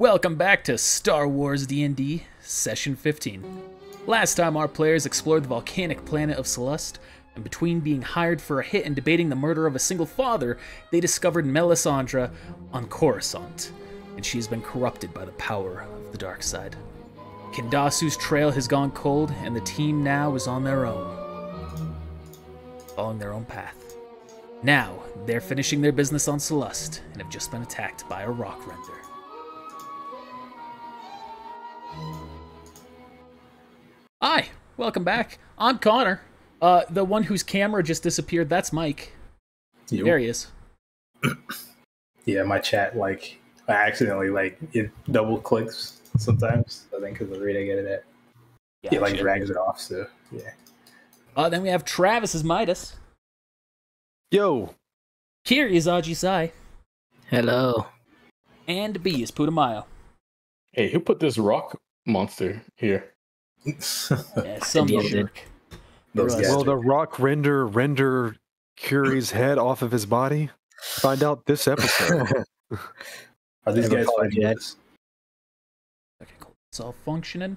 Welcome back to Star Wars D&D Session 15. Last time our players explored the volcanic planet of Celeste, and between being hired for a hit and debating the murder of a single father, they discovered Melisandre on Coruscant, and she has been corrupted by the power of the dark side. Kindasu's trail has gone cold, and the team now is on their own, following their own path. Now, they're finishing their business on Celeste, and have just been attacked by a rock render. Hi, welcome back. I'm Connor. Uh, the one whose camera just disappeared, that's Mike. You. There he is. Yeah, my chat like I accidentally like it double clicks sometimes. I think because the rate I get it at, it like Gotcha. drags it off. So yeah, Uh, then we have Travis as Midas. Yo, Kiri is Aji Sai. Hello. And B is Putumayo. Hey, who put this rock monster here? Yeah, some Indeed, did. jerk. those Will guys. will are- the rock render render Curie's head off of his body? Find out this episode. Are these guys followed fighting yet. Okay, cool. It's all functioning.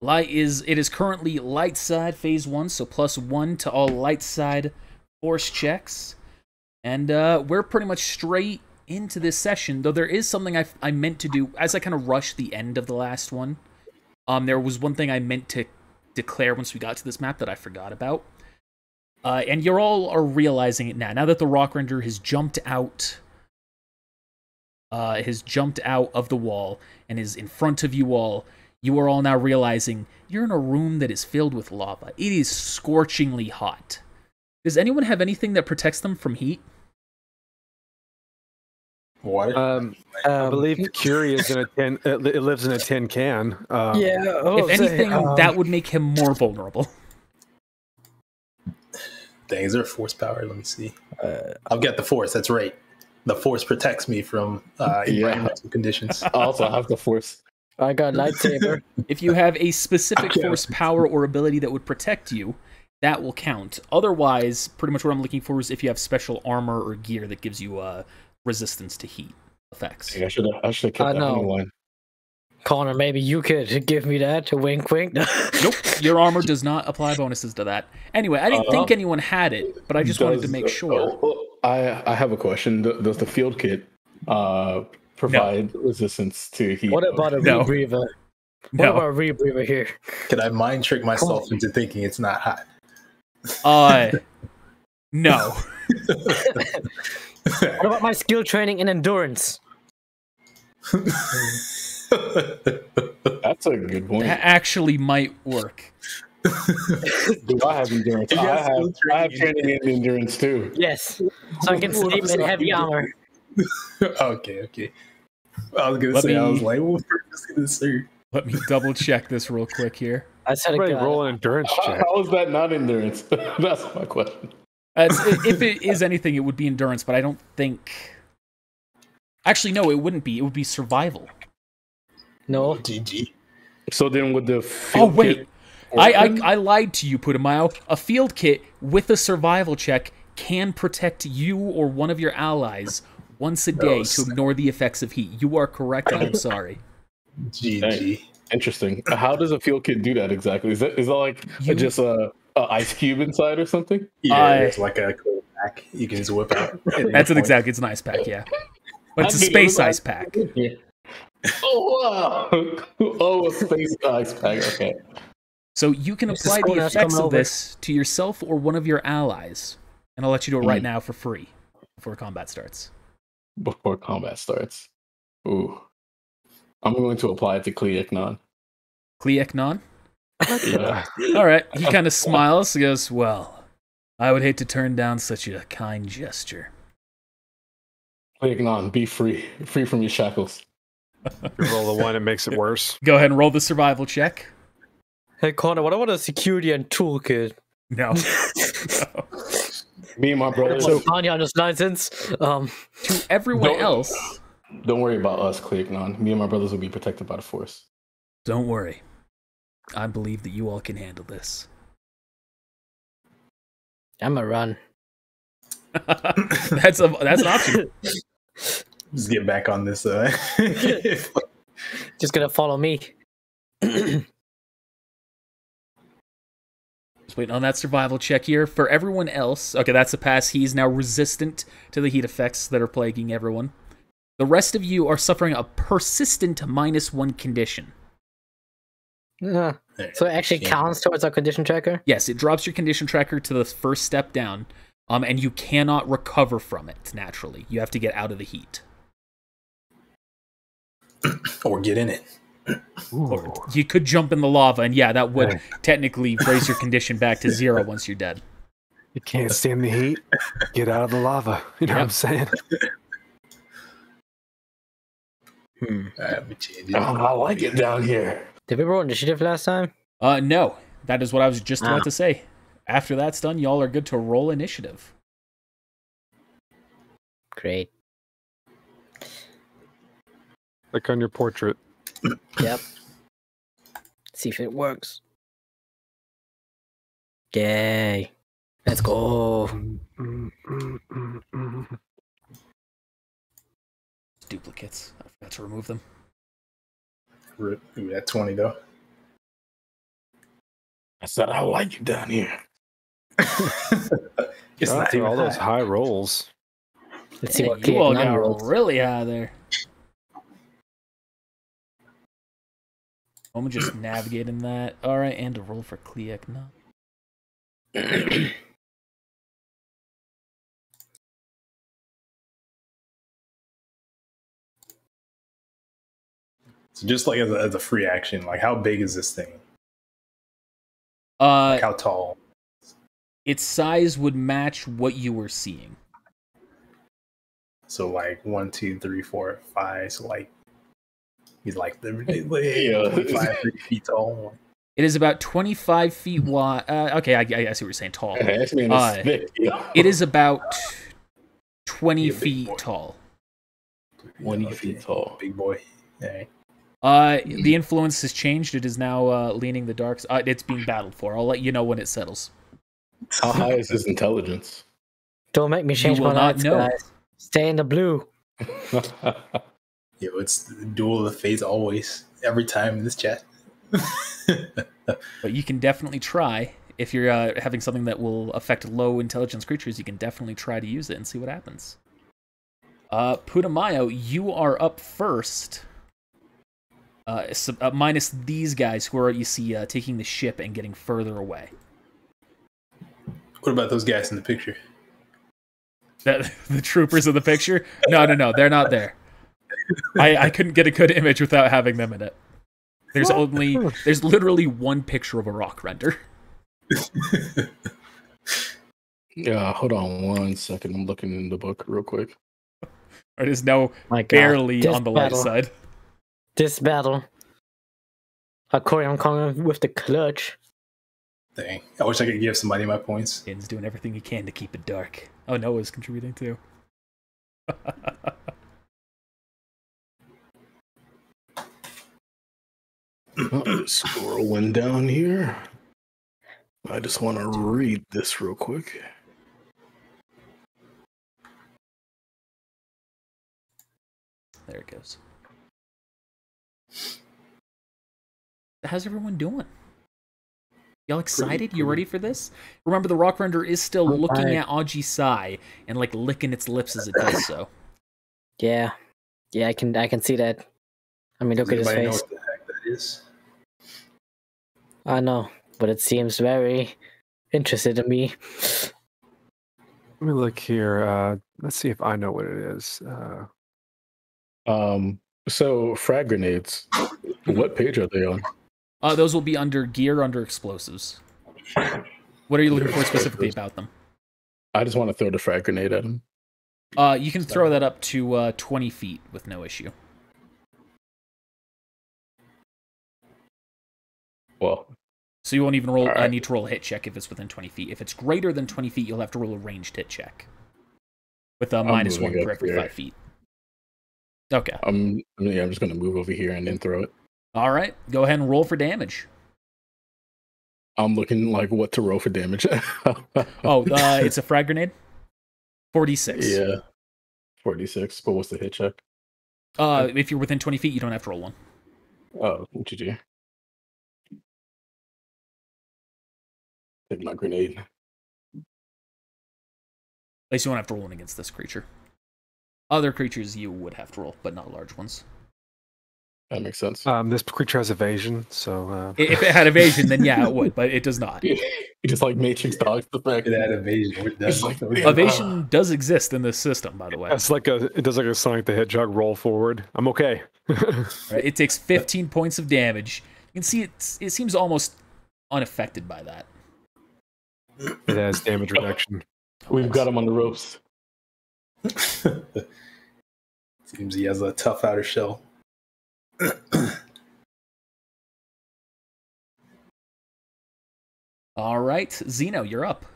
Light is it is currently light side phase one, so plus one to all light side force checks, and uh, we're pretty much straight into this session. Though there is something I I meant to do as I kind of rushed the end of the last one. Um, there was one thing I meant to declare once we got to this map that I forgot about. Uh, and you're all are realizing it now. Now that the rock render has jumped out, uh, has jumped out of the wall and is in front of you all, you are all now realizing you're in a room that is filled with lava. It is scorchingly hot. Does anyone have anything that protects them from heat? Water. Um, I believe Curie is in a tin. It, lives in a tin can. Um, Yeah. oh, if anything, um, that would make him more vulnerable. Dang, is there force power? Let me see. uh, I've got the force. That's right. The force protects me from uh, Yeah. environmental conditions. I also have the force. I got lightsaber. If you have a specific force power or ability that would protect you, that will count. Otherwise, pretty much what I'm looking for is if you have special armor or gear that gives you uh, resistance to heat effects. Hey, I should have. I should have I kept that know. in line. Connor, maybe you could give me that. To wink, wink. Nope, your armor does not apply bonuses to that. Anyway, I didn't Uh, think anyone had it, but I just wanted to make sure. oh, I I have a question. Does the field kit uh provide resistance to heat? what about a No. rebreather? What No, about a rebreather here? Can I mind trick myself into thinking it's not hot? uh, no. What about my skill training in endurance? That's a good point. That actually might work. Do I have endurance? I have. I have training. training in endurance too. Yes. So I can sleep in heavy armor. okay, okay. I was gonna Let say I was like, what purpose gonna serve? Let me double check this real quick here. I said it Somebody roll an endurance How, check. how is that not endurance? That's my question. Uh, if it is anything, it would be endurance, but I don't think. Actually, no, it wouldn't be. It would be survival. No. GG. So then, with the Oh wait, kit I, I? I lied to you, Putumayo. A field kit with a survival check can protect you or one of your allies once a day to ignore the effects of heat. You are correct. I'm sorry. GG. Interesting. How does a field kit do that exactly? Is that is that like You- just a, a ice cube inside or something? Yeah, I- it's like a cool pack you can just whip out. That's an point. exact. It's an ice pack, yeah. But it's a I didn't space ice pack. Oh wow! Oh, a space ice pack. Okay. So you can Mr. apply the effects of this to yourself or one of your allies, and I'll let you do it right Mm. now for free before combat starts. Before combat starts. Ooh. I'm going to apply it to Kleeknon. Kleeknon? Yeah. All right. He kind of smiles. He goes, "Well, I would hate to turn down such a kind gesture." Kleeknon, be free. Free from your shackles. You roll the one, it makes it worse. Go ahead and roll the survival check. Hey Connor, what about a security and toolkit? No. Me and my brother. So, Tanya on this nonsense. Um, to everyone Don't- else, Don't worry about us, Kleeknon. Me and my brothers will be protected by the Force. don't worry. I believe that you all can handle this. I'm a run. that's a that's an option. Just get back on this. Uh, Just gonna follow me. Just waiting on that survival check here. For everyone else, okay, that's a pass. He's now resistant to the heat effects that are plaguing everyone. The rest of you are suffering a persistent minus one condition. Uh, so it actually Yeah. counts towards our condition tracker. Yes, it drops your condition tracker to the first step down, um, and you cannot recover from it naturally. You have to get out of the heat. Or get in it. Ooh. You could jump in the lava, and yeah, that would Yeah. technically raise your condition back to zero once you're dead. You can't stand the heat. Get out of the lava. You know what I'm saying? Hmm. Alright, we change. Oh, I like it down here. Did we roll initiative last time? Uh, no, that is what I was just about Ah. to say. After that's done, y'all are good to roll initiative. Great. Like on your portrait. Yep. See if it works. Yay. Let's go. Duplicates. I forgot to remove them. Rip. Ooh, that 20 though. I said I like it down here. it's not to even all those high. high rolls. Let's see Yeah, what you all got rolls. really high there. I'm just navigating that. All right, and a roll for Kliek. No. So just like as a, as a free action, like how big is this thing? Uh, Like how tall? its size would match what you were seeing. So like one, two, three, four, five. So like he's like the Yeah. like, five, three feet tall. It is about 25 feet wide. Uh, okay, I, I see what you're saying. Tall. That's Uh, it's thick. yo. It is about 20 feet boy. tall. 20 Okay. feet tall. Big boy. Alright. Uh, the influence has changed. It is now uh, leaning the dark. Uh, it's being battled for. I'll let you know when it settles. How high is his intelligence? Don't make me change will my not lights, know. guys. Stay in the blue. Yo, it's the duel of the fates always. Every time in this chat. But you can definitely try. If you're uh, having something that will affect low intelligence creatures, you can definitely try to use it and see what happens. Uh, Putumayo, you are up first. Uh, uh, minus these guys who are, you see, uh, taking the ship and getting further away. what about those guys in the picture? The, the troopers in the picture? No, no, no, they're not there. I, I couldn't get a good image without having them in it. There's only, there's literally one picture of a rock render. yeah, hold on one second. I'm looking in the book real quick. It is now My barely This on the left side. This battle. According coming with the clutch. Dang. I wish I could give somebody my points. Ian's doing everything he can to keep it dark. Oh, Noah's contributing too. Scrolling down here. I just want to read this real quick. there it goes. How's everyone doing? Y'all excited? You ready for this? Remember, the rock render is still I'm looking hyped. at Aji Sai and like licking its lips as it does so. Yeah. Yeah, I can I can see that. I mean look Does at his anybody know face. what the heck that is? I know, but it seems very interested in me. Let me look here. Uh, let's see if I know what it is. Uh, Um, so frag grenades. What page are they on? Uh, those will be under gear, under explosives. What are you looking for specifically about them? I just want to throw the frag grenade at him. Uh, you can throw that up to uh, 20 feet with no issue. Well, So you won't even roll. Uh, Alright. need to roll a hit check if it's within 20 feet. If it's greater than 20 feet, you'll have to roll a ranged hit check with a minus one for every here. five feet. Okay. I'm yeah, I'm just gonna move over here and then throw it. All right. Go ahead and roll for damage. I'm looking like what to roll for damage. Oh, uh, it's a frag grenade. 46. yeah, forty six. But what's the hit check? Uh, if you're within 20 feet, you don't have to roll one. Oh, GG. Take my grenade. At least you won't have to roll one against this creature. Other creatures you would have to roll, but not large ones. That makes sense. Um, this creature has evasion, so uh, If it had evasion, then yeah, it would, but it does not. he just like Matrix dogs the fact Look at that evasion. We're done. It's like- Evasion does exist in this system, by the way. it's like a it does like a Sonic the Hedgehog roll forward. I'm okay. Right? It takes 15 points of damage. You can see it. it seems almost unaffected by that. it has damage reduction. we've got him on the ropes. Seems he has a tough outer shell. All right, Zeno, you're up.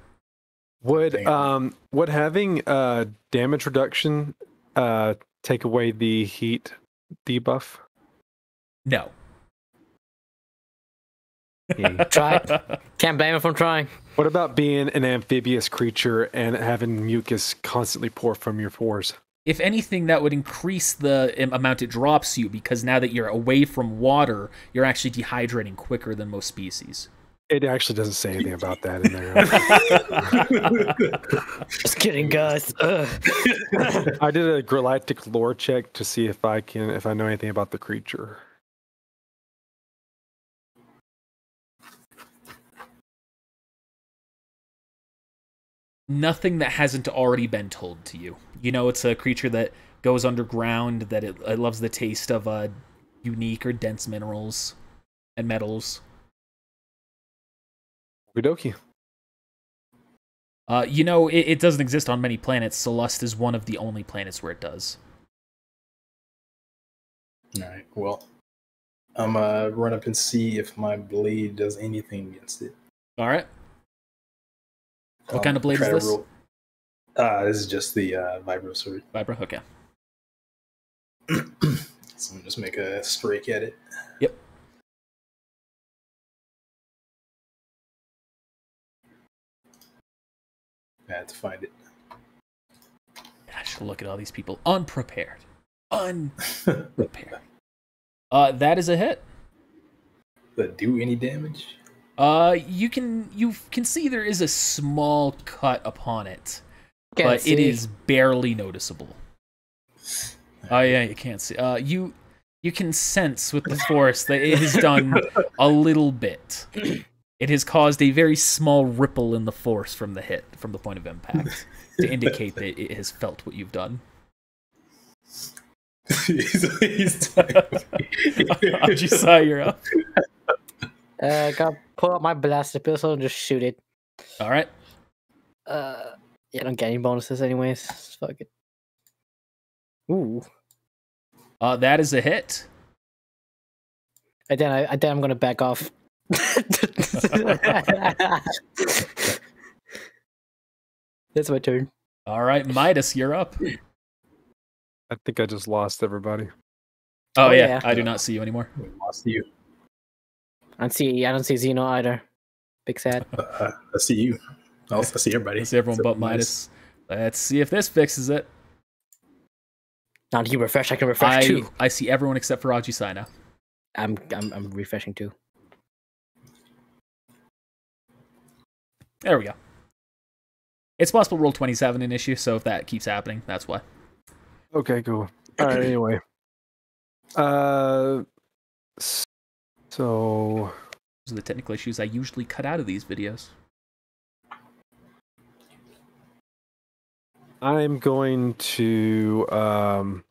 Would Dang um would having uh damage reduction uh take away the heat debuff? No. Yeah. Try. Can't blame him from trying. what about being an amphibious creature and having mucus constantly pour from your pores? if anything, that would increase the um, amount it drops you because now that you're away from water, you're actually dehydrating quicker than most species. It actually doesn't say anything about that in there. Just kidding, guys. Ugh. I did a galactic lore check to see if I can if I know anything about the creature. Nothing that hasn't already been told to you. You know, it's a creature that goes underground, that it, it loves the taste of uh, unique or dense minerals and metals. Okie Uh, you know, it, it doesn't exist on many planets. Celeste is one of the only planets where it does. All right. Well, I'm uh run up and see if my blade does anything against it. All right. What I'll kind of blade is this? roll- Uh, this is just the uh, vibro sword. Vibro, okay. so I'm just make a strike at it. Yep. I had to find it. Gosh, look at all these people unprepared. Unprepared. uh, that is a hit. Does that do any damage? Uh, you can you can see there is a small cut upon it, Can't but it see. is barely noticeable. Oh yeah, you can't see. Uh, you you can sense with the force that it has done a little bit. It has caused a very small ripple in the force from the hit, from the point of impact, to indicate that it has felt what you've done. he's, he's Ajisai, you're up. Uh, I gotta pull out my blaster pistol and just shoot it. All right. Uh, yeah, I don't get any bonuses anyways. Fuck it. Ooh. Uh, that is a hit. And then I, I then I'm gonna back off. That's my turn. All right, Midas, you're up. I think I just lost everybody. Oh, Oh, yeah, yeah. I do not see you anymore. lost you. I don't see I don't see Zeno either. Big sad. Uh, I see you. I also see everybody. I see everyone Except but Midas. Let's see if this fixes it. Now that you refresh, I can refresh I, too. I see everyone except for Ajisai now. I'm I'm I'm refreshing too. There we go. It's possible roll 27 in issue, so if that keeps happening, that's why. Okay, cool. All right. Anyway, uh, s- so Those are the technical issues I usually cut out of these videos. I'm going to um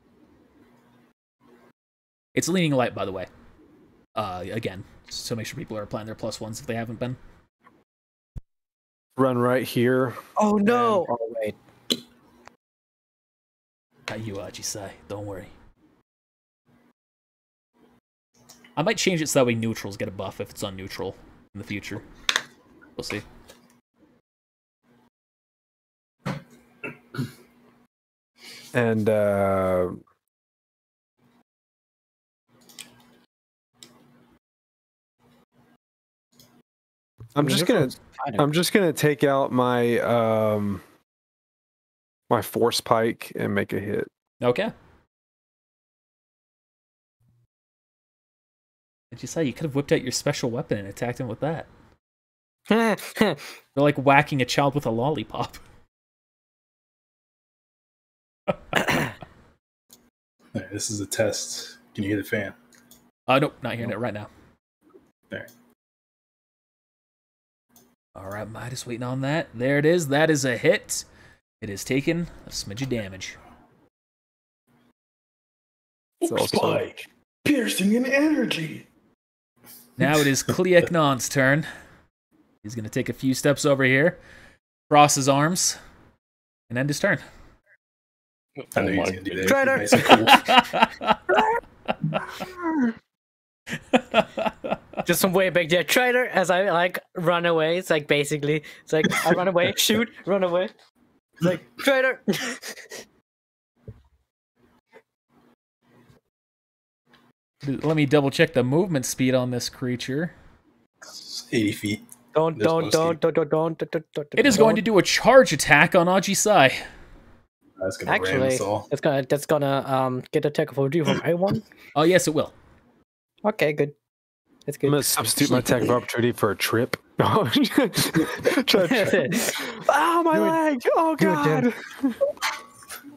It's leaning light, by the way. Uh, again, so make sure people are applying their plus ones if they haven't been. run right here. Oh no! Oh wait. Not you, Ajisai. Don't worry. I might change it so that way neutrals get a buff if it's on neutral in the future. We'll see. and uh I'm just gonna I'm just gonna take out my um my force pike and make a hit. Okay. Did you say you could have whipped out your special weapon and attacked him with that? That's They're like whacking a child with a lollipop. All right, this is a test. Can you hear the fan? Uh, nope, not hearing it right now. There. All right, Midas waiting on that. There it is. That is a hit. It has taken a smidge of damage. It's also- Spike, piercing in energy. Now it is Kleeknon's turn. He's going to take a few steps over here, cross his arms, and end his turn. I know Oh you my was gonna do that. Traitor! Cool. Just some way back there. Traitor as I like run away. It's like basically it's like I run away, shoot, run away. It's like traitor. Let me double check the movement speed on this creature. 80 feet. don't This don't don't don't don't don't don't don't It is going to do a charge attack on Aji Sai. That's gonna actually us that's gonna that's gonna um get a tech of OG from A one. Oh, yes, it will. Okay, good. That's good. I'm gonna substitute my attack of opportunity for a trip. Try to- oh my Do it. leg! Oh god!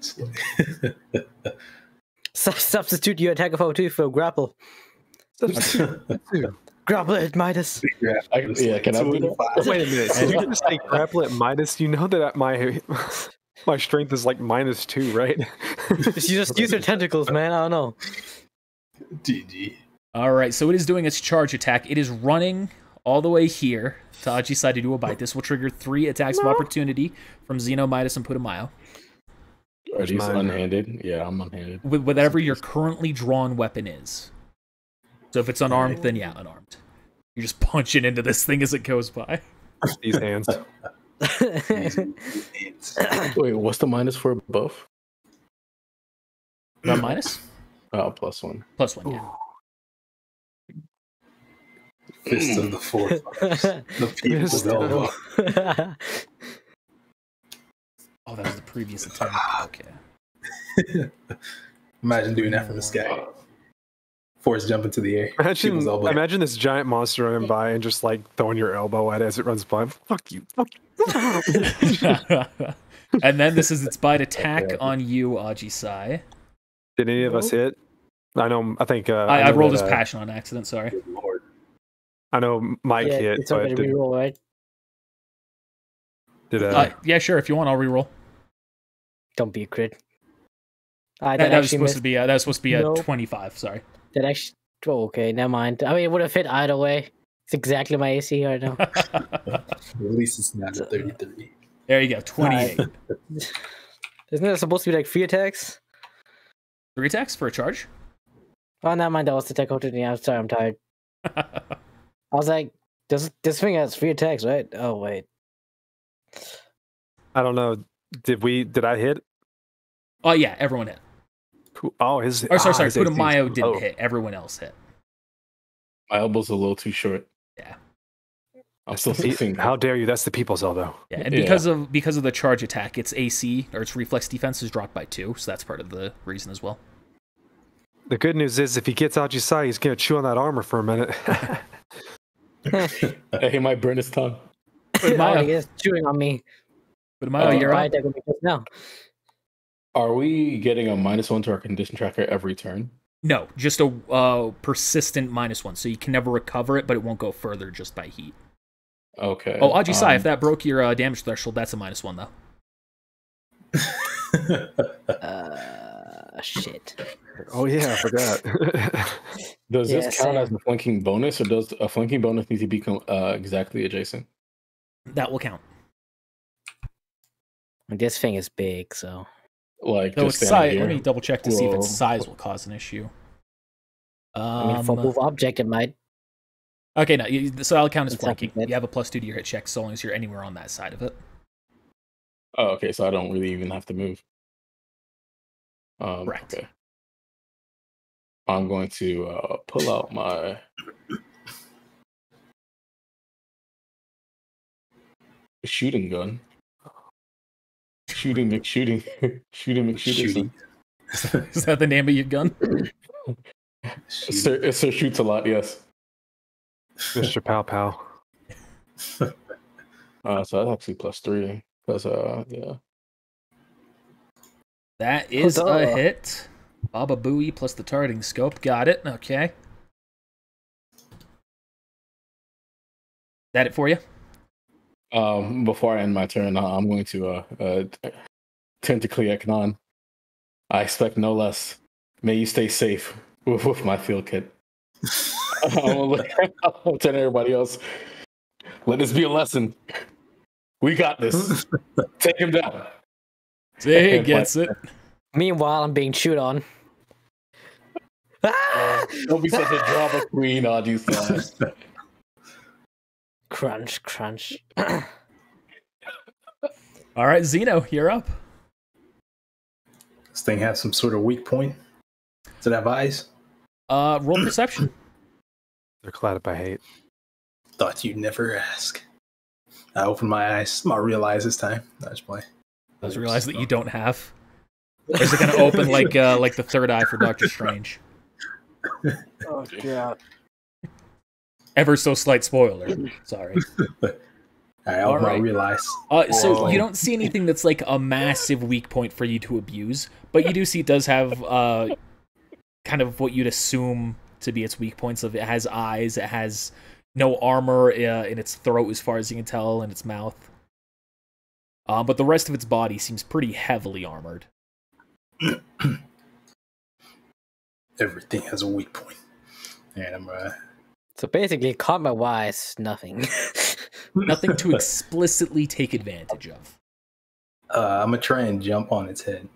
Jim. Sub- substitute your attack of O2 for grapple. Substitute. Grapple it, Midas. I, yeah, can I do that? Wait a minute. Did you just say grapple at minus? You know that my my strength is like minus two, right? Just, you just use your tentacles, man. I don't know. GG. All right, so it is doing its charge attack. It is running all the way here to Aji Sai to do a bite. This will trigger three attacks of opportunity from Zeno, Midas, and Putumayo. Are these mine. unhanded? Yeah, I'm unhanded. With whatever your currently drawn weapon is. So if it's unarmed, then yeah, unarmed. You're just punching into this thing as it goes by. These hands. Wait, what's the minus for buff? Not minus? Oh, plus one. Plus one, yeah. Fist of the fourth. The people's elbow. Oh, that was the previous attack. Okay. Imagine doing that from the sky. Force jump into the air. Imagine, People's imagine this giant monster running by and just like throwing your elbow at it as it runs by. Fuck you. Fuck you. and then this is its bite attack on you, Aji Sai. Did any of us hit? I know. I think. Uh, I, I know rolled that, his uh, passion on accident, sorry. I know Mike yeah, hit, it's but already did, reroll, right? Did uh, Uh, yeah, sure, if you want, I'll reroll. Don't be a crit. I That, that, that was supposed missed. to be a, that was supposed to be a No. 25, sorry. That actually. Oh, okay, never mind. I mean, it would have fit either way. It's exactly my AC right now. At least it's not a 33. there you go, 28. Isn't it supposed to be like three attacks? Three attacks for a charge? Oh, never mind. That was the tech opportunity. I'm sorry. I'm tired. I was like, this this thing has three attacks, right? Oh wait. I don't know. Did we? Did I hit? oh, yeah, everyone hit. Who- Oh, his. Or sorry, ah, sorry, his AC 's Putumayo didn't low. hit. Everyone else hit. My elbow's a little too short. Yeah. I'm still Pe- fixing. How dare you? That's the people's elbow. Yeah, and Yeah. because of because of the charge attack, its AC or its reflex defense is dropped by two, so that's part of the reason as well. The good news is, if he gets Ajisai, he's gonna chew on that armor for a minute. He might burn his tongue. Putumayo, oh, he is chewing on me. Putumayo, Oh, you're You're up. right. That would be now. Are we getting a minus one to our condition tracker every turn? No, just a uh, persistent minus one, so you can never recover it, but it won't go further just by heat. Okay. Oh, Aji Sai, um, if that broke your uh, damage threshold, that's a minus one though. Uh, shit. oh yeah, I forgot. Does Yeah, this count same. as a flanking bonus, or does a flanking bonus need to be uh, exactly adjacent? That will count. This thing is big, so Like, So just its standing size. Let me double check to see if its size will cause an issue. I mean, for Um, move object, it might. okay, no, you, so that'll count as It's flanking. You have a plus two to your hit check so long as you're anywhere on that side of it. Oh, okay. So I don't really even have to move. Um, Correct. Okay. I'm going to uh, pull out my. Shooting gun. Shooting McShooting. Shooting McShooting. Shooting. Is that the name of your gun? Sir, it Sir shoots a lot, yes. Mr. Pow Pow. Uh, so that's actually plus three. Because, uh, yeah. That is a hit. Baba Booey plus the targeting scope. Got it. Okay. That it for you? Um, before I end my turn, uh, I'm going to uh, uh, turn to Kleeknon. I expect no less. May you stay safe with, with my field kit. I'll I'll tell everybody else. Let this be a lesson. We got this. Take him down. See, he gets it. Meanwhile, I'm being chewed on. Ah! Don't be such a drama queen, Audrey. Flash. crunch, crunch. All right, Zeno, you're up. This thing has some sort of weak point. Does it have eyes? Uh, roll perception. They're clouded by hate. Thought you'd never ask. I opened my eyes. My real eyes this time. I just play. I just realized that you don't have. Or is it going to open like uh, like the third eye for Doctor Strange? Oh god. Ever so slight spoiler. Sorry. I All right. real eyes. Uh, so you don't see anything that's like a massive weak point for you to abuse, but you do see it does have uh, kind of what you'd assume to be its weak points. Of it has eyes, it has no armor uh, in its throat, as far as you can tell, and its mouth. Uh, but the rest of its body seems pretty heavily armored. Everything has a weak. And I'm uh So basically, combat wise, nothing. Nothing to explicitly take advantage of. uh I'm gonna try and jump on its head.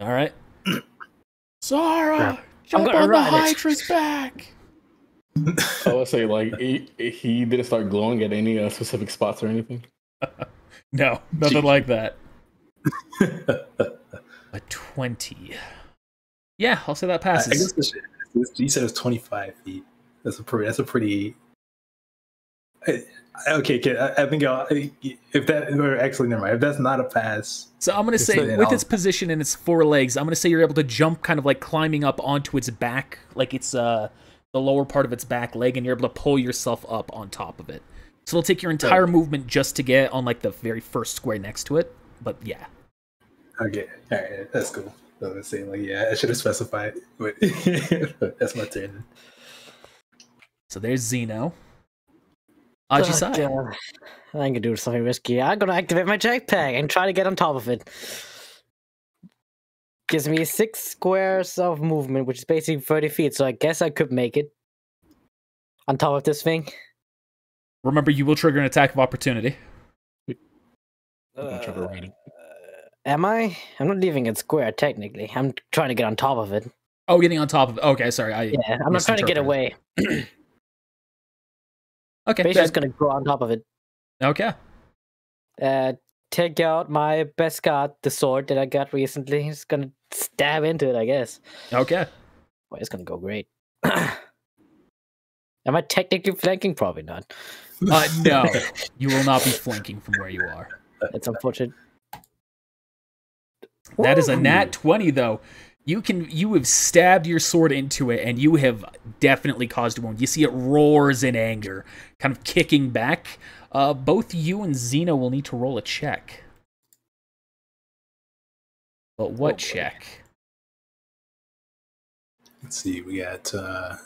All right, Zara, jump on the ride it. Hydra's back. I would say, like, he, he didn't start glowing at any uh, specific spots or anything. No, nothing Jeez. like that. A twenty. Yeah, I'll say that I, I passes. guess this, this, you said it was 25 feet. That's a pretty. That's a pretty. I- Okay, okay. I, I think I'll, if that or actually never mind. If that's not a pass, So I'm gonna say, with its position and its four legs, I'm gonna say you're able to jump, kind of like climbing up onto its back, like it's uh the lower part of its back leg, and you're able to pull yourself up on top of it. So it'll take your entire movement just to get on like the very first square next to it. But yeah, okay, all right, that's cool. I was saying like, yeah, I should have specified, but that's my turn. So there's Zeno. Aji Oh, Sai. God. I ain't gonna do something risky. I'm gonna activate my jetpack and try to get on top of it. Gives me six squares of movement, which is basically 30 feet, so I guess I could make it. On top of this thing. Remember, you will trigger an attack of opportunity. Don't try to Uh, am I? I'm not leaving it square, technically. I'm trying to get on top of it. Oh, getting on top of. it. Okay, sorry. I Yeah, I'm not trying to get away. Okay, Basically, just gonna go on top of it. okay. Uh, take out my best card, the sword that I got recently. He's gonna stab into it, I guess. Okay. Boy, it's gonna go great. Am I technically flanking? Probably not. Uh, no, you will not be flanking from where you are. It's unfortunate. That is a nat 20 though. You can you have stabbed your sword into it and you have definitely caused a wound. You see it roars in anger, kind of kicking back. Uh, both you and Zeno will need to roll a check. But what Oh, check? Let's see, we got uh,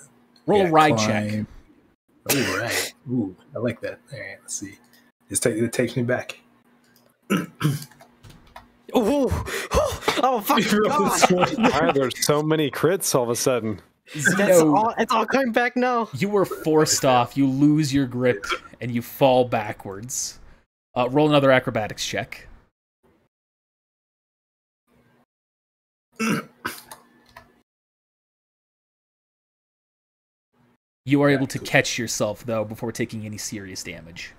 Roll yeah, a ride check. climb. Oh, right. Ooh, I like that. All right, let's see. Take, it takes me back. Ooh, oh fucking god! Why are there so many crits all of a sudden? That's Zeno, all, it's all coming back now. you were forced off. You lose your grip and you fall backwards. Uh, roll another acrobatics check. You are able to catch yourself though before taking any serious damage.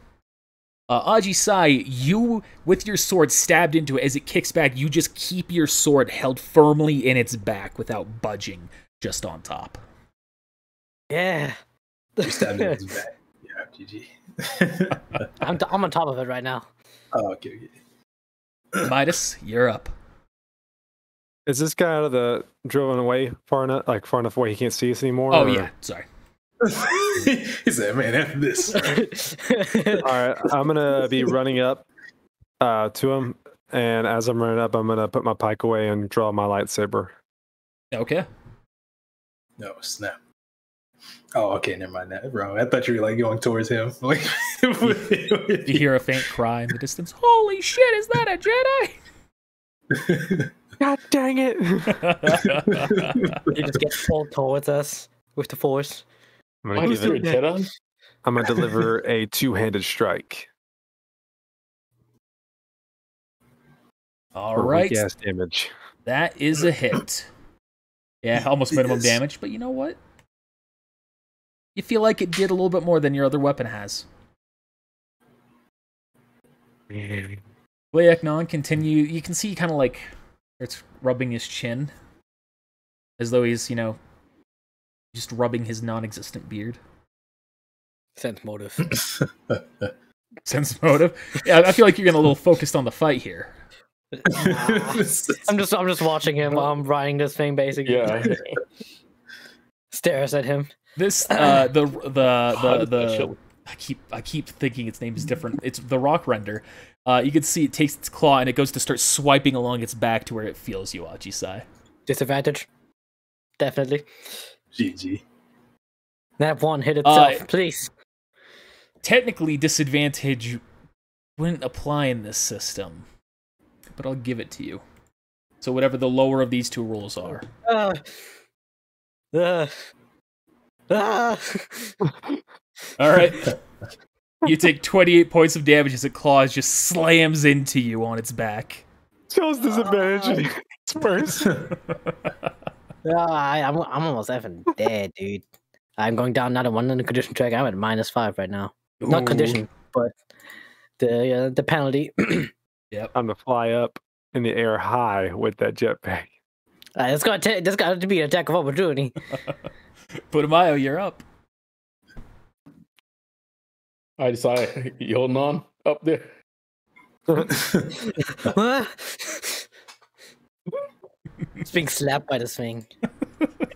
Uh, Aji Sai, you with your sword stabbed into it as it kicks back, you just keep your sword held firmly in its back without budging, just on top. Yeah. You stabbed it in his back. Yeah, GG. I'm, t- I'm on top of it right now. oh, okay, okay. Midas, you're up. Is this guy out of the driven away far enough, like far enough away he can't see us anymore? Oh or- yeah, sorry. He said, "Man, after this." All right, I'm gonna be running up uh, to him, and as I'm running up, I'm gonna put my pike away and draw my lightsaber. Okay. No snap. Oh, okay, never mind that, bro. I thought you were like going towards him. Like, You hear a faint cry in the distance. Holy shit! Is that a Jedi? God dang it! He just gets pulled towards us with the force. I'm gonna, give it, Jedi? I'm gonna deliver a two-handed strike. All right, weak-ass damage. that is a hit. Yeah, almost minimum Yes. damage, but you know what? You feel like it did a little bit more than your other weapon has. Leaknon continue. You can see kind of like it's rubbing his chin, as though he's you know just rubbing his non-existent beard. Sense motive. Sense motive. Yeah, I feel like you're getting a little focused on the fight here. I'm just I'm just watching him while I'm riding this thing basically. Yeah. Stares at him. This uh the the How the the I keep I keep thinking its name is different. It's the rock render. Uh, you can see it takes its claw and it goes to start swiping along its back to where it feels you, Ajisai. Disadvantage. Definitely. GG. That one hit itself, Uh, please. Technically, disadvantage wouldn't apply in this system, but I'll give it to you. So whatever the lower of these two rules are. Uh, uh, ah. All right. you take 28 points of damage as it claws just slams into you on its back. Skills disadvantage. Spurs. Ah, I, I'm I'm almost effing dead, dude. I'm going down not a one in the condition track. I'm at minus five right now. Not condition, but the uh, the penalty. Yep. I'm gonna fly up in the air high with that jetpack. Uh, it's got to this got to be an attack of opportunity. Putumayo, you're up. I decide you holding on up there. What? it's being slapped by this thing.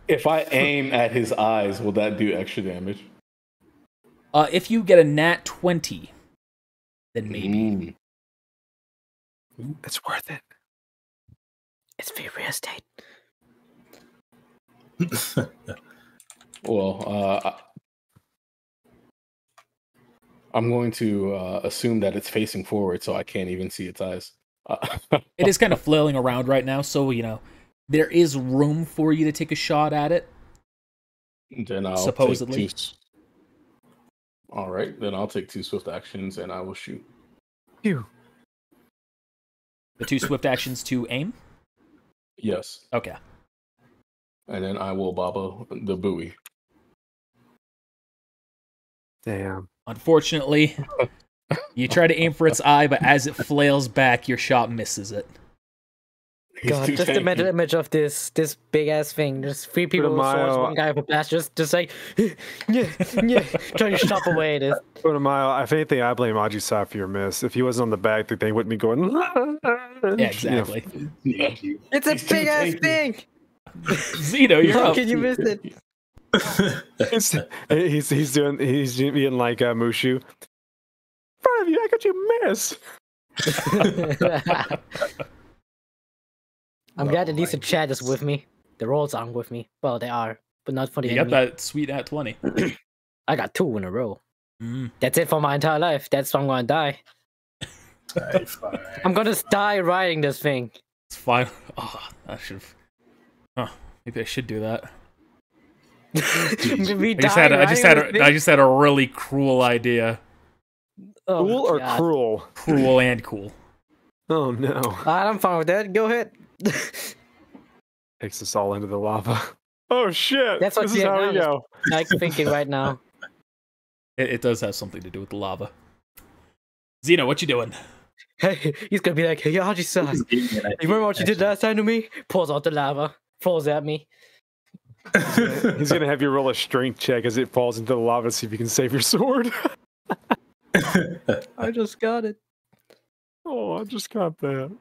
If I aim at his eyes, will that do extra damage? Uh, if you get a nat 20, then maybe. Mm. It's worth it. It's free real estate. Well, uh, I- I'm going to uh, assume that it's facing forward, so I can't even see its eyes. Uh, It is kind of flailing around right now, so, you know, there is room for you to take a shot at it. then I'll Supposedly. Take two... All right, then I'll take two swift actions and I will shoot. Phew. The two swift actions to aim. Yes, Okay. and then I will baba the buoy. Damn. Unfortunately, you try to aim for its eye, but as it flails back, your shot misses it. He's God, too just the mental image of this this big ass thing. There's three people with swords, one guy with a blast, just just like yeah, yeah, trying to chop away this. But a mile. If anything, I blame Aji Sai for your miss. If he wasn't on the back, the thing wouldn't be going. Yeah, exactly. Yeah. It's a He's big ass tanky. thing. Zeno, you're How up. can you miss it? He's he's doing he's being like uh, Mushu. In front of you, I got you miss. I'm Oh glad at least the chat is with me. The rolls aren't with me. Well, they are, but not for the You got that sweet at 20. I got two in a row. Mm. That's it for my entire life. That's why I'm gonna die. Alright. I'm gonna die riding this thing. It's fine. Oh, I should have. Huh. Maybe I should do that. I'm gonna be I just had. dying A, I just had. this A, I just had a really cruel idea. Oh, Cool or God. cruel? Cruel and cool. Oh no! I'm fine with that. Go ahead. Takes us all into the lava. Oh shit! That's what this is you how we go. like thinking right now. It, it does have something to do with the lava. Zeno, what you doing? Hey, he's gonna be like, hey, Haji-san, Just give you remember what you did last time to me? Pulls out the lava, falls at me. He's gonna have you roll a strength check as it falls into the lava to see if you can save your sword. I just got it. oh, I just got that.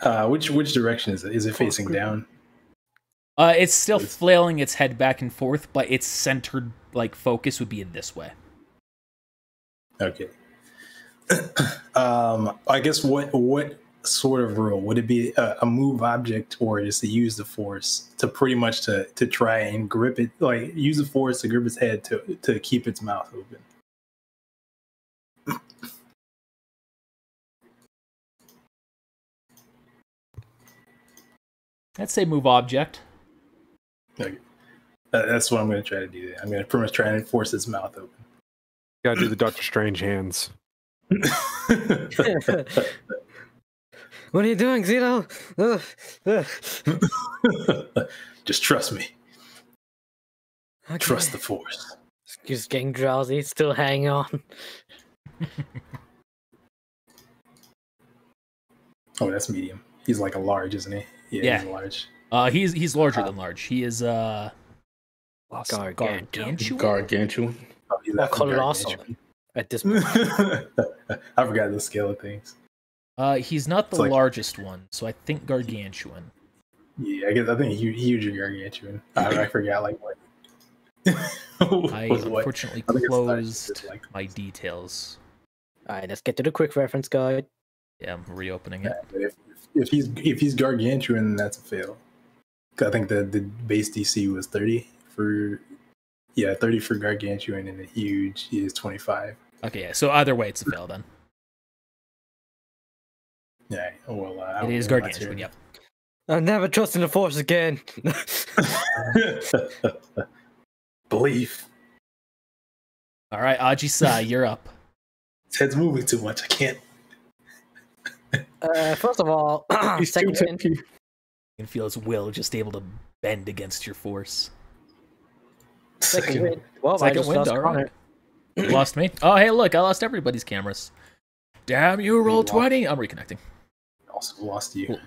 Uh, which which direction is it? Is it facing down? Uh, it's still flailing its head back and forth, but its centered like focus would be in this way. Okay. um, I guess what what sort of rule would it be a, a move object or just to use the force to pretty much to to try and grip it like use the force to grip its head to to keep its mouth open. Let's say move object. Like, that- that's what I'm going to try to do. I'm going to pretty much try and force his mouth open. Gotta do the Doctor Strange hands. what are you doing, Zeno? Ugh, ugh. Just trust me. Okay. Trust the force. Just getting drowsy, still hanging on. Oh, that's medium. He's like a large, isn't he? Yeah. he's large. Uh, he's he's larger than large. He is uh Gargantuan. gargantuan. Gargantuan. Oh, he's Or colossal gargantuan. at this point. I forgot the scale of things. Uh, he's not the like- largest one, so I think gargantuan. Yeah, I guess I think huge, huge gargantuan. I, I forgot like what. I was what. unfortunately I closed like- my details. Alright, let's get to the quick reference guide. Yeah, I'm reopening it. Yeah, but if, if he's if he's gargantuan, that's a fail. I think the the base DC was thirty for yeah thirty for gargantuan and a huge is twenty five. Okay, yeah, so either way, it's a fail then. Yeah, well, uh, I It don't is know, gargantuan. Yep. I'm never trusting the force again. that's it. Belief. All right, Aji Sai, you're up. Ted's moving too much. I can't. Uh, first of all, He's second win. tanky. You can feel his will just able to bend against your force. Second win. Well, I just wind, lost all Connor. right. You lost me. Oh, hey, look, I lost everybody's cameras. Damn you, Roll20. I'm reconnecting. Also lost you. Cool.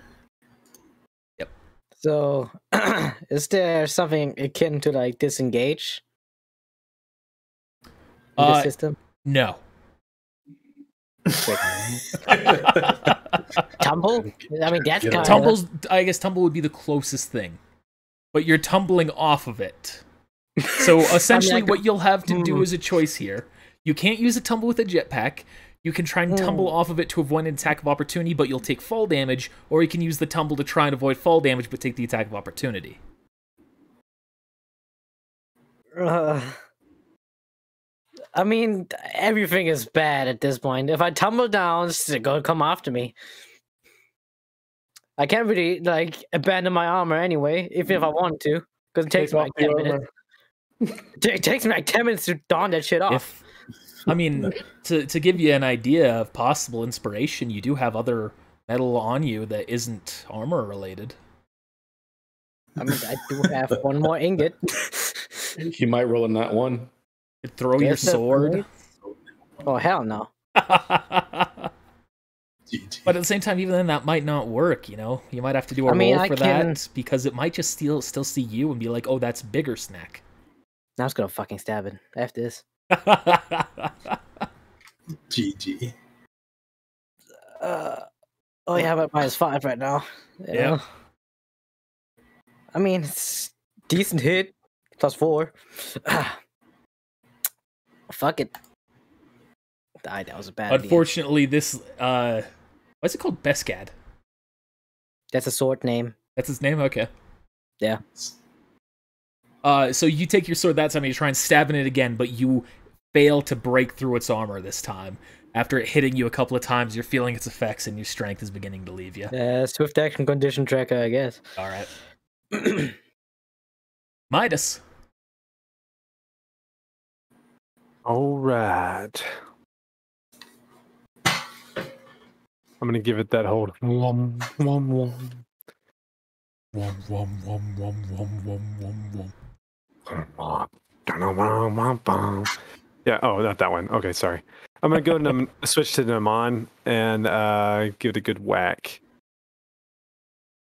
So, is there something akin to like disengage in the Uh, system? no. Tumble? I mean, that's Get kind of Tumbles. I guess tumble would be the closest thing, but you're tumbling off of it. So essentially, could- what you'll have to do Hmm. is a choice here. You can't use a tumble with a jetpack. You can try and tumble Hmm. off of it to avoid an attack of opportunity, but you'll take fall damage, or you can use the tumble to try and avoid fall damage, but take the attack of opportunity. Uh, I mean, everything is bad at this point. If I tumble down, it's gonna come after me. I can't really like abandon my armor anyway, even if I mm. want to, because it takes me like off the ten minutes. It takes me like ten minutes to don that shit off. If I mean to to give you an idea of possible inspiration, you do have other metal on you that isn't armor related. I mean, I do have one more ingot. He might roll in that one. You throw your Guess that's sword. oh hell no! but at the same time, even then, that might not work. You know, you might have to do a I mean, roll I for can- that because it might just still still see you and be like, "Oh, that's bigger snack." Now I'm just gonna fucking stab it after this. GG. Uh, oh yeah, I'm at minus five right now. Yeah. Yeah. I mean, it's decent hit. Plus four. Fuck it. I, that was a bad idea. Unfortunately, this uh, what's it called? Beskad. That's a sword name. That's his name. Okay. Yeah. Uh, so you take your sword that time and you try and stab in it again, but you fail to break through its armor this time. After it hitting you a couple of times, you're feeling its effects and your strength is beginning to leave you. Uh, swift action condition tracker, I guess. All right. Midas. All right. I'm gonna give it that hold. Wom, wom, wom. Wum, wum, wum, wum, wum, wum, wum, wum. Yeah. Oh, not that one. Okay, sorry. I'm gonna go to Nam- switch to Naman and uh, give it a good whack.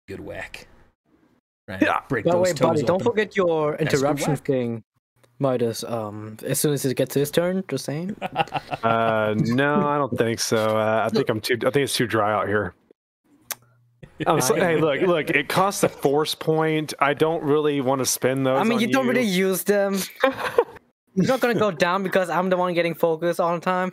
Good whack. Right. Yeah. Break By the way, toes buddy, don't forget your interruption thing, Midas. Um, as soon as it gets his turn, just saying. Uh, no, I don't think so. Uh, I think I'm too. I think it's too dry out here. I'm so, hey, look, look. It costs a force point. I don't really want to spend those. I mean, on you don't really use them. You're not gonna go down because I'm the one getting focused all the time.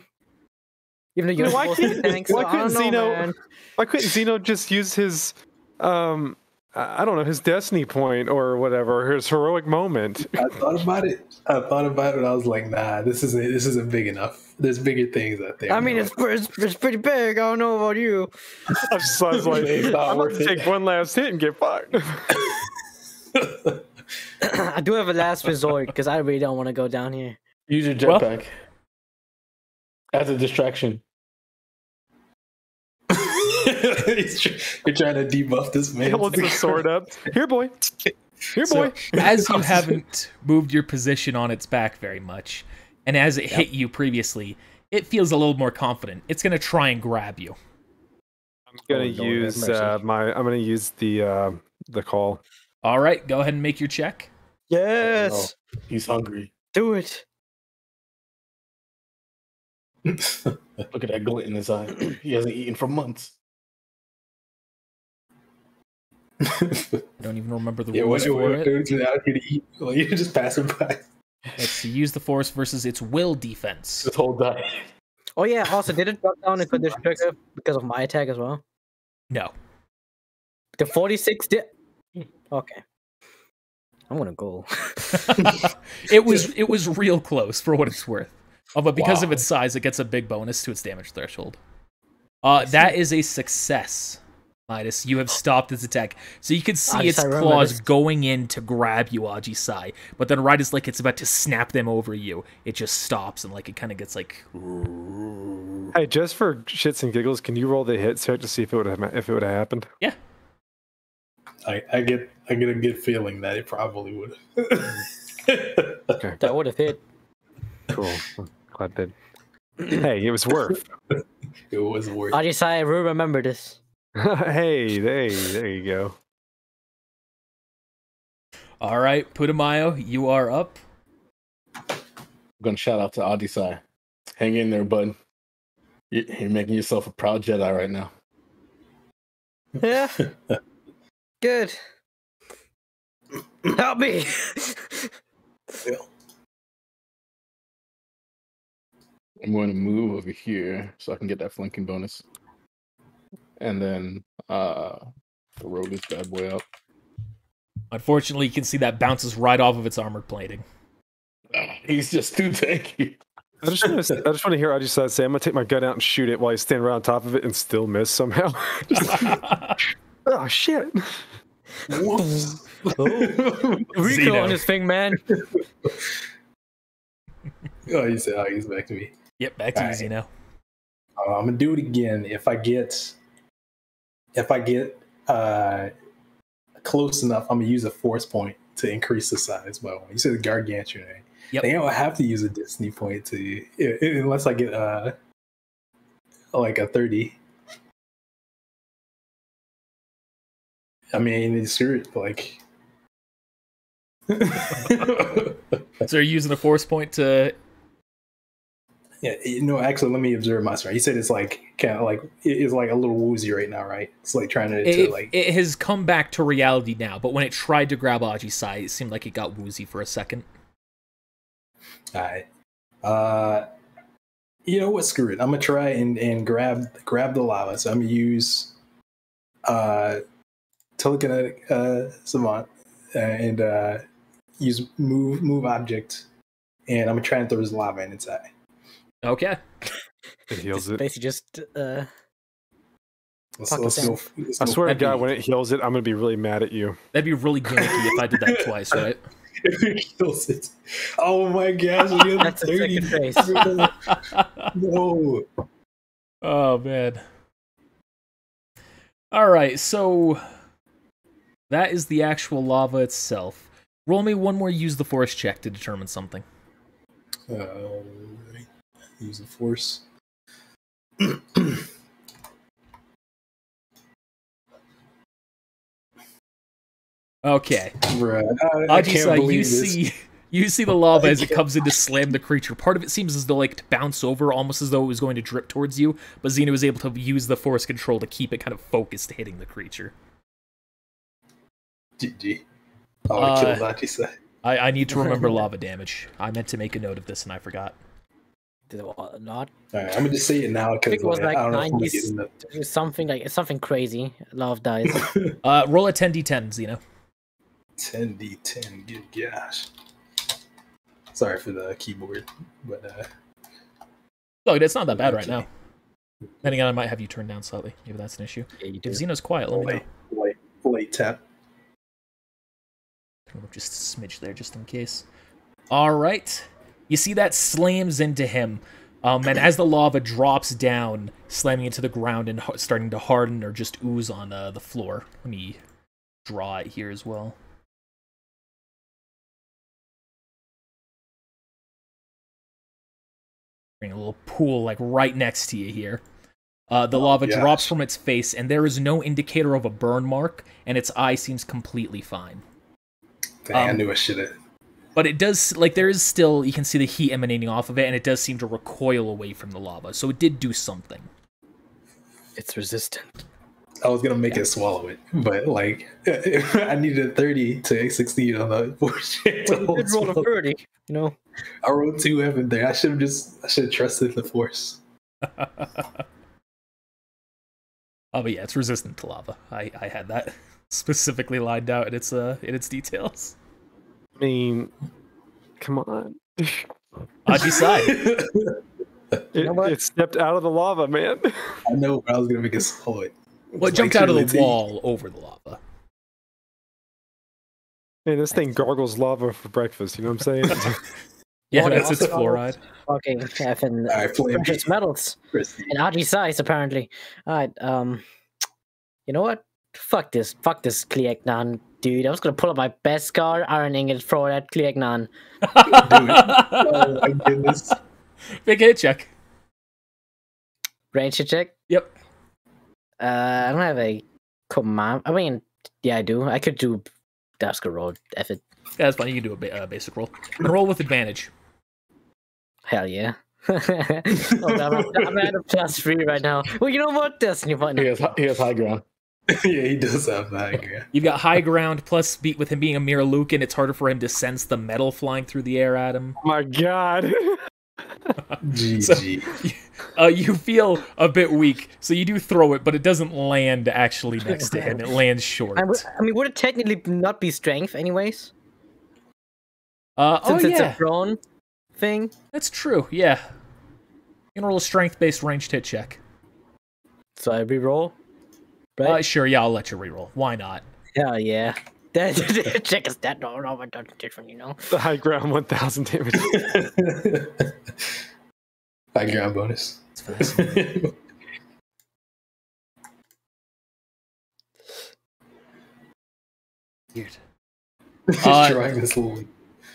Even though you're Why supposed to be couldn't- tank, why so couldn't don't know, Why couldn't Zeno just use his, um, I I don't know, his destiny point or whatever, his heroic moment? I thought about it. I thought about it. and I was like, nah, this isn't. This isn't big enough. There's bigger things out there. I mean, it's, it's it's pretty big. I don't know about you. I, just, I was like, I'm gonna take one last hit and get fucked. I do have a last resort because I really don't want to go down here. Use your Well- jetpack as a distraction. He's You're trying to debuff this He man. holds the sword up. Here, boy. Here, So, boy. as you haven't moved your position on its back very much, and as it hit you previously, it feels a little more confident. It's going to try and grab you. I'm gonna Oh, use uh, my. I'm gonna use the uh, the call. All right, go ahead and make your check. Yes, He's hungry. do it. Look at that glint in his eye. He hasn't eaten for months. I don't even remember the yeah, what, rules for what, it. what, out here to eat? Well, you're just passing by. Let's see. Use the force versus its will defense. This whole diet. Oh yeah. Also, did it drop down in condition trigger because of my attack as well? No. The 46 did. Okay. I'm gonna go. it was it was real close for what it's worth. Oh, but because of its size, it gets a big bonus to its damage threshold. Uh, that is a success, Midas. You have stopped its attack, so you can see its claws going in to grab you, Aji Sai. But then, right as like it's about to snap them over you, it just stops and like it kind of gets like. Hey, just for shits and giggles, can you roll the hit check to see if it would have if it would have happened? Yeah, I, I get I get a good feeling that it probably would. Okay, That would have hit. cool. Glad did. Hey, it was worth. it was worth. I decided we remember this. hey, hey, there you go. all right, Putumayo, you are up. I'm gonna shout out to Aji Sai. Hang in there, bud. You- You're making yourself a proud Jedi right now. Yeah. Good. Help me. I'm going to move over here so I can get that flanking bonus. And then uh throw this bad boy up. Unfortunately, you can see that bounces right off of its armored plating. He's just too tanky. I just want to. I just want to hear. I just uh, say I'm gonna take my gun out and shoot it while I stand right on top of it and still miss somehow. oh shit! Rico on this thing, man. oh, he said, "Oh, he's back to me." yep, back to All you, right. Zeno. Uh, I'm gonna do it again if I get if I get uh close enough. I'm gonna use a force point to increase the size. Well, you said gargantuan. Right? Yep. I don't have to use a destiny point to unless I get uh like a thirty. I mean, it's sure like. So you're using a force point to Yeah, you know, actually, let me observe my strength. He said it's like kind of like it's like a little woozy right now, right? It's like trying to, to like it has come back to reality now, but when it tried to grab Aji Sai, it seemed like it got woozy for a second. All right. Uh, you know what? Screw it. I'm gonna try and, and grab grab the lava. So I'm gonna use uh, telekinetic uh, savant uh, and uh, use move move object, and I'm gonna try and throw this lava in inside. Okay. It heals Just it. basically just uh Let's, let's go. let's I swear to That'd God, be- when it heals it, I'm gonna be really mad at you. That'd be really gimmicky if I did that twice, right? Kills it. Oh my gosh! we have That's a second face. no. oh man. All right, so that is the actual lava itself. Roll me one more use the force check to determine something. Uh, use the force. Okay. Bruh, I, I can't Aji Sai, you believe this. see You see the lava as it comes in to slam the creature. Part of it seems as though like to bounce over, almost as though it was going to drip towards you. But Zeno was able to use the force control to keep it kind of focused, hitting the creature. GG. I want to Uh, kill Nachi I, I need to remember lava damage. I meant to make a note of this and I forgot. Did it not All right, I'm gonna just say it now because it was like, like I don't know if I'm gonna 90 get in the do something like something crazy. Love dies. Uh, roll a 10d10, Zeno. 10d10. Good gosh. Sorry for the keyboard, but uh, Look, it's not that bad right now. Depending on, I might have you turned down slightly. Maybe that's an issue. yeah, you do. If Zeno's quiet, let me know. late, late, late tap. Turn up just a smidge there, just in case. All right. You see that slams into him. Um, and as the lava drops down, slamming into the ground and starting to harden or just ooze on uh, the floor. Let me draw it here as well. Bring a little pool like right next to you here. Uh, the Oh, lava gosh. drops from its face, and there is no indicator of a burn mark, and its eye seems completely fine. Dang, I Um, knew I should have. But it does like there is still you can see the heat emanating off of it, and it does seem to recoil away from the lava. So it did do something. It's resistant. I was gonna make it swallow it, but like I needed a 30 to succeed on the bullshit. Well, you did roll a thirty. You know. I rolled two heaven there. I should have just I should have trusted the force. Oh, but yeah, it's resistant to lava. I, I had that specifically lined out in its uh in its details. I mean, come on. Aji Sai. It, know it stepped out of the lava, man. I know, but I was gonna make it swallow it. Well, it jumped out of the Trinity. wall over the lava. Man, this thing gargles lava for breakfast. You know what I'm saying? Yeah, Well, that's its fluoride. Fucking effing All right, flame precious metals Christy. and RG size apparently. Alright, um you know what? Fuck this. Fuck this Kleeknon, dude. I was gonna pull up my best card, iron ingot, throw it at Kleeknon. Oh my goodness. Big hit check. Range check. Yep. Uh I don't have a command. I mean, yeah, I do. I could do Dasker roll F it. Yeah, that's fine. You can do a ba- uh, basic roll. And roll with advantage. Hell yeah. oh, I'm, at, I'm at a plus three right now. Well, you know what? Destiny He button. has, he has high ground. yeah, he does have that. Yeah. You've got high ground plus beat with him being a Miralukan. It's harder for him to sense the metal flying through the air at him. My God. GG. Uh, you feel a bit weak, so you do throw it, but it doesn't land actually next to him. It lands short. I, w- I mean, would it technically not be strength, anyways? Uh, oh Since it's yeah, a prone thing. that's true. Yeah, you can roll a strength-based ranged hit check. So I reroll. Uh, sure, yeah, I'll let you reroll. Why not? Hell yeah. That check is that no no but that's different, you know. the high ground 1000 damage. High ground bonus. It's fascinating. Weird. Uh, Drawing this little.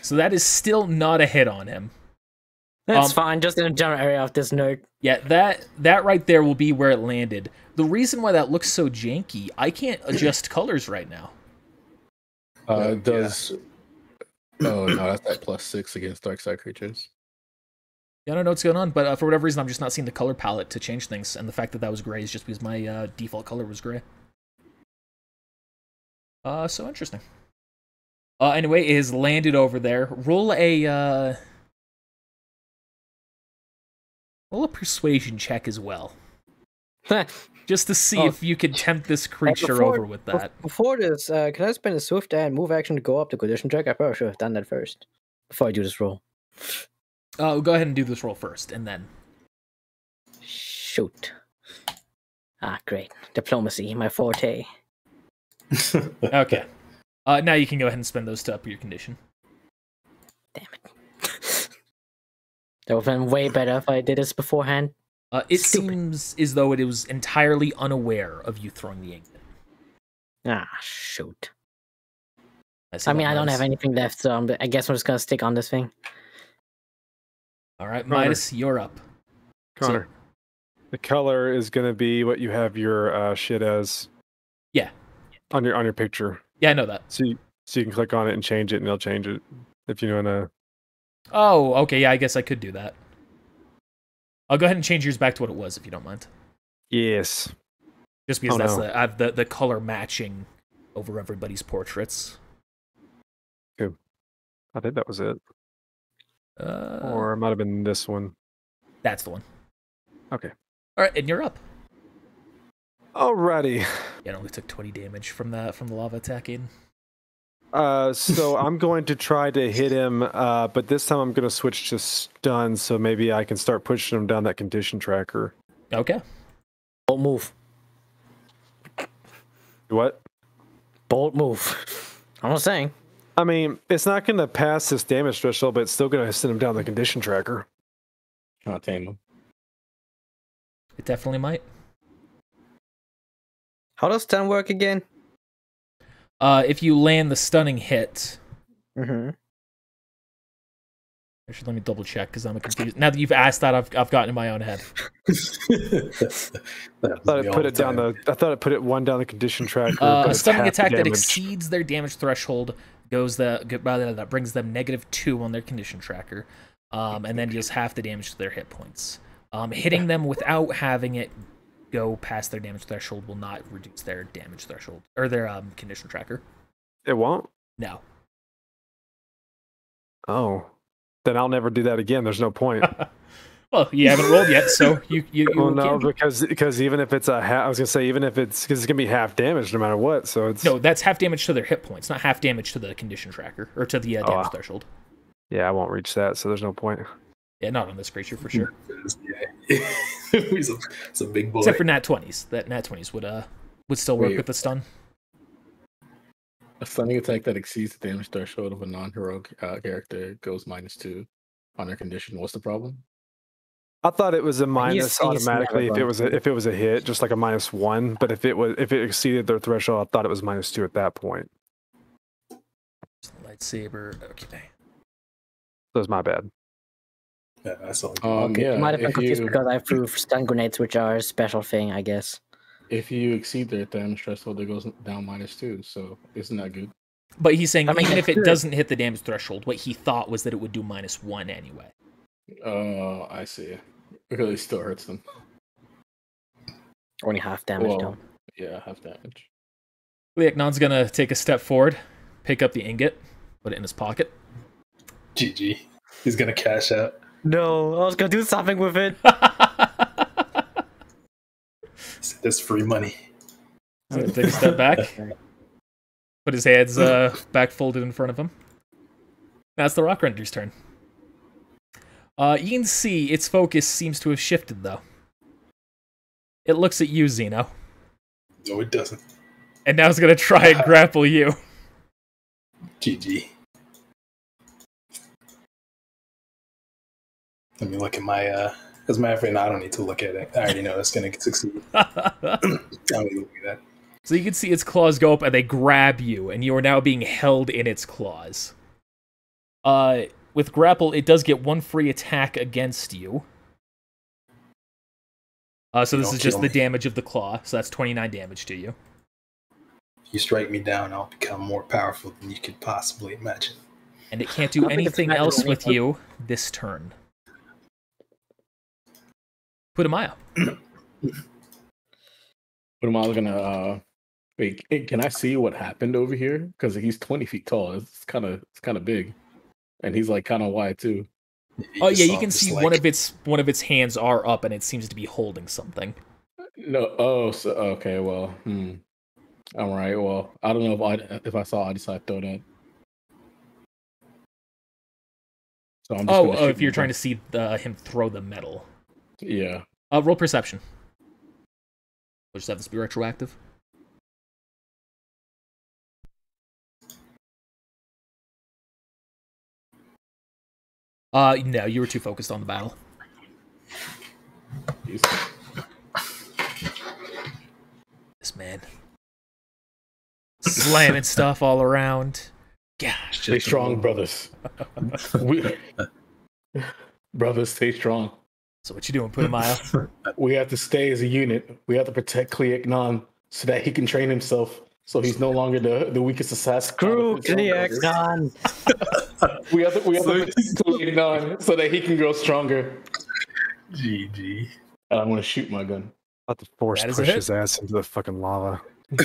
So that is still not a hit on him. That's Um, fine, just in a general area of this nerd. Yeah, that that right there will be where it landed. The reason why that looks so janky, I can't adjust colors right now. Uh, Yeah. does oh no, that's that plus six against dark side creatures. Yeah, I don't know what's going on, but uh, for whatever reason, I'm just not seeing the color palette to change things, and the fact that that was gray is just because my uh, default color was gray. Uh, so interesting. Uh, anyway, it has landed over there. Roll a uh, roll a persuasion check as well, just to see Oh. if you can tempt this creature before- over with that. Before this, uh, can I spend a swift and move action to go up the condition check? I probably should have done that first. Before I do this roll. Uh, go ahead and do this roll first, and then Shoot. Ah, great. Diplomacy, my forte. okay. Uh, now you can go ahead and spend those to up your condition. Damn it. That would have been way better if I did this beforehand. Uh, it Stupid. seems as though it was entirely unaware of you throwing the ingot. Ah, shoot. see I mean, I don't have anything left, so I'm, I guess I'm just gonna stick on this thing. All right, Connor. Midas, you're up. Connor. The color is going to be what you have your uh, shit as. Yeah. On your on your picture, Yeah, I know that. so you, so you can click on it and change it, and it'll change it. If you want to. Oh, okay. Yeah, I guess I could do that. I'll go ahead and change yours back to what it was if you don't mind. Yes. Just because Oh, that's no. the I have the the color matching over everybody's portraits. I think that was it. Uh, Or it might have been this one. that's the one. Okay. All right, and you're up. Alrighty. Yeah, it only took 20 damage from the from the lava attacking. Uh, so I'm going to try to hit him, uh, but this time I'm going to switch to stun, so maybe I can start pushing him down that condition tracker. Okay. Bold move. What? Bold move. I'm not saying. I mean, it's not going to pass this damage threshold, but it's still going to send him down the condition tracker. Trying to tame him. It definitely might. How does stun work again? Uh, if you land the stunning hit, Mm-hmm. actually, let me double check because I'm a confused. Now that you've asked that, I've I've gotten in my own head. I thought it put it down the. I thought it put it one down the condition tracker. Uh, a stunning attack that exceeds their damage threshold goes the go- rather that brings them negative two on their condition tracker, um, and then deals half the damage to their hit points. Um, hitting them without having it go past their damage threshold will not reduce their damage threshold or their um, condition tracker. It won't. No. Oh, then I'll never do that again. There's no point. Well, you haven't rolled yet, so you you, you well, no, can't- because because even if it's a half, I was gonna say even if it's because it's gonna be half damage no matter what. So it's no, that's half damage to their hit points, not half damage to the condition tracker or to the uh, Oh, damage wow. threshold. yeah, I won't reach that. So there's no point. Yeah, not on this creature for sure. Yeah. he's, a, he's a big boy. Except for nat twenties. That nat twenties would uh would still work Wait. with the stun. A stunning attack that exceeds the damage threshold of a non-heroic uh, character goes minus two on their condition. What's the problem? I thought it was a minus he's never automatically if it was a, if it was a hit, just like a minus one. But if it was if it exceeded their threshold, I thought it was minus two at that point. Lightsaber. Okay. So it's my bad. Yeah, that's all. Um, okay. yeah, Might have been confused you- because I threw stun grenades, which are a special thing, I guess. If you exceed their damage threshold, it goes down minus two. So isn't that good? But he's saying I mean, even if it sure. doesn't hit the damage threshold, what he thought was that it would do minus one anyway. Oh, I see. Because it still hurts them. Only half damage, Well, though. Yeah, half damage. Kleeknon's gonna take a step forward, pick up the ingot, put it in his pocket. GG. He's gonna cash out. No, I was gonna do something with it. That's free money. He's gonna take a step back, put his hands uh, back folded in front of him. That's the Rock Render's turn. Uh, you can see its focus seems to have shifted though. It looks at you, Zeno, No, it doesn't. and now it's gonna try and grapple you. GG. Let me look at my. uh As a matter of fact, no, I don't need to look at it. I already know it's gonna succeed. I don't need to look at that. So you can see its claws go up and they grab you, and you are now being held in its claws. Uh, with grapple, it does get one free attack against you. Uh, so You this is just kill the damage of the claw. So that's 29 damage to you. You strike me down, I'll become more powerful than you could possibly imagine. And it can't do I think it's anything else with you this turn. Putamaya. But am I gonna uh wait? Can I see what happened over here? Because he's twenty feet tall. It's kind of it's kind of big, and he's like kind of wide too. Oh yeah, you can see like- one of its one of its hands are up, and it seems to be holding something. No. Oh. So okay. Well. Hmm. All right. Well, I don't know if I if I saw I decide to throw that. So I'm just Oh, oh if you're trying to see the, him throw the metal. Yeah. Uh, roll perception. We'll just have this be retroactive. Uh, no, you were too focused on the battle. He's- This man. Slamming stuff all around. Gosh. Stay strong, brothers. we brothers, stay strong. So what you doing, Putamaya? We have to stay as a unit. We have to protect Kleeknon so that he can train himself so he's no longer the, the weakest assassin. Screw out of his own brothers. Kleeknon. We have to we have So- to Clear Nine so that he can grow stronger. GG. And I'm gonna shoot my gun. Let the force That is push his ass into the fucking lava. Would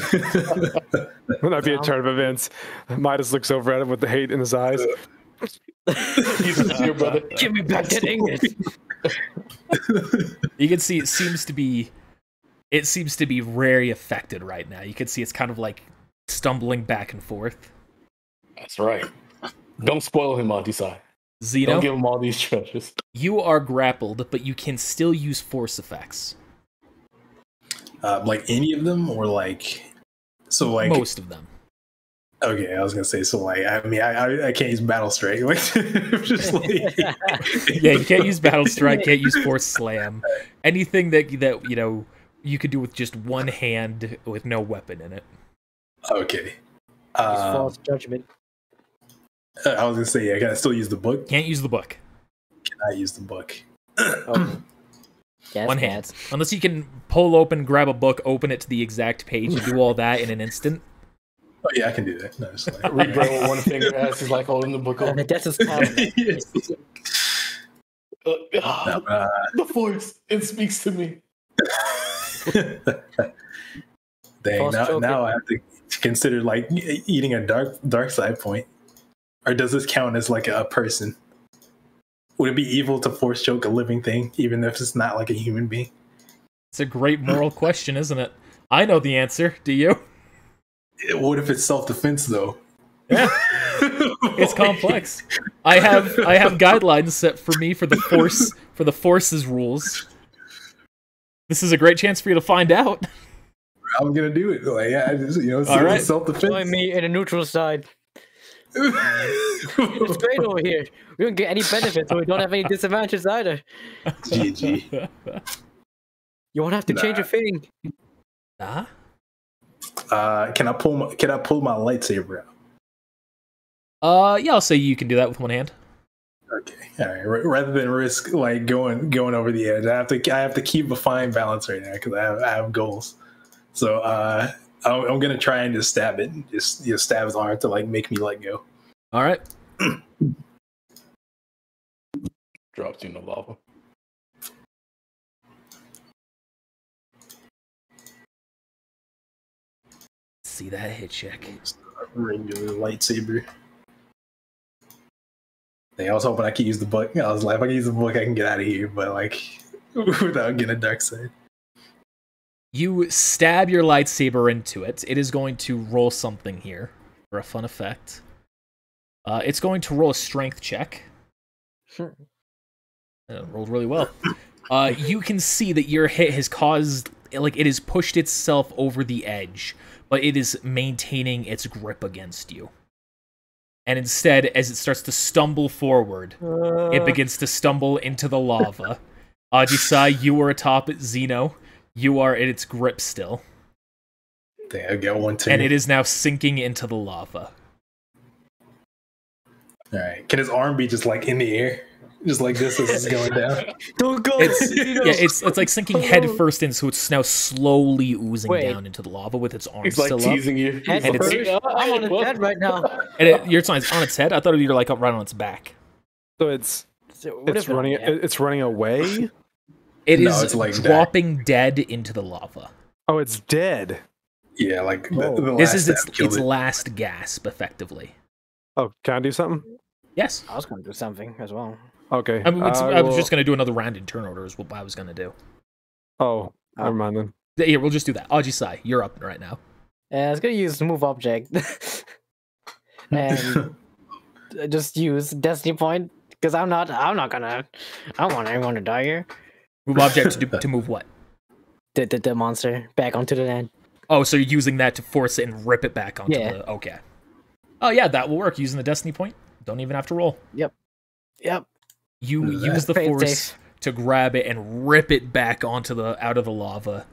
that be a Wow. turn of events? Midas looks over at him with the hate in his eyes. He's your brother. Give me back that ingot. You can see it seems to be it seems to be very affected right now. You can see it's kind of like stumbling back and forth. That's right. Don't spoil him, Monty-sai. Don't give him all these treasures. you are grappled, but you can still use force effects. Uh, like any of them, or like so like Most of them. Okay. I was gonna say so like I mean I I, I can't use battle strike like just like Yeah, you can't use battle strike, can't use force slam. Anything that that you know you could do with just one hand with no weapon in it. okay. It's Uh, false judgment. I was gonna say yeah, I gotta still use the book. Can't use the book. Can I use the book? Yes, one hand. Unless you can pull open, grab a book, open it to the exact page, and do all that in an instant. Oh yeah, I can do that. No, it's fine. Read Bro with one finger as he's like holding the book open. That's his comment. Uh, No, uh, the force, it speaks to me. Dang, now, now I have to consider like eating a dark dark side point, or does this count as like a person? Would it be evil to force choke a living thing, even if it's not like a human being? It's a great moral question, isn't it? I know the answer. Do you? What if it's self defense though? Yeah. It's complex. I have I have guidelines set for me for the force for the forces rules. This is a great chance for you to find out. I'm gonna do it. Like, yeah, just, you know, All right. self Join defense. me in a neutral side. It's great over here. We don't get any benefits, and we don't have any disadvantages either. GG. You won't have to change a thing. Huh? Uh, can I pull my Can I pull my lightsaber out? Uh, yeah, I'll say you can do that with one hand. Okay, all right. R- rather than risk like going going over the edge, I have to I have to keep a fine balance right now because I have I have goals. So uh, I'm, I'm gonna try and just stab it, just you know, stab his arm to like make me let go. All right. Drops you in the lava. See that hit check. Regular lightsaber. Dang, I was hoping I could use the book. I was like, if I can use the book, I can get out of here. But like, without getting a dark side. You stab your lightsaber into it. It is going to roll something here for a fun effect. Uh, it's going to roll a strength check. Sure. Uh, rolled really well. Uh, you can see that your hit has caused, like, it has pushed itself over the edge, but it is maintaining its grip against you. And instead, as it starts to stumble forward, it uh. begins to stumble into the lava. Aji Sai, you are atop it. Zeno, you are in its grip still. Dang, I got one turn. And it is now sinking into the lava. All right. Can his arm be just like in the air, just like this as it's going down? Don't go. It's yeah, it's it's like sinking head Oh. first in, so it's now slowly oozing Wait. down into the lava with its arms He's like still up. teasing you. Head and it's- first. I'm on his head right now. And it, your sign's on its head. I thought you were like up right on its back. So it's So it's if it- running yeah. it's running away. It No, is it's like that. dropping dead into the lava. Oh, it's dead. Yeah, like the, Oh. the This is its its it. last gasp, effectively. Oh, can I do something? Yes. I was going to do something as well. Okay. I, mean, it's- I I was will- just gonna do another round in turn order. Is what I was gonna do. Oh, never mind then. Yeah, Here, we'll just do that. Aji Sai, you're up right now. Uh, I was going to use move object. and just use destiny point because I'm not. I'm not gonna. I don't want anyone to die here. Move object to, do, to move what? The, the the monster back onto the land. Oh, so you're using that to force it and rip it back onto Yeah. the. Okay. Oh yeah, that will work. Using the destiny point, don't even have to roll. Yep. Yep. You Look use the force safe. to grab it and rip it back onto the out of the lava.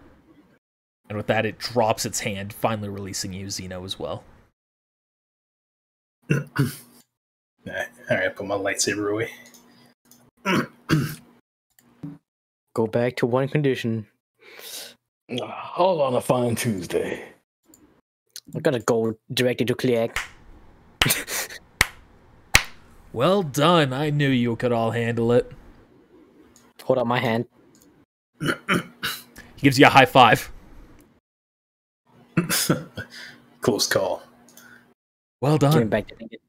And with that, it drops its hand, finally releasing you, Zeno, as well. All right, I put my lightsaber away. Go back to one condition. Hold on a fine Tuesday. I'm gonna go directly to Klieg. Well done. I knew you could all handle it. Hold up my hand. He gives you a high five. Close call. Well done. back the ingot.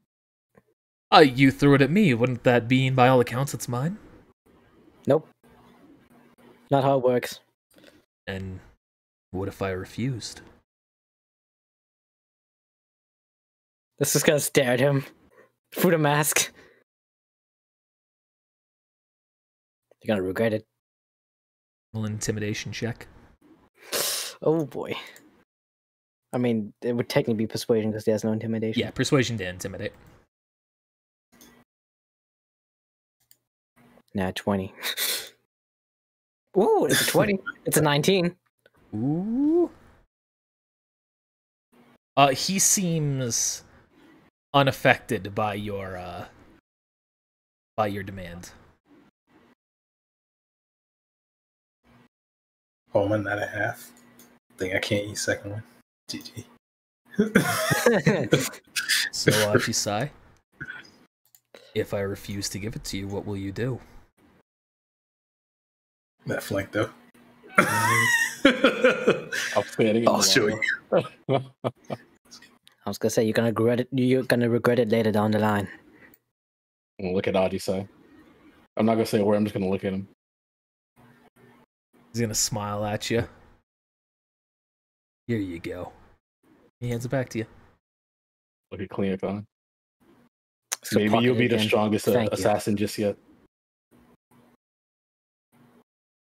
Uh, you threw it at me. Wouldn't that mean, by all accounts, it's mine? Nope. Not how it works. And what if I refused? This is gonna stare at him through the mask. You're gonna regret it. Well, intimidation check. Oh boy. I mean, it would technically be persuasion because he has no intimidation. Yeah, persuasion to intimidate. Nah, 20. Ooh, it's a 20. it's a 19. Ooh. Uh, he seems unaffected by your uh by your demand. Oh, one and a half. think I can't use second one. GG. So, uh, Jisai, if I refuse to give it to you, what will you do? that flank though. I'll say. I'll show you. I was gonna say you're gonna regret it. You're gonna regret it later down the line. I'm gonna look at Aji Sai. I'm not gonna say a word. I'm just gonna look at him. He's gonna smile at you. Here you go. He hands it back to you. Look at Kleeknon. Let's go Maybe you'll it be the strongest uh, Thank you. assassin just yet.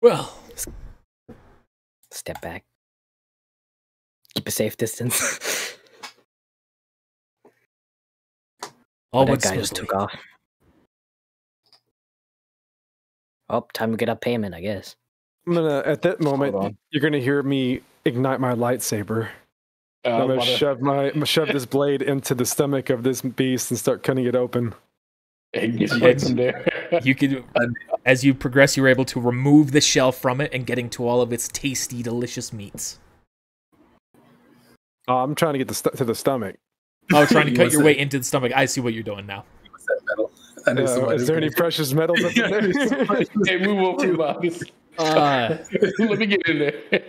Well, Step back. Keep a safe distance. oh, that went guy just took off. Oh, time to get up payment, I guess. I'm gonna at that moment you're gonna hear me ignite my lightsaber. Uh, I'm I'm gonna about to- shove my I'm gonna shove this blade into the stomach of this beast and start cutting it open. Hey, get right from there. You could, as you progress, you're able to remove the shell from it and getting to all of its tasty, delicious meats. Oh, I'm trying to get the st- to the stomach. Oh, trying to cut your to- way into the stomach. I see what you're doing now. That metal? I Uh, somebody's is there any precious metals up in there? hey, move over, Marcus. Uh, Let me get in there.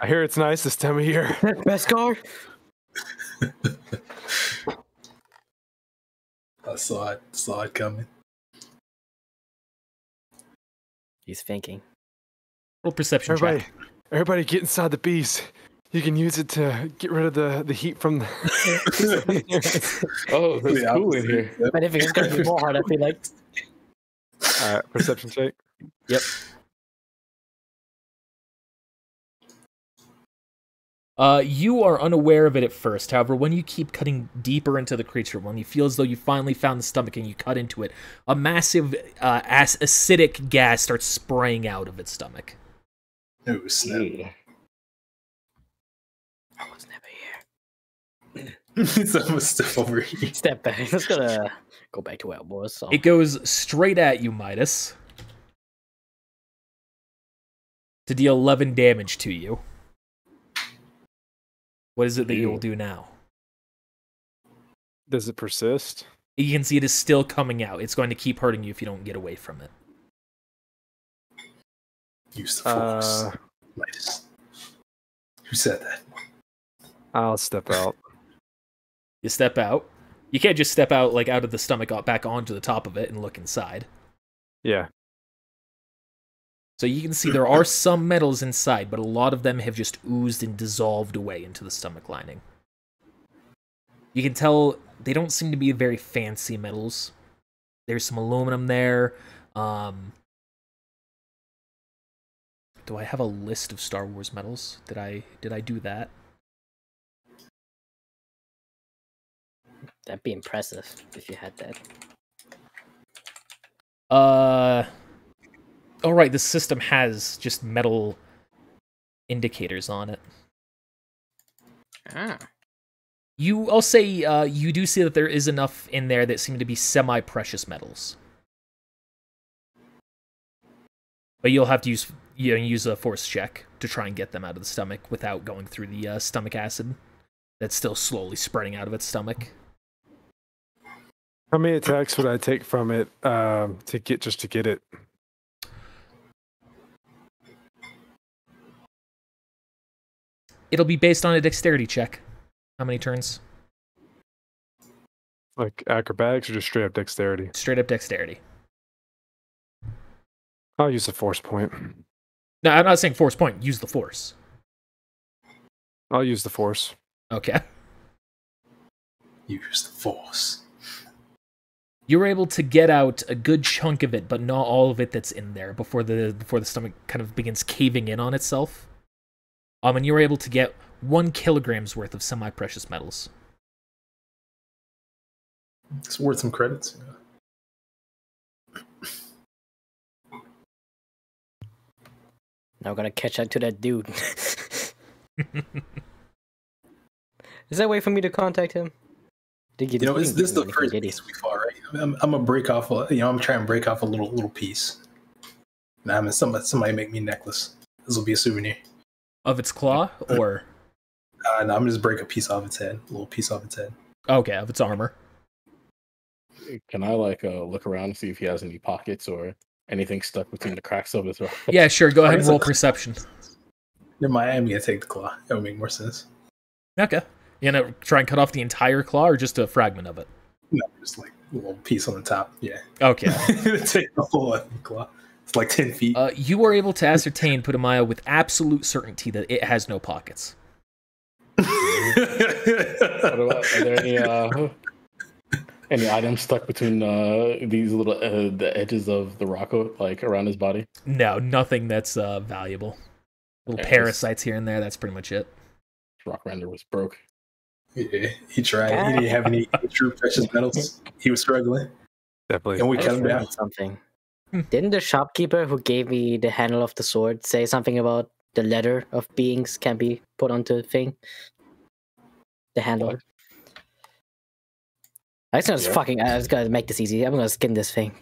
I hear it's nice this time of year. Best car? I saw it. Saw it coming. He's thinking. roll perception Everybody, check. everybody, get inside the beast. You can use it to get rid of the, the heat from the. Oh, that's Yeah, cool in here. But if it's gonna be more hard, I feel like. All right, perception check. Yep. Uh, you are unaware of it at first. However, when you keep cutting deeper into the creature, when you feel as though you finally found the stomach and you cut into it, a massive uh, ac- acidic gas starts spraying out of its stomach. Oh snap! Yeah. I was never here. it's almost stuff over here. Step back. Let's gonna go back to where it was. So. It goes straight at you, Midas, to deal 11 damage to you. What is it that you will do now? Does it persist? You can see it is still coming out. It's going to keep hurting you if you don't get away from it. Use the force. Uh, Midas. Who said that? I'll step out. You step out. You can't just step out like out of the stomach back onto the top of it and look inside. Yeah. So you can see there are some metals inside, but a lot of them have just oozed and dissolved away into the stomach lining. You can tell they don't seem to be very fancy metals. There's some aluminum there. Um, do I have a list of Star Wars metals? Did I did I do that? That'd be impressive if you had that. Uh, all right. The system has just metal indicators on it. Ah. You, I'll say, uh, you do see that there is enough in there that seem to be semi-precious metals. but you'll have to use you know, use a force check to try and get them out of the stomach without going through the uh, stomach acid that's still slowly spreading out of its stomach. How many attacks would I take from it um, to get just to get it? It'll be based on a dexterity check. How many turns? Like acrobatics or just straight up dexterity? Straight up dexterity. I'll use the force point. No, I'm not saying force point. Use the force. I'll use the force. Okay. Use the force. You were able to get out a good chunk of it, but not all of it that's in there before the before the stomach kind of begins caving in on itself. Um, and you're able to get one kilogram's worth of semi-precious metals. It's worth some credits. Now I gotta catch up to that dude. Is there a way for me to contact him? Did You know, he this, is the first did we fought, right? I'm, I'm gonna break off. A, you know, I'm trying to break off a little little piece. Now, I'm somebody somebody make me a necklace. This will be a souvenir. of its claw, or Uh, no, I'm gonna just break a piece off its head, a little piece off its head. okay, of its armor. Can I like uh, look around and see if he has any pockets or anything stuck between the cracks of his rock? Yeah, sure. Go ahead and roll perception. In Miami, I take the claw. That would make more sense. Okay. You gonna try and cut off the entire claw, or just a fragment of it? No, just like a little piece on the top. Yeah, Okay. take the whole claw. It's like ten feet. Uh, you were able to ascertain, Putamaya, with absolute certainty that it has no pockets. What about, are there any uh, any items stuck between uh, these little uh, the edges of the rock, like around his body? No, nothing that's uh, valuable. Little Okay, parasites here and there. That's pretty much it. Rock render was broke. Yeah, he tried. He didn't have any true precious metals. He was struggling, Definitely. and we cut him down. something. Didn't the shopkeeper who gave me the handle of the sword say something about the letter of beings can be put onto the thing? The handle. What? I just, just fucking. I just gotta make this easy. I'm gonna skin this thing.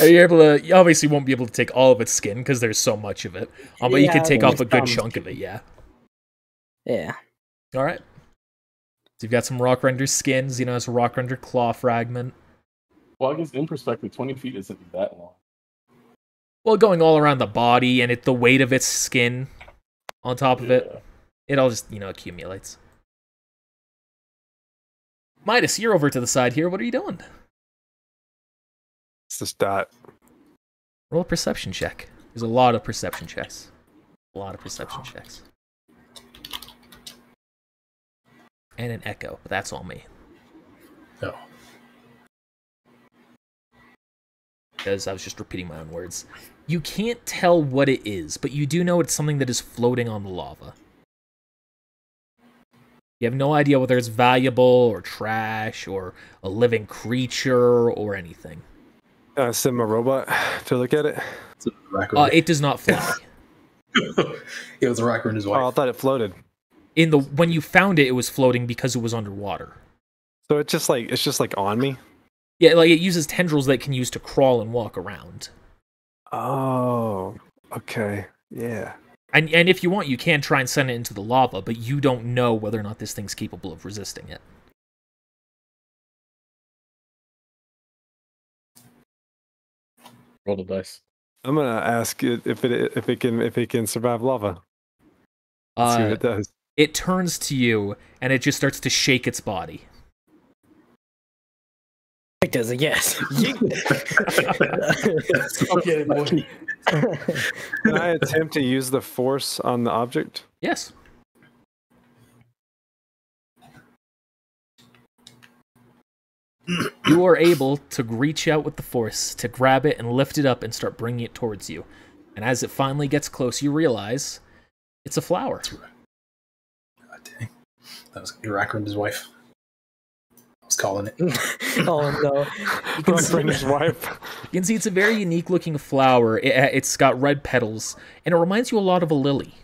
Are you able to? You obviously won't be able to take all of its skin because there's so much of it. Um, but you can take off a good some. chunk of it. Yeah. yeah. All right. So you've got some rock render skins. You know, it's a rock render claw fragment. Well, I guess in perspective, twenty feet isn't that long. Well, going all around the body and it the weight of its skin on top of it, it all just you know accumulates. Midas, you're over to the side here. What are you doing? It's this dot. Roll a perception check. There's a lot of perception checks. A lot of perception checks. And an echo, but that's all me. No. Because I was just repeating my own words. You can't tell what it is, but you do know it's something that is floating on the lava. You have no idea whether it's valuable or trash or a living creature or anything. Uh, send my robot to look at it. It's a Uh, it does not fly. it was a rocker and his Oh, I thought it floated. In the when you found it, it was floating because it was underwater. So it's just like it's just like on me. Yeah, like it uses tendrils that it can use to crawl and walk around. Oh, okay, yeah. And and if you want, you can try and send it into the lava, but you don't know whether or not this thing's capable of resisting it. Roll the dice. I'm gonna ask it if it if it can if it can survive lava. Let's see what Uh, it does. It turns to you and it just starts to shake its body. It does a yes. Okay, boy. Can I attempt to use the force on the object? Yes. you are able to reach out with the force to grab it and lift it up and start bringing it towards you. And as it finally gets close, you realize it's a flower. God dang. That was the rocker and his wife. I was calling it. oh no. You can, see, his wife. you can see it's a very unique looking flower. It, uh, it's got red petals, and it reminds you a lot of a lily.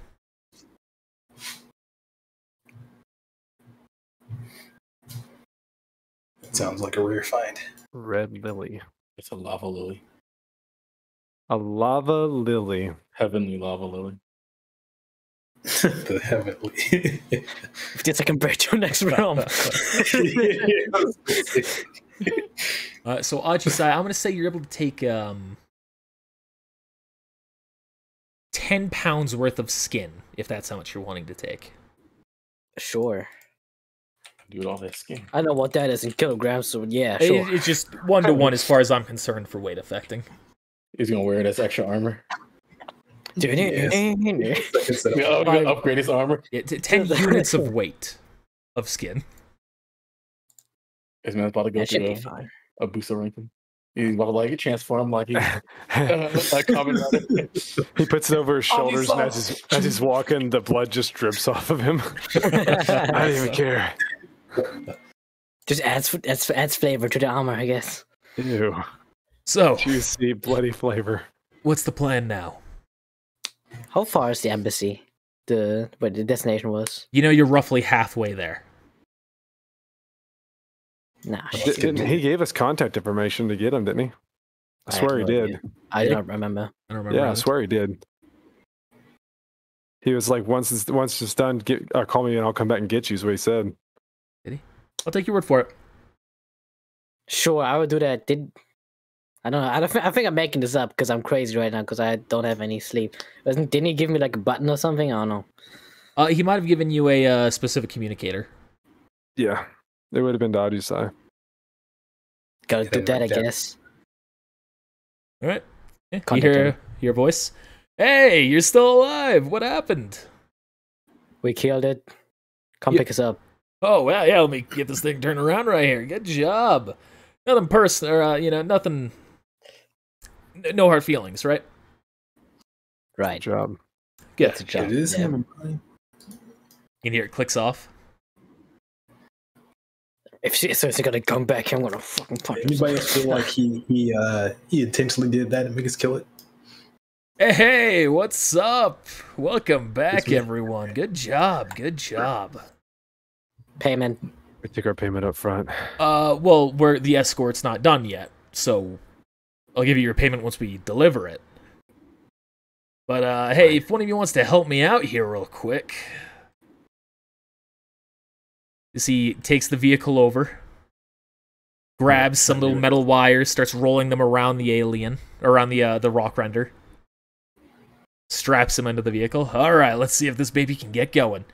It sounds like a rare find. Red lily. It's a lava lily. A lava lily. Heavenly lava lily. The heavenly. Just I can break your next realm. Uh, so Aji Sai, I'm gonna say you're able to take um, ten pounds worth of skin, if that's how much you're wanting to take. sure. Dude, all that skin. I know what that is in kilograms, so yeah, It- sure. it's just one to one as far as I'm concerned for weight affecting. He's gonna wear it as extra armor. Yes. Instead of- Oh, upgrade his armor. Yeah, t- ten units of weight of skin. This man's about to go That should through be a, fine. a booster ranking. He's about to like transform like he's uh, a common rider. he puts it over his shoulders, and as he's, as he's walking, the blood just drips off of him. I don't even care. Just adds adds adds flavor to the armor, I guess. Ew. So, Juicy, bloody flavor. what's the plan now? How far is the embassy? The where the destination was? You know, you're roughly halfway there. Nah, Let's Di- get didn't- he gave us contact information to get him, didn't he? I I swear he did. idea. I don't remember. I don't remember. Yeah, I swear he did. He was like, once it's once it's done, get, uh, call me and I'll come back and get you. Is what he said. Did he? I'll take your word for it. Sure, I would do that. Did I don't know? I don't. thi- I think I'm making this up because I'm crazy right now because I don't have any sleep. Wasn't didn't he give me like a button or something? I don't know. Uh, he might have given you a uh, specific communicator. Yeah, it would have been Dodgy's side. Gotta Yeah, do that, I like that. guess. All right. Yeah, you hear him. your voice. Hey, you're still alive. What happened? We killed it. Come Yeah. pick us up. Oh well, yeah. Let me get this thing turned around right here. Good job. Nothing personal, uh, you know, nothing. N- No hard feelings, right? Right. Good job. Good. That's a job. It is yeah. him. Brian. You can hear it clicks off. If she says he's gonna come back, I'm gonna fucking punch him. Anybody else feel like he he uh he intentionally did that to make us kill it? Hey, hey, what's up? Welcome back, everyone. Good job. Good job. Payment. We took our payment up front. Uh, well, we're the escort's not done yet, so I'll give you your payment once we deliver it. But uh, hey, if one of you wants to help me out here real quick, as he takes the vehicle over, grabs some little metal wires, starts rolling them around the alien, around the uh, the rock render, straps him into the vehicle. All right, let's see if this baby can get going.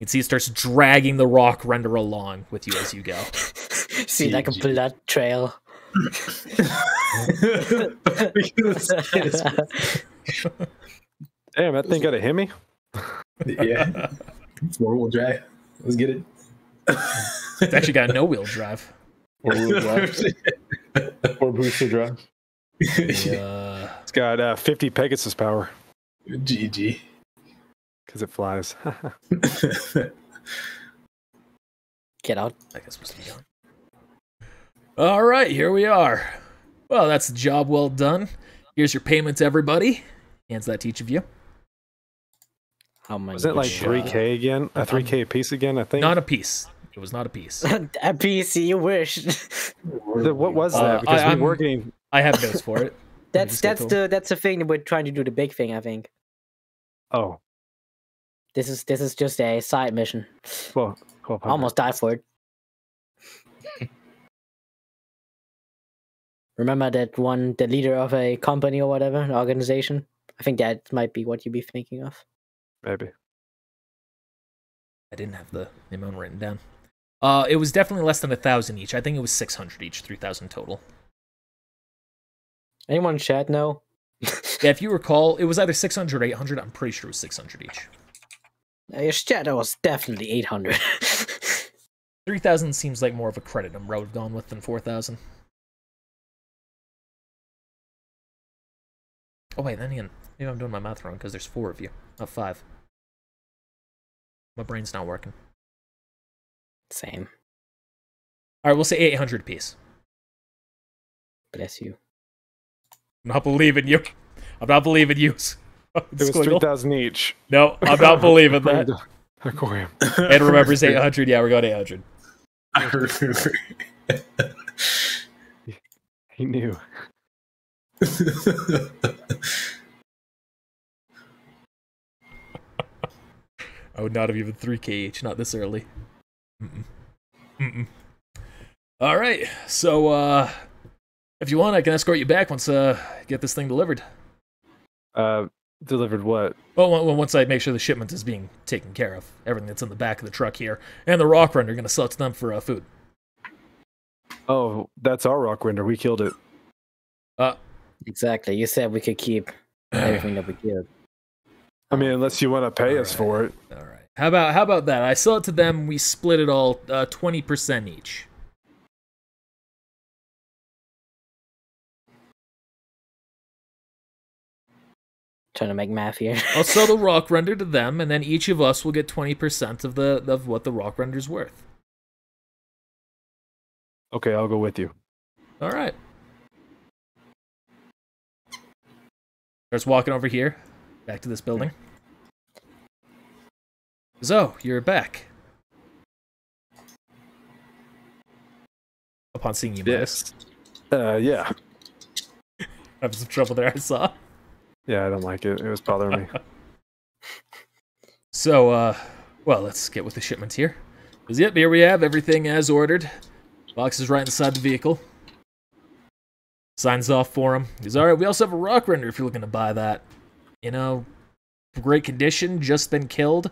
You can see it starts dragging the rock render along with you as you go. See like a blood trail. Damn, that thing got a hit me. yeah. Four wheel drive. Let's get it. It's actually got no wheel drive. Or wheel drive. or booster drive. Uh, It's got uh, 50 Pegasus power GG. because it flies. Get out. I guess supposed to be gone. All right, here we are. Well, that's the job well done. Here's your payment, everybody. Hands that to each of you. How much? Was it like 3K again? A 3K piece again, I think. Not a piece. It was not a piece. a piece You wish. What was Uh, that? Because I- we I'm- were getting. I have notes for it. that's that's the that's the thing that we're trying to do. The big thing, I think. Oh, This is this is just a side mission. well, 1200. Almost died for it. Remember that one, the leader of a company or whatever, an organization? I think that might be what you'd be thinking of. Maybe. I didn't have the, the amount written down. Uh, it was definitely less than a thousand each. I think it was six hundred each, three thousand total. Anyone in chat know? Yeah, if you recall, it was either 600 or 800. I'm pretty sure it was 600 each. Uh, Your chat was definitely 800. 3,000 seems like more of a credit number I would have gone with than 4,000. Oh, wait, then again, maybe I'm doing my math wrong because there's four of you, not five. My brain's not working. Same. All right, we'll say 800 apiece. Bless you. I'm not believing you. I'm not believing you. It was Squiggle. 3,000 each. No, I'm not believing that. Aquarium. And remembers 800. Yeah, we're going 800. I remember. He knew. I would not have even 3kh, not this early. Mm-mm. Mm-mm. All right, so uh, if you want, I can escort you back once uh get this thing delivered. Uh, delivered what? Well, well, once I make sure the shipment is being taken care of, everything that's in the back of the truck here, and the rock render, going to sell it to them for uh, food. Oh, that's our rock render. We killed it. Exactly. You said we could keep everything that we killed. I mean, unless you want to pay us Alright. for it. All right. How about how about that? I sell it to them. We split it all uh, twenty percent each. Trying to make math here. I'll sell the rock render to them, and then each of us will get twenty percent of the of what the rock render's worth. Okay, I'll go with you. All right. Starts walking over here, back to this building. So you're back. Upon seeing you, Midas. Uh, yeah. having some trouble there. I saw. Yeah, I don't like it. It was bothering me. So, uh, well, let's get with the shipment here. 'Cause, yep, here we have everything as ordered. Box is right inside the vehicle. Signs off for him. He's all right. We also have a rock render if you're looking to buy that. You know, great condition, just been killed.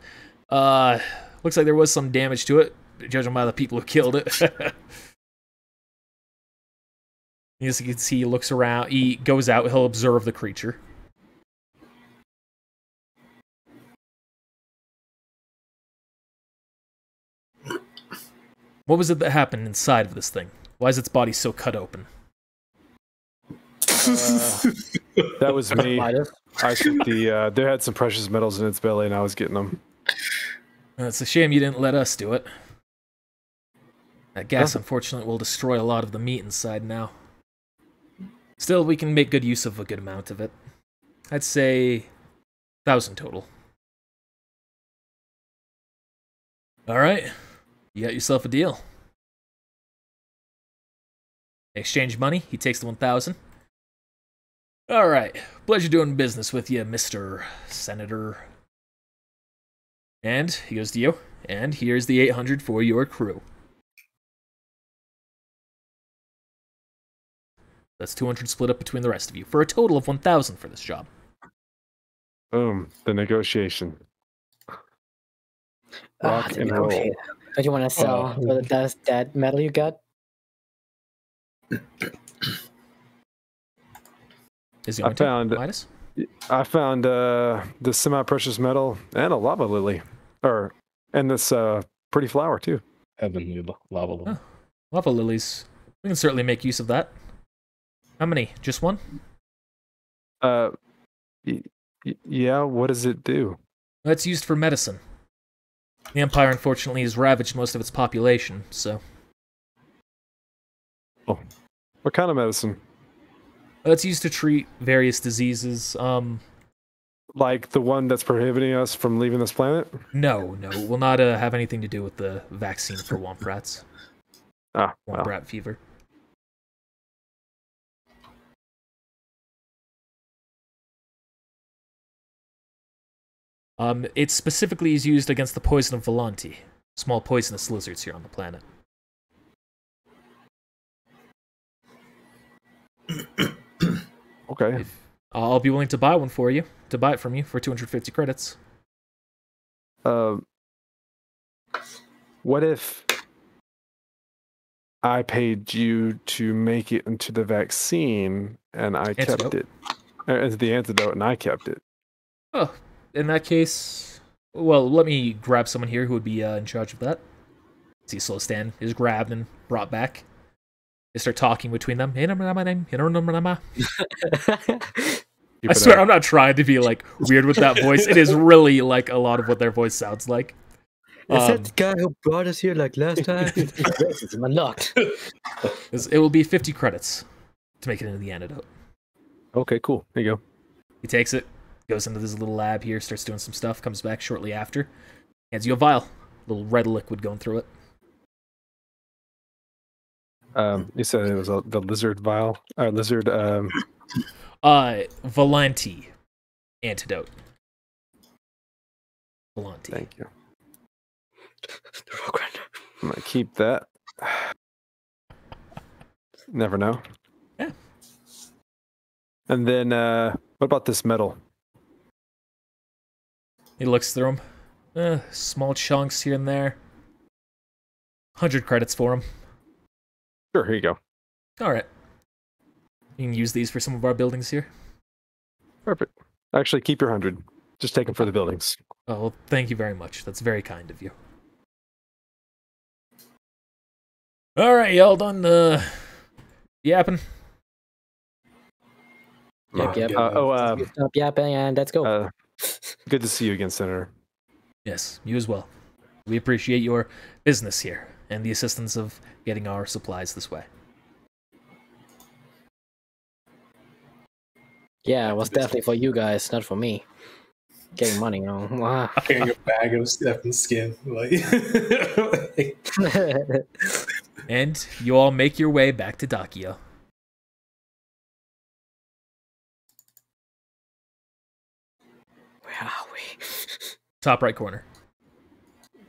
Uh, looks like there was some damage to it, judging by the people who killed it. As you can see, he looks around. He goes out. He'll observe the creature. What was it that happened inside of this thing? Why is its body so cut open? That was me. I took the. Uh, there had some precious metals in its belly, and I was getting them. Uh, It's a shame you didn't let us do it. That gas, unfortunately, will destroy a lot of the meat inside now. Still, we can make good use of a good amount of it. I'd say thousand total. All right, you got yourself a deal. Exchange money. He takes the one thousand. All right, pleasure doing business with you, Mister Senator. And he goes to you. And here's the 800 for your crew. That's 200 split up between the rest of you for a total of 1,000 for this job. Boom. The negotiation. Ah, Rock the and roll. negotiator. Don't you want to sell Uh, the, that, that metal you got? Is he I going to? found- Midas? I found uh, this semi-precious metal and a lava lily, or and this uh, pretty flower too. Heavenly lava. lily. Huh. Lava lilies. We can certainly make use of that. How many? Just one? Uh, y- y- yeah. What does it do? That's used for medicine. The Empire, unfortunately, has ravaged most of its population, so Oh, What kind of medicine? It's used to treat various diseases. Um, Like the one that's prohibiting us from leaving this planet? no, no, it will not uh, have anything to do with the vaccine for Womp Rats. Ah, Womp well. Rat fever. Um, it specifically is used against the poison of Volanti, small poisonous lizards here on the planet. Okay. If, I'll be willing to buy one for you, to buy it from you for 250 credits. Um, what if I paid you to make it into the vaccine and I kept it? Uh, As the antidote, and I kept it. Oh, in that case, well, let me grab someone here who would be uh, in charge of that. See, slow stand is grabbed and brought back. They start talking between them. Keep I it swear, up. I'm not trying to be like weird with that voice. It is really like a lot of what their voice sounds like. Is Um, that the guy who brought us here like last time? Racism unlocked. It will be 50 credits to make it into the antidote. Okay, cool. There you go. He takes it, goes into this little lab here, starts doing some stuff, comes back shortly after, hands you a vial, little red liquid going through it. Um, you said it was a, the lizard vial or lizard. Um, Uh, Valenti antidote. Valenti. thank you. The rock runner. I'm gonna keep that. Never know. Yeah. And then, uh, what about this metal? He looks through them. Uh, small chunks here and there. 100 credits for him. Sure, here you go. All right. You can use these for some of our buildings here. Perfect. Actually, keep your hundred. Just take them for the buildings. Oh, well, thank you very much. That's very kind of you. All right, y'all done uh, yapping? Yep, yep. Uh, oh, uh, Stop yapping and let's go. uh, good to see you again, Senator. Yes, you as well. We appreciate your business here and the assistance of getting our supplies this way. yeah, it was definitely for you guys, not for me. Getting money, you know. Wow. Carrying a bag of Stephen's skin, like, And you all make your way back to Dakio. Where are we? Top right corner.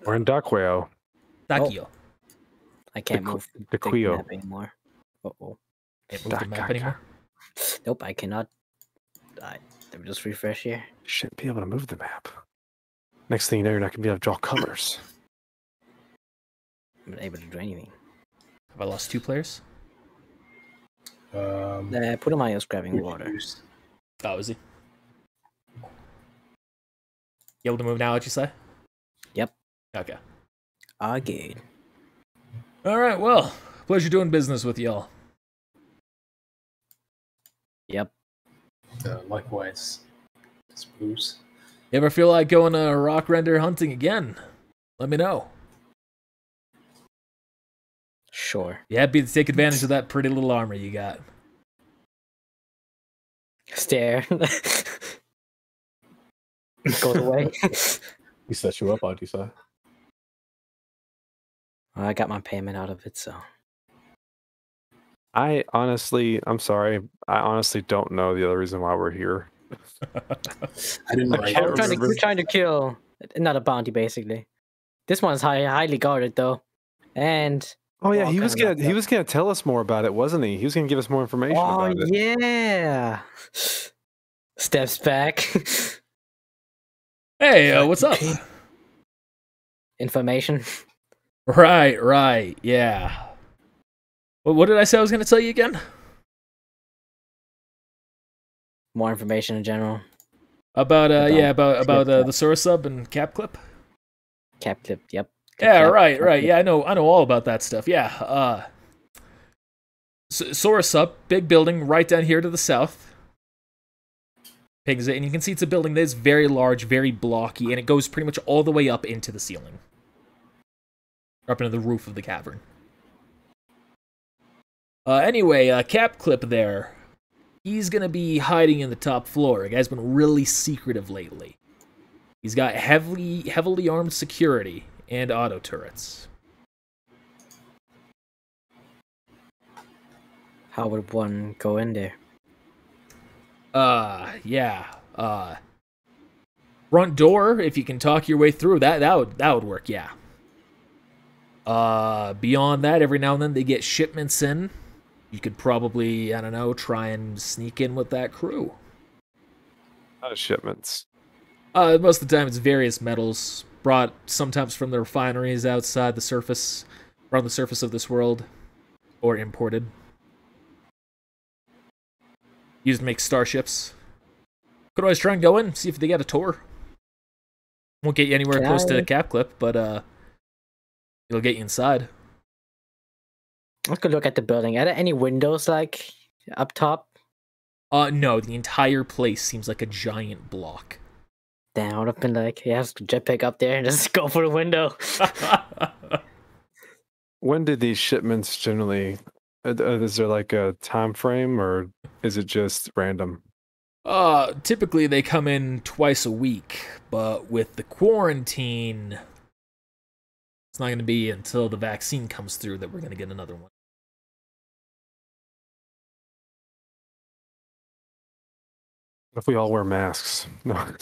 We're in Dockweo. Dakio. Oh. I can't The move the the Quio. map anymore. Uh oh. Can't move the map Dakaka. anymore. Nope, I cannot. I, let me just refresh here. Shouldn't be able to move the map. Next thing you know, you're not gonna be able to draw colors. I'm not able to do anything. Have I lost two players? um, Uh, put on my grabbing water. use- Oh, is he? You able to move now, what you say? Yep. Okay. Ah, good. All right, well, pleasure doing business with y'all. Yep. Uh, likewise, suppose. You ever feel like going uh, rock render hunting again? Let me know. Sure. Be happy to take advantage of that pretty little armor you got. Stare. Goes away. He set you up, I'd say. I got my payment out of it, so. I honestly, I'm sorry. I honestly don't know the other reason why we're here. I didn't I like. can't trying, to, remember. we're trying to kill another bounty, basically. This one's high, highly guarded, though. And. Oh yeah, he was gonna he was gonna tell us more about it, wasn't he? He was gonna give us more information Oh, about it. yeah. Steps back. Hey, uh, what's up? Information. Right, right, yeah. What, what did I say I was going to tell you again? More information in general. About, uh, About yeah, about about uh, the SoroSuub and Cap Clip. Cap clip. Yep. Good Yeah, cap, right, cap right. clip. Yeah, I know, I know all about that stuff. Yeah, uh, SoroSuub, big building right down here to the south. Pigs it, and you can see it's a building that is very large, very blocky, and it goes pretty much all the way up into the ceiling, up into the roof of the cavern. Uh, anyway, uh, Cap Clip there. He's gonna be hiding in the top floor. The guy's been really secretive lately. He's got heavily heavily armed security and auto turrets. How would one go in there? Uh, yeah. Uh, front door. If you can talk your way through that, that would that would work. Yeah. Uh, beyond that, every now and then they get shipments in. You could probably, I don't know, try and sneak in with that crew. Uh, shipments. Uh, most of the time it's various metals brought sometimes from the refineries outside the surface, around the surface of this world, or imported. Used to make starships. Could always try and go in, see if they got a tour. Won't get you anywhere Can close I- to cap clip, but uh, it'll get you inside. Let's go look at the building. Are there any windows like up top? Uh, no, the entire place seems like a giant block. Damn, I would have been like, yeah, let's jetpack up there and just go for the window. When did these shipments generally? uh, uh, Is there like a time frame, or is it just random? Uh, typically they come in twice a week, but with the quarantine, it's not going to be until the vaccine comes through that we're going to get another one. What if we all wear masks? No.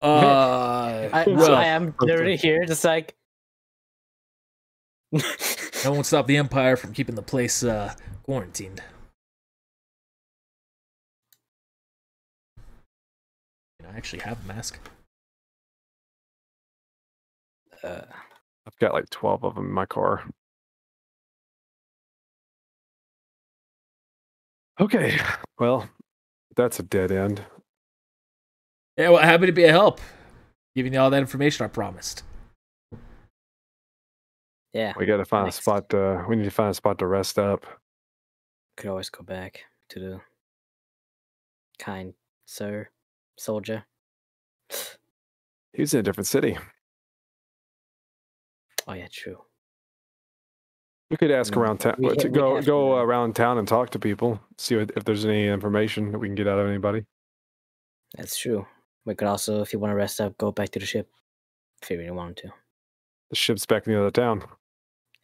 Uh, I, well, so I am literally here, just like. that won't stop the Empire from keeping the place uh, quarantined. I actually have a mask uh, I've got like 12 of them in my car. Okay. Well, that's a dead end. Yeah, well, happy to be a help. Giving you all that information I promised. yeah, We got to find Next. a spot. Uh, we need to find a spot to rest up. could always go back to the kind sir soldier. He's in a different city. Oh yeah, true. We could ask Mm, around town. we- to we go go to- around town and talk to people. See what, if there's any information that we can get out of anybody. That's true. We could also, if you want to rest up, go back to the ship. If you really wanted to. The ship's back in the other town.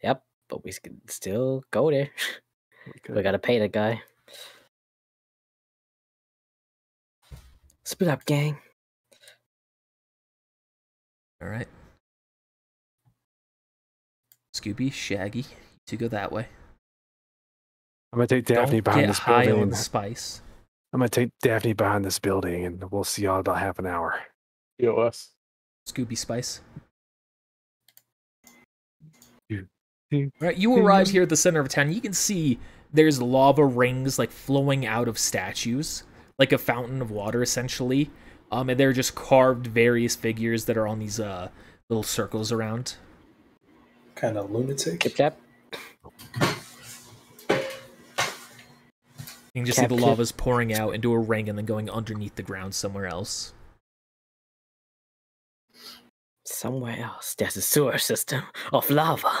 Yep, but we could still go there. Okay. We gotta pay the guy. Split up, gang. All right. Scooby, Shaggy, to go that way. I'm gonna take Daphne Don't behind get this high building. on and- the spice. I'm gonna take Daphne behind this building, and we'll see y'all in about half an hour. EOS. Scooby Spice. You- Right, you arrive here at the center of town. You can see there's lava rings like flowing out of statues, like a fountain of water, essentially. Um, and they're just carved various figures that are on these uh little circles around. Kind of lunatic. Kip clap. You can just see the Cap- lava's pouring out into a ring and then going underneath the ground somewhere else. Somewhere else, there's a sewer system of lava.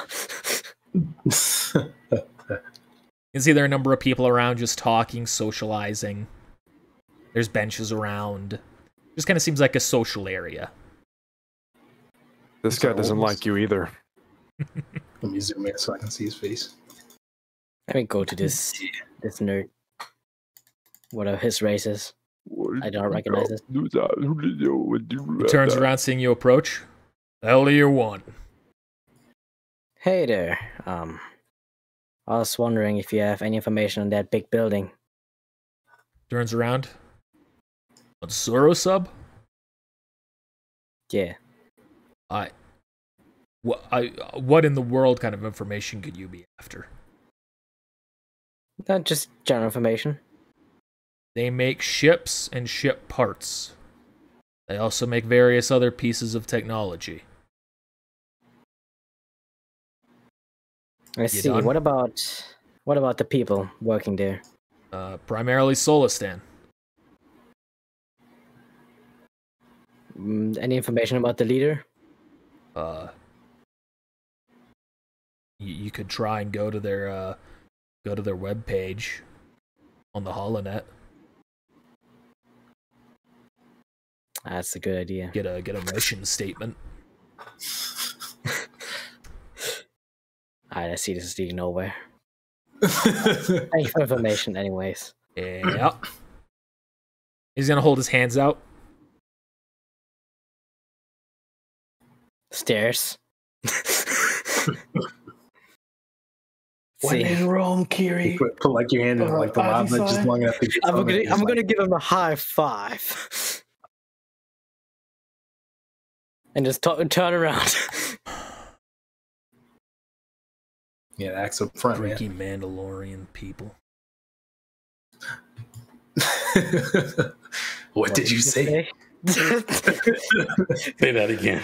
You can see there are a number of people around just talking, socializing. There's benches around. Just kind of seems like a social area. This guy doesn't like you either. Let me zoom in so I can see his face. Let me go to this this nerd. What are his races? I don't recognize it. He turns around, seeing you approach. The hell do you want? Hey there. Um, I was wondering if you have any information on that big building. Turns around. On SoroSuub? Yeah. I. What I what in the world kind of information could you be after? Not just general information. They make ships and ship parts. They also make various other pieces of technology. You see. done? What about what about the people working there? Uh, primarily Sullustan. Mm, any information about the leader? Uh, you, you could try and go to their uh, go to their web page on the Holonet. That's a good idea. Get a get a mission statement. Alright, I see this is leading nowhere. Thank you for information, anyways. Yeah. He's gonna hold his hands out. Stairs. When see, in Rome, Kiri. put, put like your hand in like the Ivy lava just side. long enough to get I'm gonna I'm like- gonna give him a high five. And just t- turn around. Yeah, axe up front, man. Mandalorian people. what did you say? Say that again.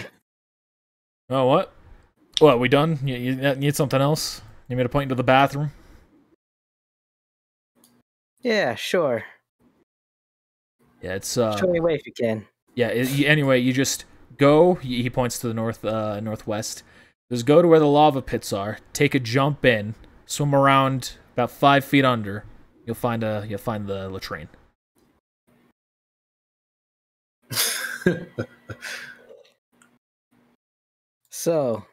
Oh what? What? We done? You, you need something else? You made a point into the bathroom. yeah, sure. Yeah, it's uh. Show me way if you can. Yeah. It, anyway, you just go. He, he points to the north, uh, northwest. Just go to where the lava pits are. Take a jump in. Swim around about five feet under. You'll find a. You'll find the latrine. So,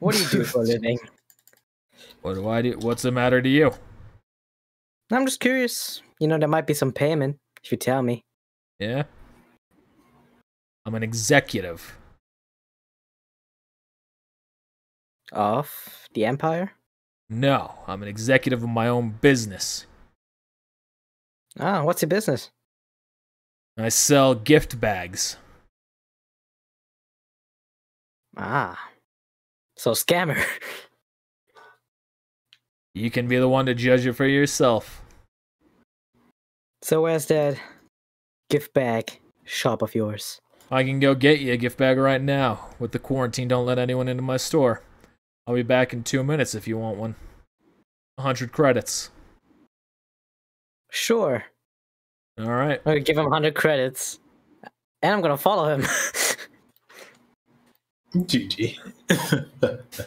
what do you do for a living? What do I do? What's the matter to you? I'm just curious. You know, there might be some payment If you tell me. Yeah. I'm an executive. Of the Empire? No, I'm an executive of my own business. Ah, what's your business? I sell gift bags. Ah. So scammer. You can be the one to judge it for yourself. so where's that gift bag shop of yours? I can go get you a gift bag right now. With the quarantine, don't let anyone into my store. I'll be back in two minutes if you want one. A hundred credits. Sure. All right. I'm gonna give him a 100 credits. And I'm gonna follow him. GG.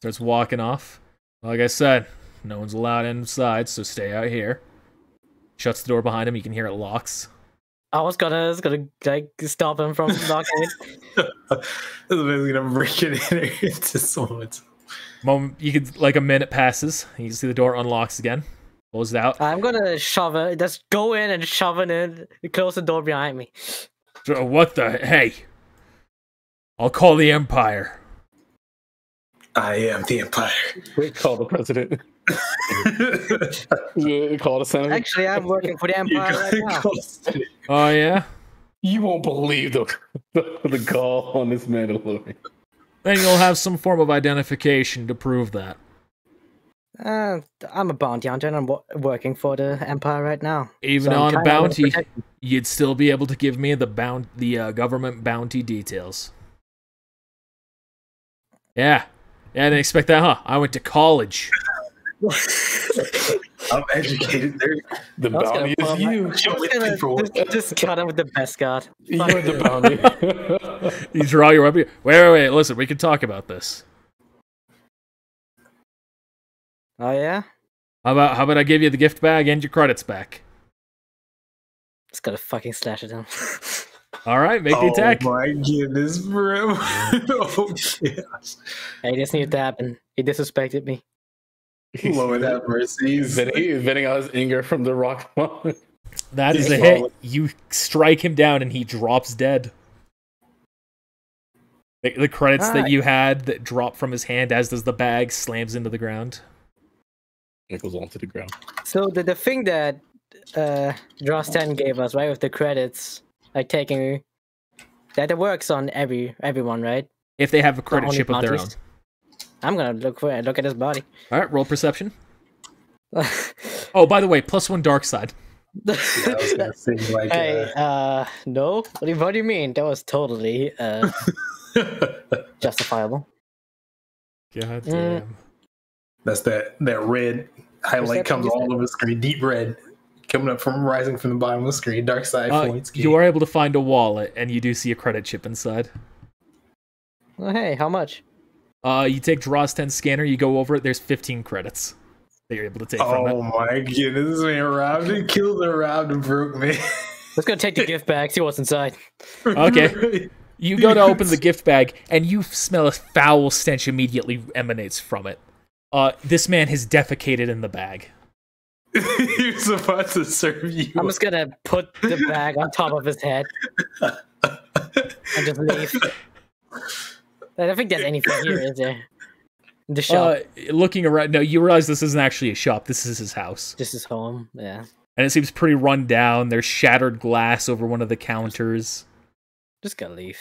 Starts walking off. Like I said, no one's allowed inside, so stay out here. Shuts the door behind him. You can hear it locks. I was gonna, I was gonna like stop him from locking it. This is basically gonna break it in into someone's. Moment you could like a minute passes. You can see the door unlocks again. Closed out. I'm gonna shove it. Just go in and shove it in. Close the door behind me. What the hey? I'll call the Empire. I am the Empire. We call the president. Yeah, call the senator. Actually, I'm working for the Empire right now. Oh yeah? You won't believe the the, the call on this Mandalorian. Then you'll have some form of identification to prove that. Uh, I'm a bounty hunter and I'm working for the Empire right now. Even So on a bounty, you. you'd still be able to give me the bound the uh, government bounty details. Yeah. Yeah, I didn't expect that, huh? I went to college. I'm educated. There. The I gonna bounty pull is up you. Just, gonna- just, just cut him with the best guard. You're the bounty. You draw your weapon. Wait, wait, wait. Listen, we can talk about this. Oh yeah, How about how about I give you the gift bag and your credits back? just gotta fucking slash at him. All right, make the attack. Oh my goodness, bro. oh, gosh. hey, this needed to happen. He disrespected me. Lord have mercy. Venting, he's out his anger from the rock. That is a He's hit. You strike him down and he drops dead. The, the credits that Alright. you had that drop from his hand, as does the bag, slams into the ground. it goes onto the ground. So the the thing that uh Dross 10 gave us, right, with the credits, like taking that it works on every everyone, right? If they have a credit chip of their own. I'm gonna look for look at his body. All right, roll perception. Oh, by the way, plus one dark side. Yeah, I was gonna like, hey, uh, no. What do, you, what do you mean? That was totally uh uh, justifiable. God Mm. damn. that's that that red highlight Perception, comes all said? over the screen, deep red, coming up from rising from the bottom of the screen. Dark side Uh, points. you are able to find a wallet, and you do see a credit chip inside. Oh, hey, how much? Uh, you take Draw's 10 scanner, you go over it, there's 15 credits that you're able to take from Oh it. my goodness, this man robbed and killed and robbed and broke me. Let's go take the gift bag. See what's inside. Okay. You go to open the gift bag, and you smell a foul stench immediately emanates from it. Uh, this man has defecated in the bag. he was about to serve you. I'm just gonna put the bag on top of his head and just leave. I don't think there's anything here, is there? The shop. Uh, looking around, no, you realize this isn't actually a shop. This is his house, this is home. Yeah. and it seems pretty run down. There's shattered glass over one of the counters. Just gotta leave.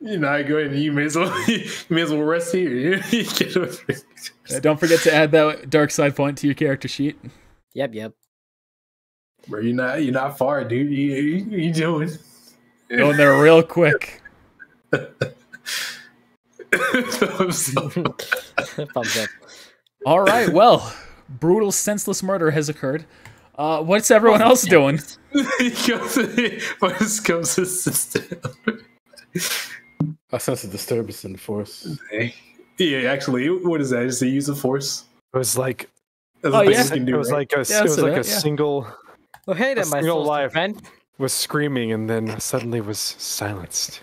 You know, I go ahead and you may as well you may as well rest here. You get over- Uh, don't forget to add that dark side point to your character sheet. Yep, yep. Bro, you're not you're not far, dude. You you, you doing? Going there real quick. Thumbs up. Thumbs up. All right, well, brutal, senseless murder has occurred. Uh, what's everyone else doing? he comes first comes his sister. I sense a disturbance in the force. Yeah, actually, what is that? Is the use of force? It was like Oh, the yeah. thing you can it do, was right? like a Yeah, it was so like a that, yeah. single Well, hey there, my single soul's life. friend. was screaming and then suddenly was silenced.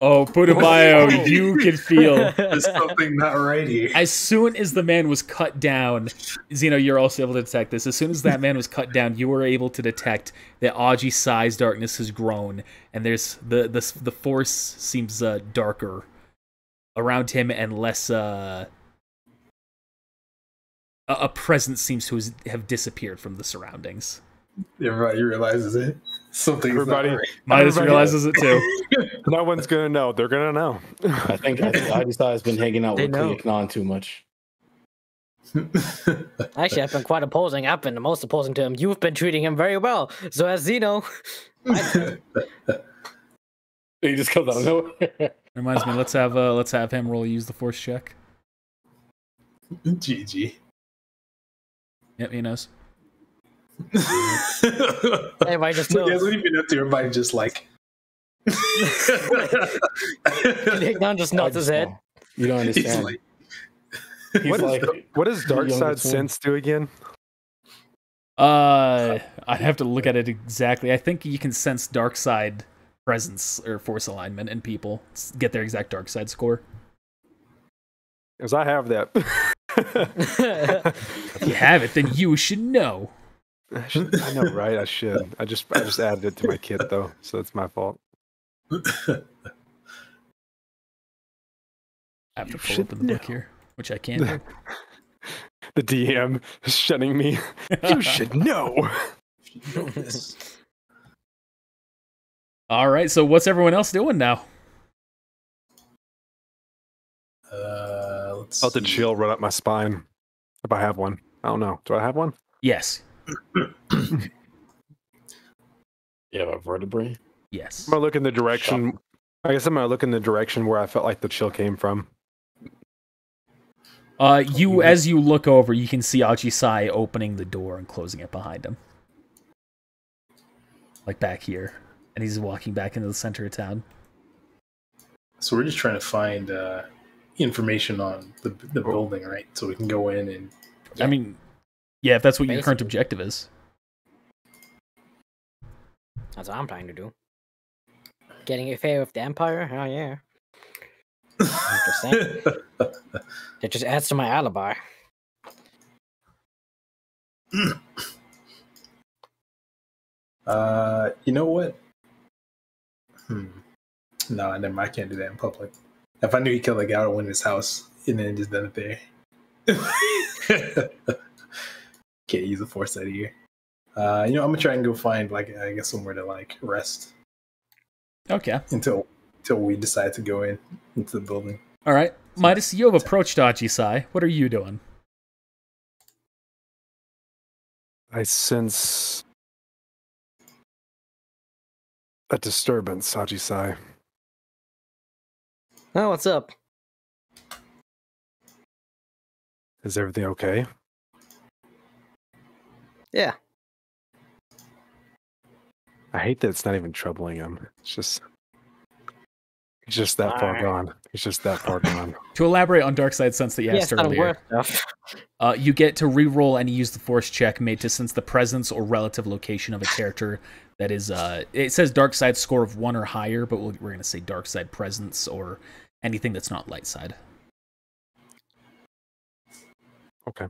Oh, Putumayo, you can feel. There's something not right here. As soon as the man was cut down, Zeno, you're also able to detect this. As soon as that man was cut down, you were able to detect that Aji Sai's darkness has grown, and there's the the the force seems uh, darker around him and less. Uh, a, a presence seems to have disappeared from the surroundings. Everybody realizes it. Something Everybody- not Midas Everybody- realizes it too. No one's gonna know. They're gonna know. I think I think Aji Sai has been hanging out They with know. Kleeknon too much. Actually, I've been quite opposing. I've been the most opposing to him. You've been treating him very well. So as Zeno, He just comes out of nowhere. Reminds me, let's have uh, let's have him roll use the force check. GG. Yep, he knows. everybody just So, guys, knows. what have you been up to? Everybody just like. Nick just nods his head. You don't He's understand. like, He's What is like, the- What does Dark Side. Sense do again? Uh, I'd have to look at it exactly. I think you can sense dark side presence or force alignment in people. Get their exact dark side score. Because I have that. If you have it, then you should know. I, should- I know, right? I should. I just I just added it to my kit though, so it's my fault. I have to You pull should open the book here, which I can't do. The DM is shunning me. You should know. All right, so what's everyone else doing now? uh, let's Felt the see. chill run up my spine. If I have one, I don't know. Do I have one? Yes, you have a vertebrae. yes. I'm gonna look in the direction. I guess I'm gonna look in the direction where I felt like the chill came from. Uh, you as you look over, you can see Aji Sai opening the door and closing it behind him, like back here, and he's walking back into the center of town. So we're just trying to find uh, information on the the building, right? So we can go in and I mean, yeah, if that's what your current objective is. That's what I'm trying to do. Getting a fair with the Empire? Oh yeah. Interesting. That just adds to my alibi. uh, you know what? Hmm. No, never mind. I can't do that in public. If I knew he killed a guy, I would win his house and then just done it there. Can't use the force out of here. Uh, you know, I'm gonna try and go find like I guess somewhere to like rest Okay. until until we decide to go in into the building. All right. Midas, you have approached Aji Sai. What are you doing? I sense a disturbance, Aji Sai. Oh, what's up? Is everything okay? Yeah. I hate that it's not even troubling him. It's just he's just that far Alright. gone. He's just that far gone. To elaborate on Dark Side Sense that you Yeah, asked it's not earlier, uh, you get to re-roll and use the Force check made to sense the presence or relative location of a character that is. Uh, it says Dark Side score of one or higher, but we'll, we're going to say Dark Side presence or anything that's not Light Side. Okay.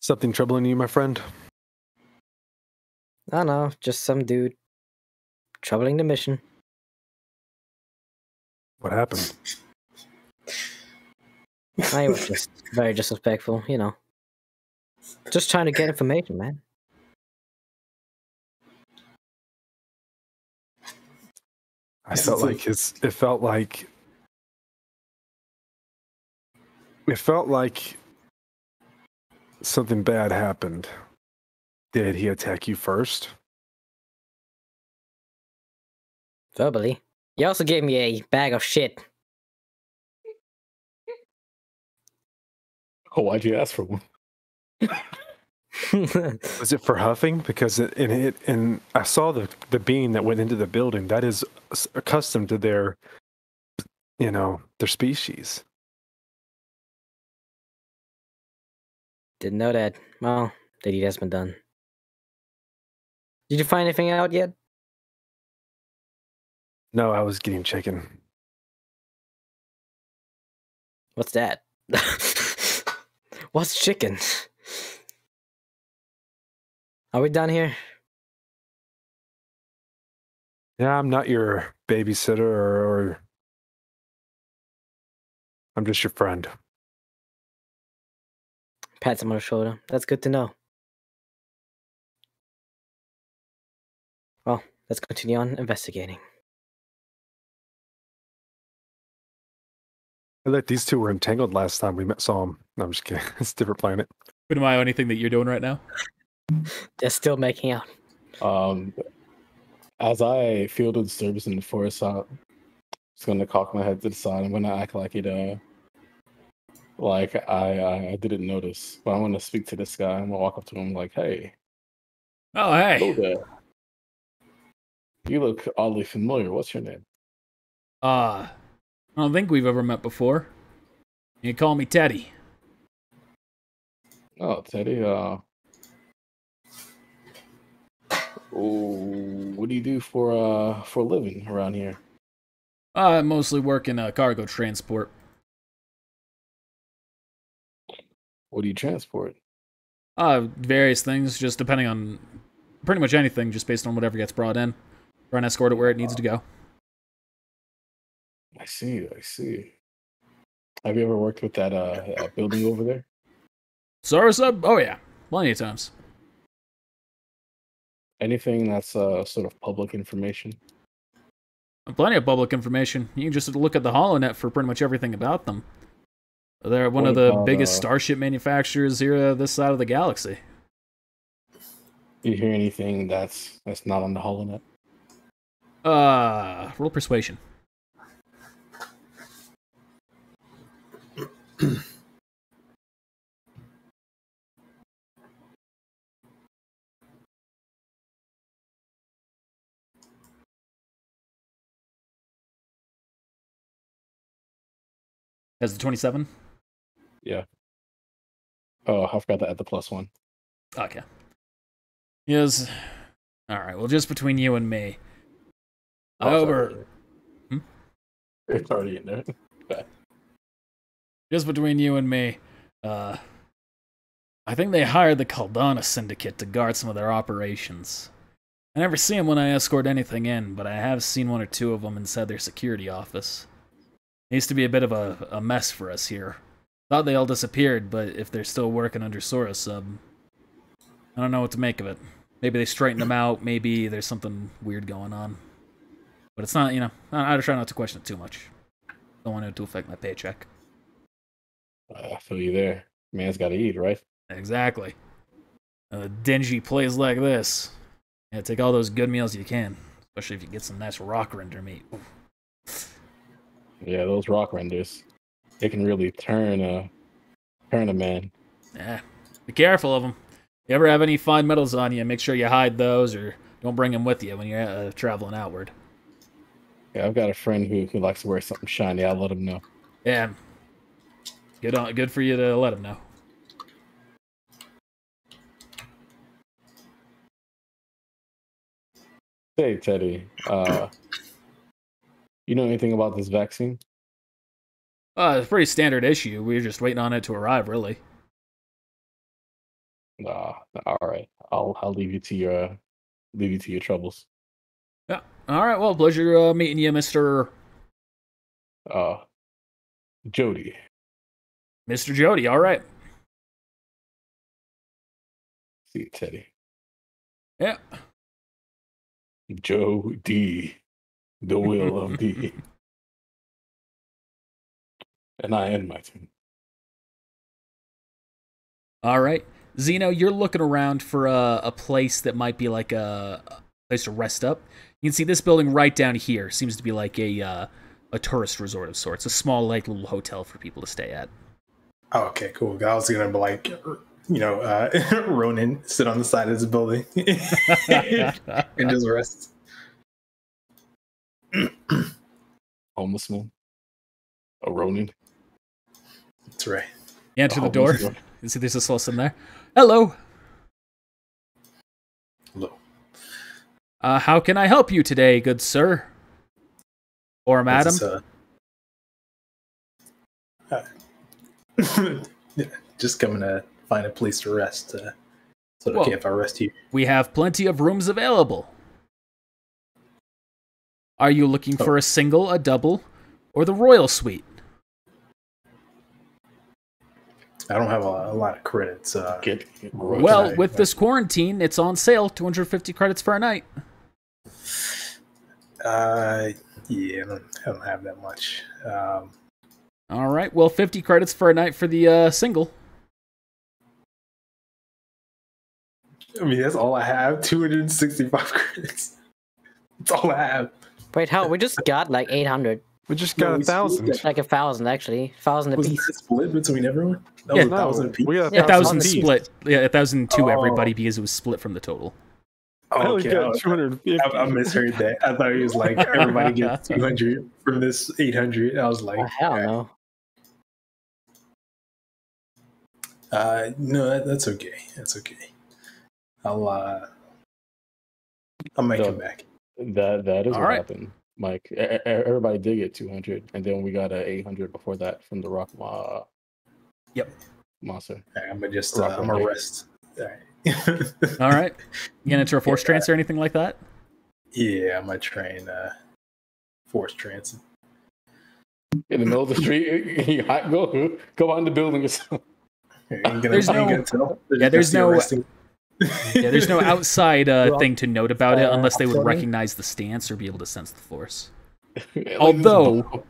Something troubling you, my friend? I don't know, just some dude troubling the mission. What happened? I was just very disrespectful, you know. Just trying to get information, man. I felt like his. It felt like. It felt like something bad happened. Did he attack you first? Verbally. He also gave me a bag of shit. Oh, why'd you ask for one? Was it for huffing? Because it, and it and I saw the the being that went into the building. That is accustomed to their, you know, their species. Didn't know that. Well, the deed has been done. Did you find anything out yet? No, I was getting chicken. What's that? What's chicken? Are we done here? Yeah, I'm not your babysitter or, or I'm just your friend. Pats him on the shoulder. That's good to know. Well, let's continue on investigating. I thought these two were entangled last time we met saw them. No, I'm just kidding. It's a different planet. Wouldn't mind anything that you're doing right now. They're still making out. Um, as I fielded the service in the forest, I'm just gonna cock my head to the side. I'm gonna act like it, uh, like I, I, I didn't notice. But I'm gonna speak to this guy. I'm gonna walk up to him like, "Hey, Oh, hey. there. You look oddly familiar. What's your name?" Uh, I don't think we've ever met before. You call me Teddy. Oh, Teddy. Uh, oh, what do you do for uh for a living around here? I mostly work in uh, cargo transport. What do you transport? Uh, various things, just depending on pretty much anything, just based on whatever gets brought in. Try and escort it where it needs to go. I see. I see. Have you ever worked with that uh that building over there? SoroSuub? Oh, yeah. Plenty of times. Anything that's uh sort of public information? Plenty of public information. You can just look at the HoloNet for pretty much everything about them. They're one What of the about, biggest uh, starship manufacturers here uh, this side of the galaxy. You hear anything that's that's not on the holonet? Uh, roll persuasion. Has the 27? Yeah. Oh, I forgot to add the plus one. Okay. Yes. All right. Well, just between you and me. Oh, it's Over. already- Hmm? It's already in there. Just between you and me. Uh, I think they hired the Caldana Syndicate to guard some of their operations. I never see them when I escort anything in, but I have seen one or two of them inside their security office. Used to be a bit of a, a mess for us here. Thought they all disappeared, but if they're still working under SoroSuub, I don't know what to make of it. Maybe they straightened them out. Maybe there's something weird going on. But it's not, you know, I, I try not to question it too much. Don't want it to affect my paycheck. I feel you there. Man's got to eat, right? Exactly. A dingy place like this. Yeah, take all those good meals you can, especially if you get some nice rock render meat. Oof. Yeah, those rock renders, they can really turn a turn a man. Yeah, be careful of them. If You ever have any fine metals on you, make sure you hide those or don't bring them with you when you're uh, traveling outward. Yeah, I've got a friend who, who likes to wear something shiny. I'll let him know. Yeah, good on, good for you to let him know. Hey, Teddy, uh, you know anything about this vaccine? Uh, it's a pretty standard issue. We are just waiting on it to arrive, really. Nah, all right. I'll I'll leave you to your uh, leave you to your troubles. Yeah. All right. Well, pleasure uh, meeting you, Mister Uh, Jody. Mister Jody. All right. See you, Teddy. Yeah. Joe D. The will of D. And I end my turn. All right. Zeno, you're looking around for a, a place that might be like a, a place to rest up. You can see this building right down here seems to be like a uh, a tourist resort of sorts, a small like little hotel for people to stay at. Oh, okay, cool. I was gonna be like, you know, uh, Ronan sit on the side of this building and just rest. Homeless man. A Ronin. That's right. You enter A the door. homeless. You see there's a soul in there. Hello. Hello. Uh, how can I help you today, good sir? Or madam? It's, uh, uh, just coming to find a place to rest. Uh, so Well- okay if I rest here. We have plenty of rooms available. Are you looking for a single, a double, or the royal suite? I don't have a, a lot of credits. Uh, Get, get Well, Okay. with this quarantine, it's on sale, 250 credits for a night. uh, yeah, I don't, I don't have that much. Um, All right, well, 50 credits for a night for the uh, single. I mean, that's all I have. 265 credits. That's all I have. Wait, how? We just got like 800. We just got we a thousand. split Like a thousand, actually. thousand Was apiece. split between everyone? That Yeah. was a thousand apiece. we got Yeah, a thousand split. Yeah, a thousand to Oh. everybody because it was split from the total. Oh, okay, I, got 250. I, I misheard that. I thought it was like everybody gets 200 from this 800. I was like, Oh, hell no. Uh, no, that, that's okay. That's okay. I'll uh, I might So- it back. That that is All what right. happened, Mike. Everybody did get 200, and then we got a 800 before that from the Rock uh, Yep. monster. All right, I'm gonna just uh, I'm gonna rest. All right. All right. You gonna enter a force Yeah. trance or anything like that? Yeah, I'm gonna train uh, force transit. In the middle of the street, you hot- go go on the building or something. Ain't gonna, There's ain't no- gonna tell. They're yeah, there's no- see arresting. Yeah, there's no outside uh, thing to note about it uh, unless they would recognize the stance or be able to sense the force. Although-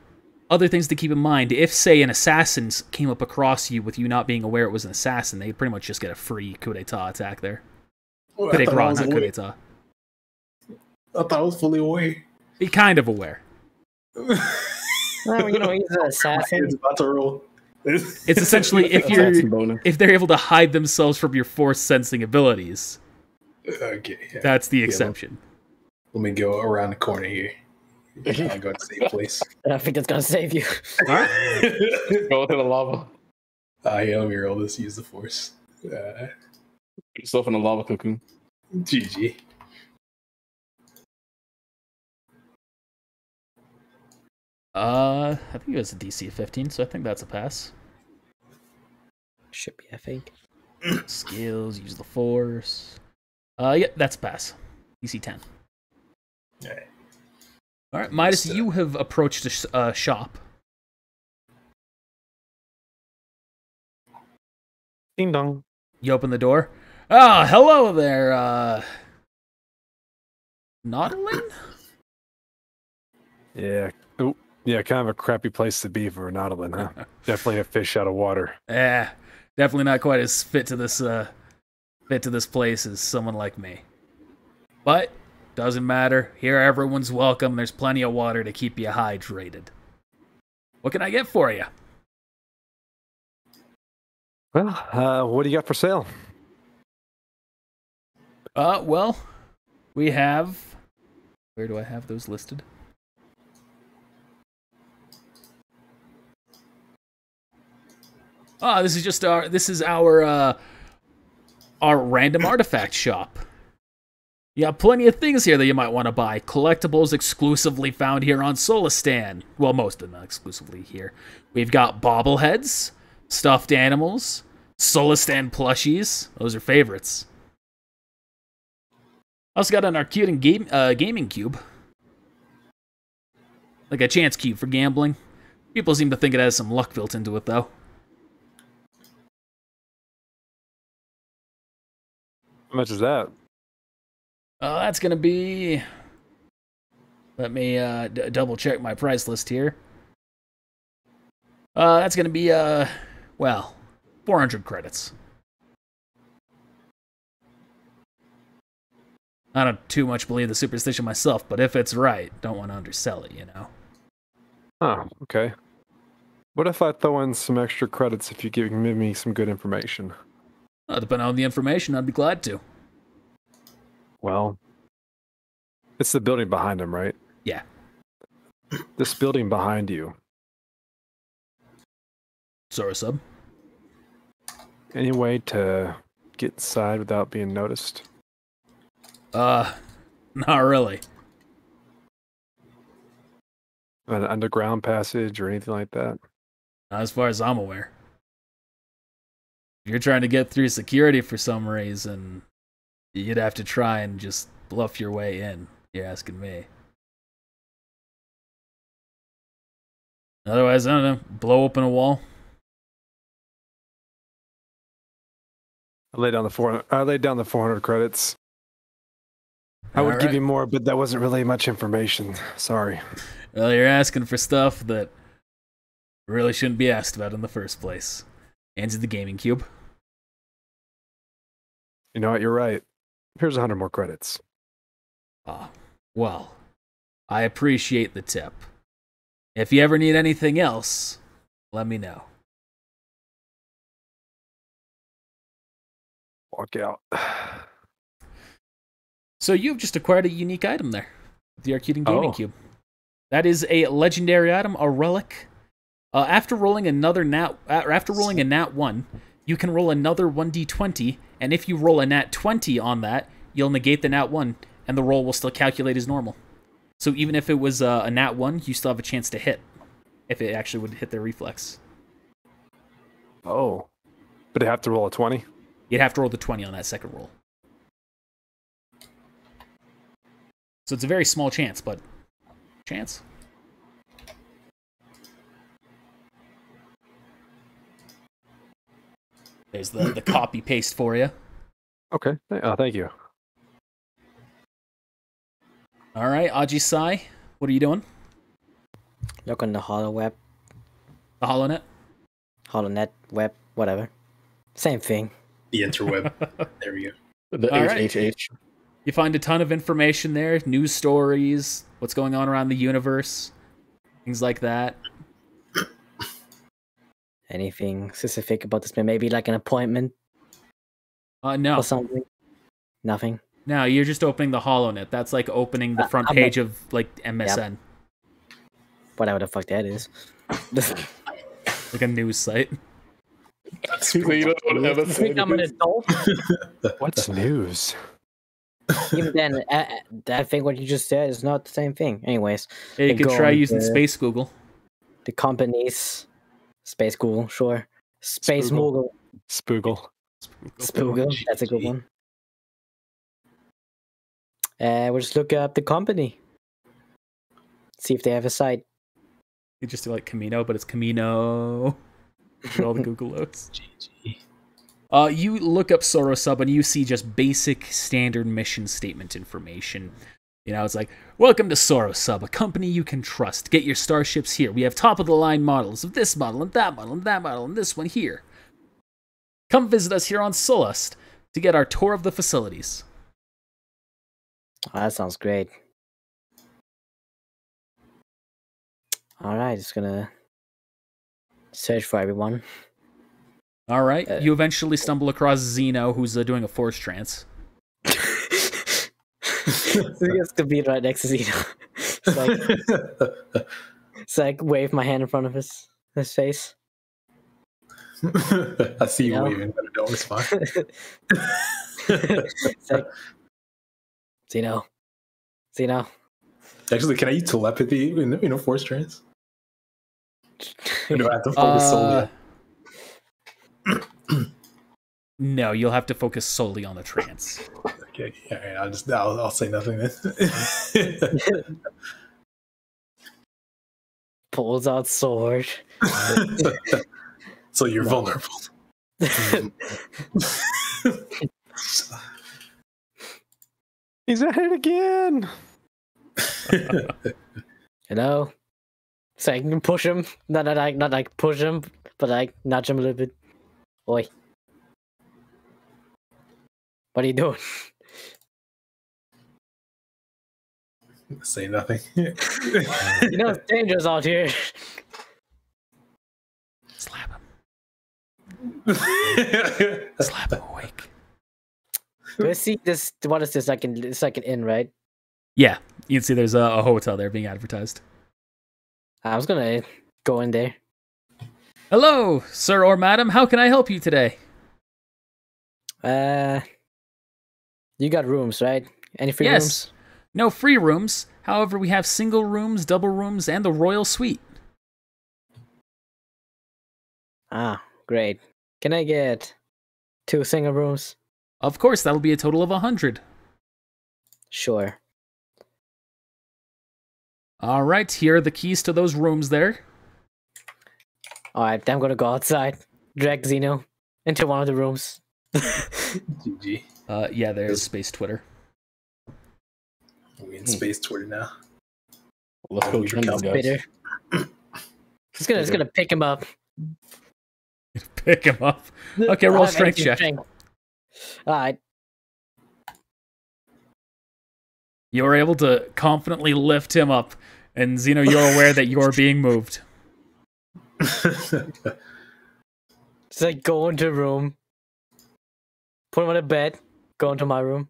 Other things to keep in mind: if, say, an assassin came up across you with you not being aware it was an assassin, they'd pretty much just get a free coup d'état attack there. Well, Coup I, thought I, d'état, was not coup d'état. I thought I was fully awake. Be kind of aware. Well, you know, he's an assassin. head's about to roll. It's essentially if you're Assassin if they're able to hide themselves from your force sensing abilities. okay. yeah. That's the well- exception. Let me go around the corner here. I'll go to the safe place. I think that's gonna save you. All right. Go into the lava. Ah, yeah, let me roll this. Use the force. Uh, Put yourself in a lava cocoon. GG. Uh, I think it was a DC of 15, so I think that's a pass. Should be, I think. Skills, use the force. Uh, yeah, that's a pass. DC 10. Alright. All right, Midas, Just, uh, you have approached a sh- uh, shop. Ding dong. You open the door. Ah, hello there, uh. Nautolan? Yeah. Yeah. Kind of a crappy place to be for an Nautolan, huh? Definitely a fish out of water. Eh, definitely not quite as fit to this, uh, fit to this place as someone like me. But, doesn't matter. Here everyone's welcome. There's plenty of water to keep you hydrated. What can I get for you? Well, uh, what do you got for sale? Uh, well, we have. Where do I have those listed? Ah, this is just our. This is our. uh Our random artifact shop. You got plenty of things here that you might want to buy. Collectibles exclusively found here on Sullustan. Well, most of them exclusively here. We've got bobbleheads, stuffed animals, Sullustan plushies. Those are favorites. Also got an Arcuden game, uh, gaming cube. Like a chance cube for gambling. People seem to think it has some luck built into it, though. How much is that? Uh, that's gonna be. Let me uh, d- double check my price list here. Uh, that's gonna be uh, well, 400 credits. I don't too much believe the superstition myself, but if it's right, don't want to undersell it, you know. Oh, okay. What if I throw in some extra credits if you give me some good information? Uh, depending on the information, I'd be glad to. Well, it's the building behind him, right? Yeah. This building behind you. SoroSuub. Any way to get inside without being noticed? Uh, not really. An underground passage or anything like that? Not as far as I'm aware. If you're trying to get through security for some reason, you'd have to try and just bluff your way in. You're asking me. Otherwise, I don't know. Blow open a wall. I laid down the four. I laid down the 400 credits. I would give you more, but that wasn't really much information. Sorry. Well, you're asking for stuff that really shouldn't be asked about in the first place. Hands the gaming cube. You know what? You're right. Here's 100 more credits. Ah, well, I appreciate the tip. If you ever need anything else, let me know. Walk out. So you've just acquired a unique item there, the Arcade and Gaming Oh. Cube. That is a legendary item, a relic. Uh, after rolling another nat, after rolling a nat one, you can roll another one d20, and if you roll a nat 20 on that, you'll negate the nat one, and the roll will still calculate as normal. So even if it was uh, a nat one, you still have a chance to hit, if it actually would hit their reflex. Oh. But I have to roll a 20? You'd have to roll the 20 on that second roll. So it's a very small chance, but chance. There's the, the copy paste for you. Okay. Th- Oh, thank you. All right, Aji Sai, what are you doing? Look on the hollow web, The HoloNet? HoloNet web, whatever. Same thing. The interweb. there we go. The All right. HHH. You find a ton of information there, news stories, what's going on around the universe, things like that. Anything specific about this? man? Maybe like an appointment Uh, no, or something? Nothing. no, you're just opening the HoloNet. That's like opening the Uh, front I'm page of like MSN, Whatever the fuck that is. like a news site. So you don't know what I think I'm an adult. What's news? Even then, I, I- I think what you just said is not the same thing. Anyways, Yeah, you could try using the- Space Google. the companies, Space Google, sure. Space Spoogle. Moogle, Spoogle. Spoogle, that's a good one. Uh, we'll just look up the company. See if they have a site. You just do like Camino, but it's Camino. with all the Google logos. GG. Uh, you look up SoroSuub and you see just basic standard mission statement information. You know, it's like, welcome to SoroSuub, a company you can trust. Get your starships here. We have top of the line models of this model and that model and that model and this one here. Come visit us here on Sullust to get our tour of the facilities. Oh, that sounds great. All right, just gonna search for everyone. All right. Uh, you eventually stumble across Zeno, who's uh, doing a force trance. it's gonna be right next to Zeno. It's like, it's like wave my hand in front of his his face. I see you Yeah. waving, but I don't respond. It's like Zeno, Zeno. Actually, can I use telepathy in you know force trance? Or do I have to focus Uh, solely? no, you'll have to focus solely on the trance. Okay, all right, I'll just I'll, I'll say nothing then. Pulls out sword. so you're No. vulnerable. He's at it again. Hello. So I can push him. Not not like not like push him, but like nudge him a little bit. Oi. What are you doing? Say nothing. You know it's dangerous out here. Slap him. Slap him awake. Do I see this? What is this? Like an it's like an inn, right? Yeah, you can see there's a, a hotel there being advertised. I was gonna go in there. Hello, sir or madam. How can I help you today? Uh, you got rooms, right? Any free Yes. rooms? No free rooms. However, we have single rooms, double rooms, and the royal suite. Ah, great. Can I get two single rooms? Of course, that'll be a total of a hundred. Sure. All right, here are the keys to those rooms there. All right, I'm gonna go outside, drag Zeno into one of the rooms. GG. Uh, yeah, there's space Twitter. We in hmm. space Twitter now. Let's oh, go We trending, become guys. Bitter. Just gonna, just gonna pick him up. Pick him up. Okay, roll strength check. strength. All right. You are able to confidently lift him up, and Zeno, you're aware that you're being moved. It's like go into a room, put him on a bed, go into my room.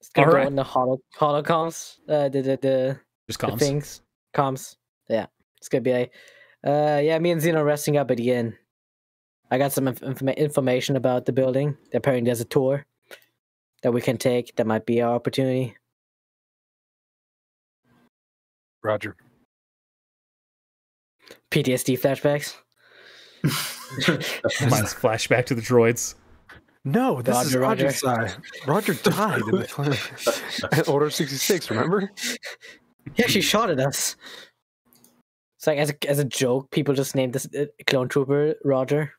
Just gonna go Alright. in the holo holocoms, uh, the the the, Just the comms. things, comms. Yeah, it's gonna be a. uh, yeah, me and Zeno resting up at the inn. I got some inf- information about the building. Apparently, there's a tour that we can take. That might be our opportunity. Roger. PTSD flashbacks. Mine's flashback to the droids. No, this is Roger, Roger. Roger's side. Roger died in the at Order 66, remember? He actually shot at us. It's like as a as a joke, people just named this uh, clone trooper Roger.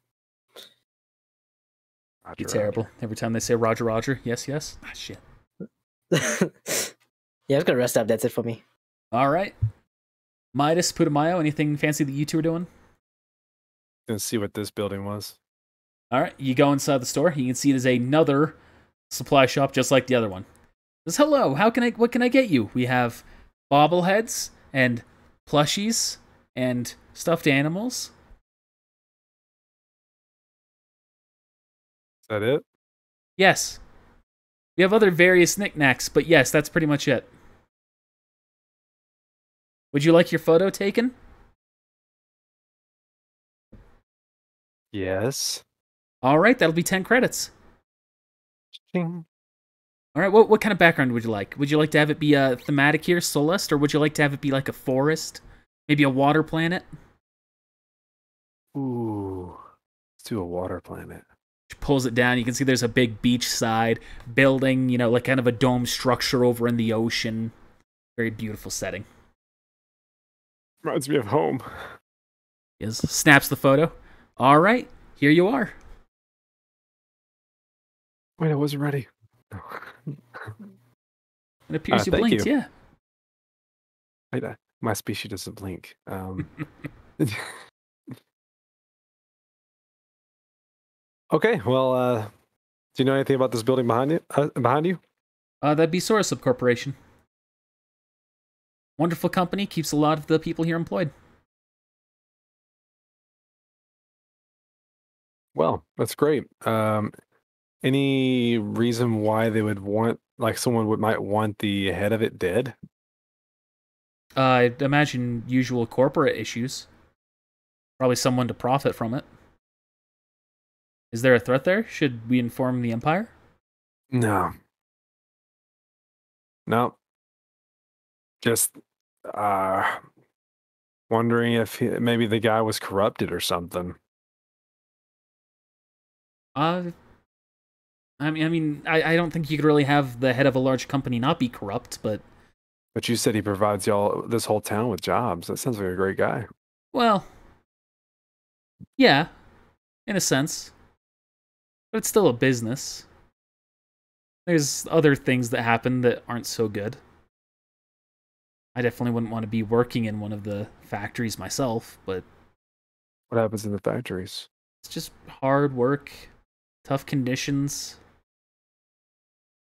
Be Roger, terrible. Every time they say Roger, Roger, yes, yes. Ah, shit. yeah, I was gonna rest up. That's it for me. All right. Midas, Putumayo, anything fancy that you two are doing? Let's see what this building was. All right, you go inside the store. You can see it is another supply shop, just like the other one. It says, "Hello, how can I? What can I get you? We have bobbleheads and plushies and stuffed animals. Is that it? Yes, we have other various knickknacks, but yes, that's pretty much it. Would you like your photo taken? Yes. All right, that'll be ten credits. Ching. All right, what what kind of background would you like? Would you like to have it be a thematic here, Sullust, or would you like to have it be like a forest, maybe a water planet? Ooh. Let's do a water planet. She pulls it down. You can see there's a big beachside building, you know, like kind of a dome structure over in the ocean. Very beautiful setting. Reminds me of home. Is snaps the photo. All right, here you are. Wait, I wasn't ready. It appears Uh, you blinked. you. Yeah. Wait, uh, my species doesn't blink. Um, okay, well, uh, do you know anything about this building behind you? Uh, behind you? Uh, that'd be SoroSuub Corporation. Wonderful company keeps a lot of the people here employed. Well, that's great. Um, any reason why they would want, like, someone would might want the head of it dead? Uh, I'd imagine usual corporate issues. Probably someone to profit from it. Is there a threat there? Should we inform the Empire? No. No. Just uh wondering if he, maybe the guy was corrupted or something. Uh, I mean, I mean, I, I don't think you could really have the head of a large company not be corrupt, but But you said he provides y'all this whole town with jobs. That sounds like a great guy. well, yeah, in a sense, but it's still a business. There's other things that happen that aren't so good. I definitely wouldn't want to be working in one of the factories myself, but What happens in the factories? it's just hard work, tough conditions.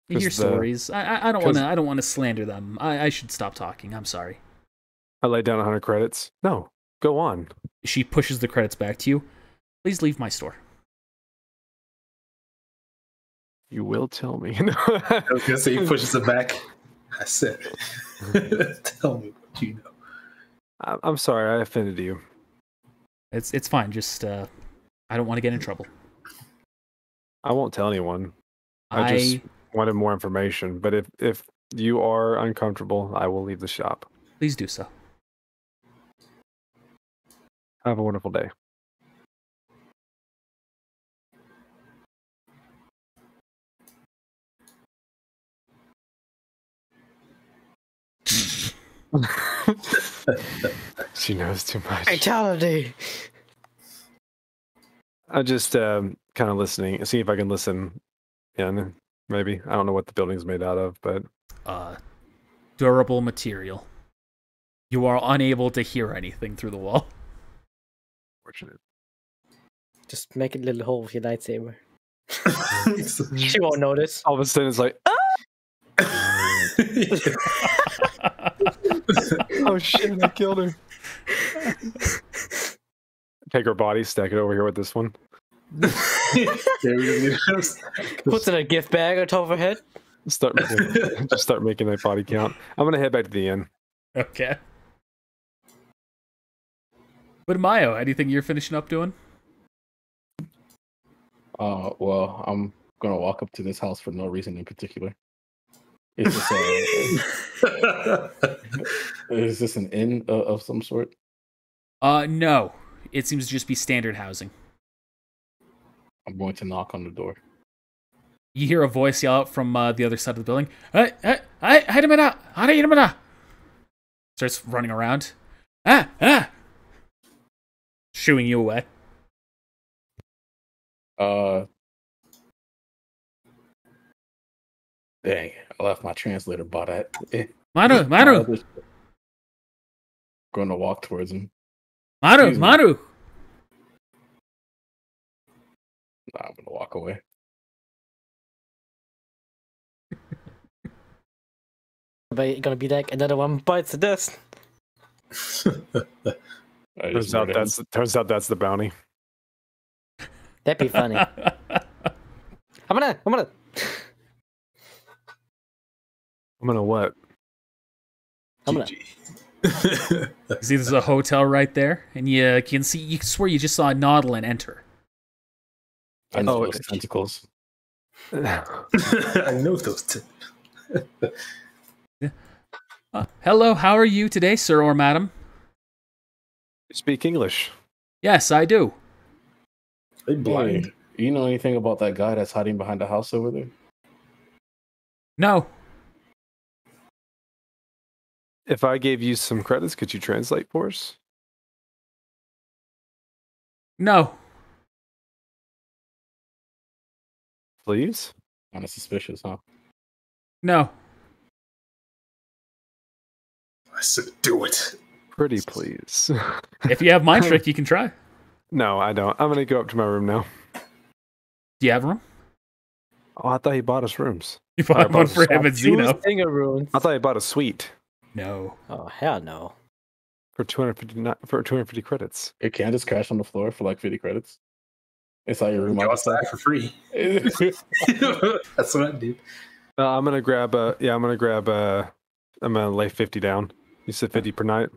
You hear 'Cause the- stories. I I, I don't 'cause- want to I don't want to slander them. I, I should stop talking. I'm sorry. I laid down 100 credits. No, go on. She pushes the credits back to you. Please leave my store. You will tell me. I was gonna say he pushes it back. I said, "Tell me what you know." I- I'm sorry, I offended you. It's it's fine. Just uh, I don't want to get in trouble. I won't tell anyone. I I just- Wanted more information, but if if you are uncomfortable, I will leave the shop. Please do so. Have a wonderful day. she knows too much. Fatality. I'm just um, kind of listening, see if I can listen in. Maybe I don't know what the building's made out of, but Uh, durable material. You are unable to hear anything through the wall. fortunate. Just make a little hole with your lightsaber. She won't notice. All of a sudden, it's like, oh shit, I killed her. Take her body, stack it over here with this one. there. Puts in a gift bag on top of her head. Start making, just start making that body count. I'm gonna head back to the inn. okay. But Mayo, anything you're finishing up doing? Uh, well, I'm gonna walk up to this house for no reason in particular. Is this a, is this an inn of, of some sort? Uh, no. It seems to just be standard housing. I'm going to knock on the door. You hear a voice yell out from uh, the other side of the building. Hey, hey, hey, hide him in a, hide him in a. Starts running around. Ah, ah. Shooing you away. Uh, dang, I left my translator bought at. Eh, Maru, Maru, Going to walk towards him. Maru, Excuse me. Nah, I'm gonna walk away. But gonna be like another one bites the dust. Turns out murdered him. that's turns out that's the bounty. That'd be funny. I'm gonna, I'm gonna. I'm gonna what? I'm gonna. GG. See, there's a hotel right there, and you can see. You swear you just saw Nautolan enter. I know Oh, those tentacles. I know those. T- Uh, hello, how are you today, sir or madam? Speak English. Yes, I do. they blind. Hey, you know anything about that guy that's hiding behind the house over there? No, If I gave you some credits, could you translate for us? no. Please? Kind of suspicious, huh? No. I said, do it. Pretty please. If you have mind trick, you can try. no, I don't. I'm gonna go up to my room now. Do you have a room? Oh, I thought he bought us rooms. You bought one for him and Zeno. I thought he bought a suite No. Oh hell no. for 250 ni- for 250 credits. It can just crash on the floor for like 50 credits. Inside your room. Go all the outside for free. That's what I did. Uh, I'm gonna grab a. yeah, I'm gonna grab uh I'm gonna lay 50 down. You said 50 per night.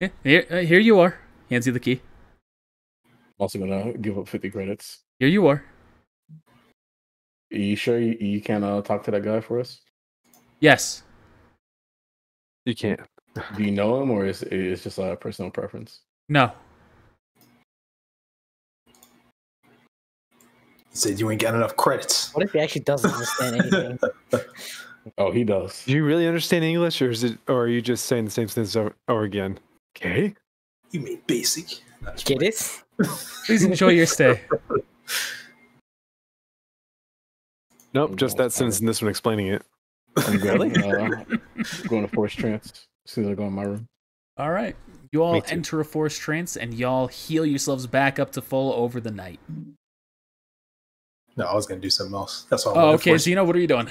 Yeah, here, uh, here you are. Hands you the key. I'm also gonna give up 50 credits. Here you are. Are you sure you, you can uh, talk to that guy for us? Yes. You can't. Do you know him or is it's just a personal preference? No. Said you ain't got enough credits. What if he actually doesn't understand anything? Oh, he does. Do you really understand English or is it or are you just saying the same things over, over again? Okay. You mean basic. That's Get right. it? Please enjoy your stay. Nope, just that sentence forward. and this one explaining it. I'm going, uh, going to force trance as soon as I go in my room. All right. You all enter a force trance and y'all heal yourselves back up to full over the night. No, I was gonna do something else. That's all. Oh, okay. Zeno, what are you doing?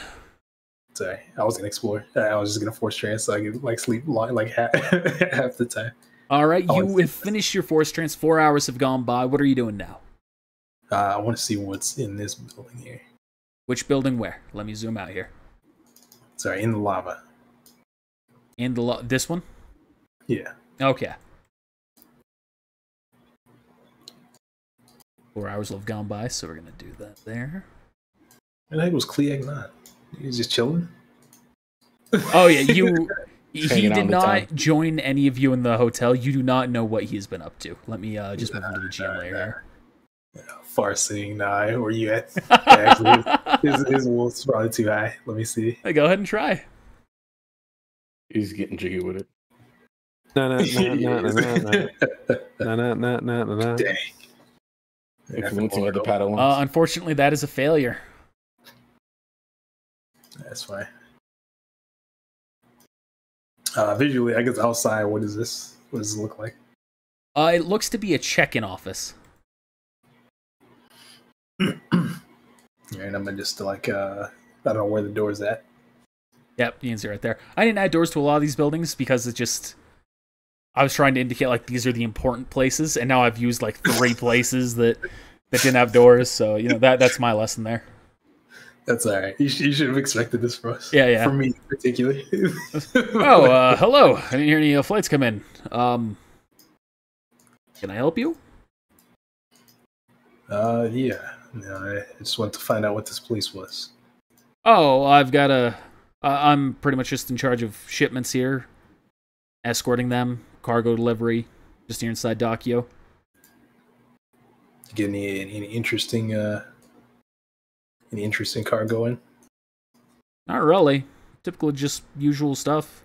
Sorry, I was gonna explore. I was just gonna force trance so I could like sleep like half, half the time. All right. Oh, You have finished your force trance. Four hours have gone by. What are you doing now? Uh, I want to see what's in this building here. Which building where? Let me zoom out here. Sorry, in the lava. In the lo- this one? Yeah. Okay. Four hours will have gone by, so we're gonna do that there. And I was Kleeknon. He was just chilling. Oh yeah, you. he did not town. join any of you in the hotel. You do not know what he's been up to. Let me uh, just move into the GM layer Far seeing eye. Where you at? Actually, here. his, his wolf's probably too high. Let me see. Go ahead and try. He's getting jiggy with it. No, no, no, no, no, no, no, no, no, no, no, no. Dang. Influencing other Padawans. Uh, unfortunately, that is a failure. That's fine. Uh, visually, I guess outside. What is this? What does it look like? Uh, it looks to be a check-in office. Yeah, and I'm gonna just like uh, I don't know where the door's at. Yep, you can see right there. I didn't add doors to a lot of these buildings because it just. I was trying to indicate like these are the important places, and now I've used like three places that that didn't have doors. So you know that that's my lesson there. That's all right. You, sh- you should have expected this from us. Yeah, yeah. For me, particularly. Oh, uh, hello. I didn't hear any uh, flights come in. Um, can I help you? uh, yeah. No, I just want to find out what this place was. Oh, I've got a. Uh, I'm pretty much just in charge of shipments here, escorting them, cargo delivery, just here inside Dakio. Get any any interesting uh, any interesting cargo in? Not really. Typical, just usual stuff.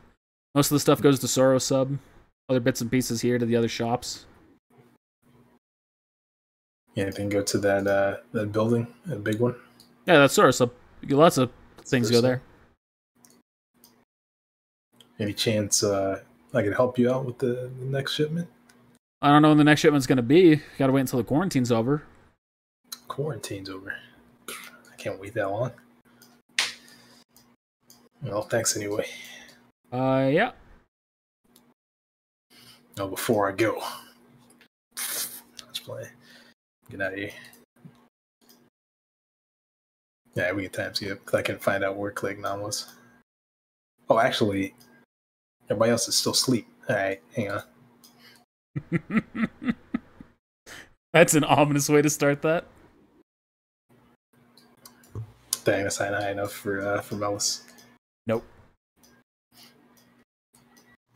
Most of the stuff goes to SoroSuub. Other bits and pieces here to the other shops. Yeah, Anything go to that uh, that building, that big one? Yeah, that's SoroSuub. Lots of things go there. Any chance uh, I can help you out with the, the next shipment? I don't know when the next shipment's gonna be. Gotta wait until the quarantine's over. Quarantine's over. I can't wait that long. Well, thanks anyway. Uh, yeah. No, before I go, let's play. Get out of here. Yeah, we can time skip because I can find out where Kleeknon was. Oh, actually, everybody else is still asleep. All right, hang on. That's an ominous way to start that. Dang, that's not high enough for uh, for Melis. Nope.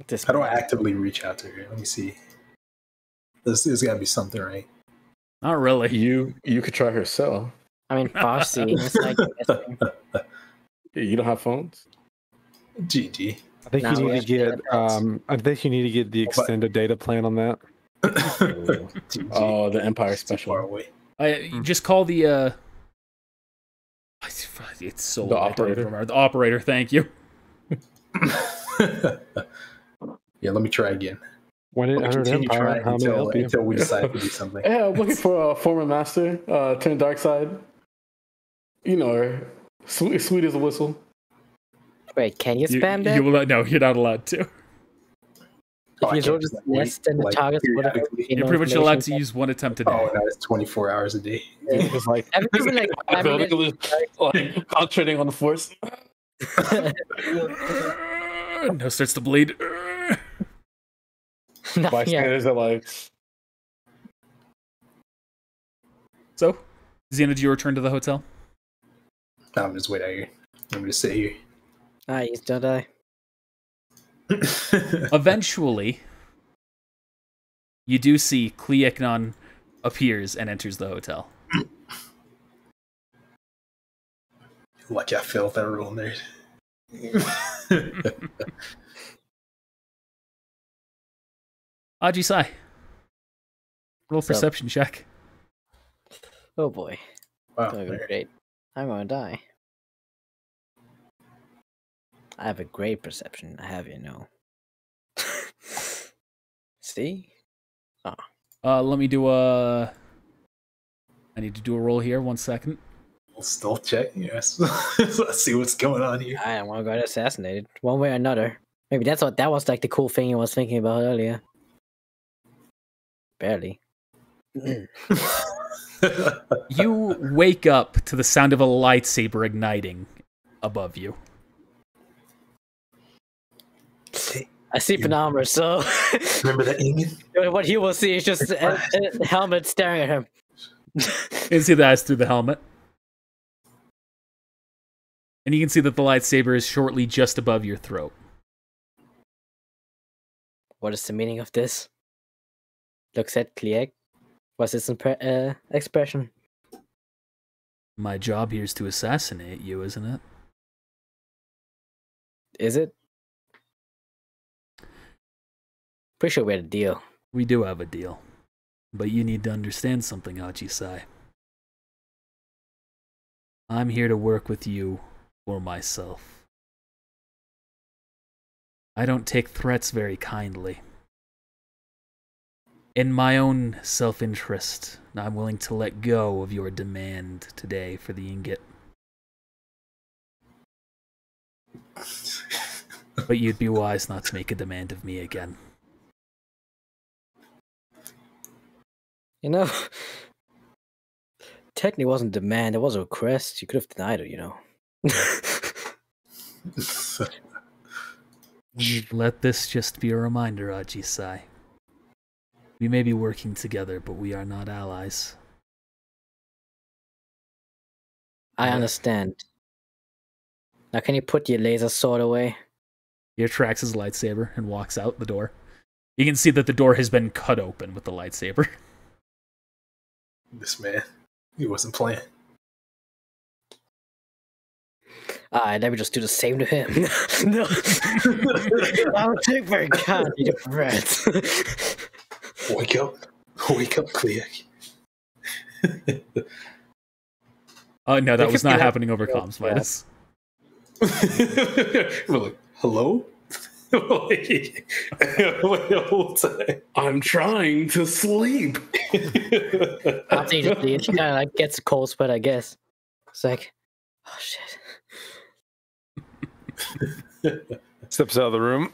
This How do I actively reach out to her? Let me see. This there's got to be something, right? Not really. you you could try her cell. I mean, Farsi. Like. You don't have phones. GG. I think No, you need to get. Um, I think you need to get the extended data plan on that. Oh, the Empire It's too far Special. away. I you just call the uh. It's so The I don't even operator. The operator. Thank you. yeah, let me try again. One eight Let me continue Empire. trying How until, help you? until we decide to do something. Yeah, I'm looking for a former master. Uh, turn dark side. You know her. Sweet, sweet as a whistle. Wait, can you You, spam that? you will not. No, you're not allowed to. Oh, If you can't roll just just wait, less than the like, target's whatever. periodically. you You're pretty much allowed to use one attempt a oh, day. Oh no, it's 24 hours a day. It's like Haven't you been like I feel spamming like, like concentrating on the force. no starts to bleed. Nothing yet. Bystanders are like, So, Zeno, do you return to the hotel? I'm just wait out here. I'm just sit here. Ah, you still die. Eventually, you do see Kleeknon appears and enters the hotel. Lucky I failed that rule in there. Aji Sai. Roll What's up? perception check. Oh boy. wow. Gonna great. I'm gonna die. I have a great perception, I have you know. See? Uh, let me do a. I need to do a roll here. One second. I'll still check. Yes. Let's see what's going on here. I don't want to get assassinated, one way or another. Maybe that's what that was like the cool thing I was thinking about earlier. Barely. You wake up to the sound of a lightsaber igniting above you. I see Penumbra, so Remember that Ingen? what he will see is just a, a helmet staring at him. You can see the eyes through the helmet. And you can see that the lightsaber is shortly just above your throat. What is the meaning of this? Looks at Klieg. What's his impre- uh, expression? My job here is to assassinate you, isn't it? Is it? Pretty sure we had a deal. We do have a deal. But you need to understand something, Aji Sai. I'm here to work with you for myself. I don't take threats very kindly. In my own self interest, I'm willing to let go of your demand today for the ingot. But you'd be wise not to make a demand of me again. You know, technically wasn't demand, it was a request. You could have denied it, you know. Let this just be a reminder, Aji Sai. We may be working together, but we are not allies. I understand. Now, can you put your laser sword away? He retracts his lightsaber and walks out the door. You can see that the door has been cut open with the lightsaber. this man, he wasn't playing. Alright, let me just do the same to him. no. I'll take very kindly to threats. Wake up, wake up, Klieg. Oh uh, no, that was not happening over comms, Midas. We're like, hello. I'm trying to sleep. After he just leaves, he kind of like gets a cold sweat, I guess. It's like, oh shit. Steps out of the room.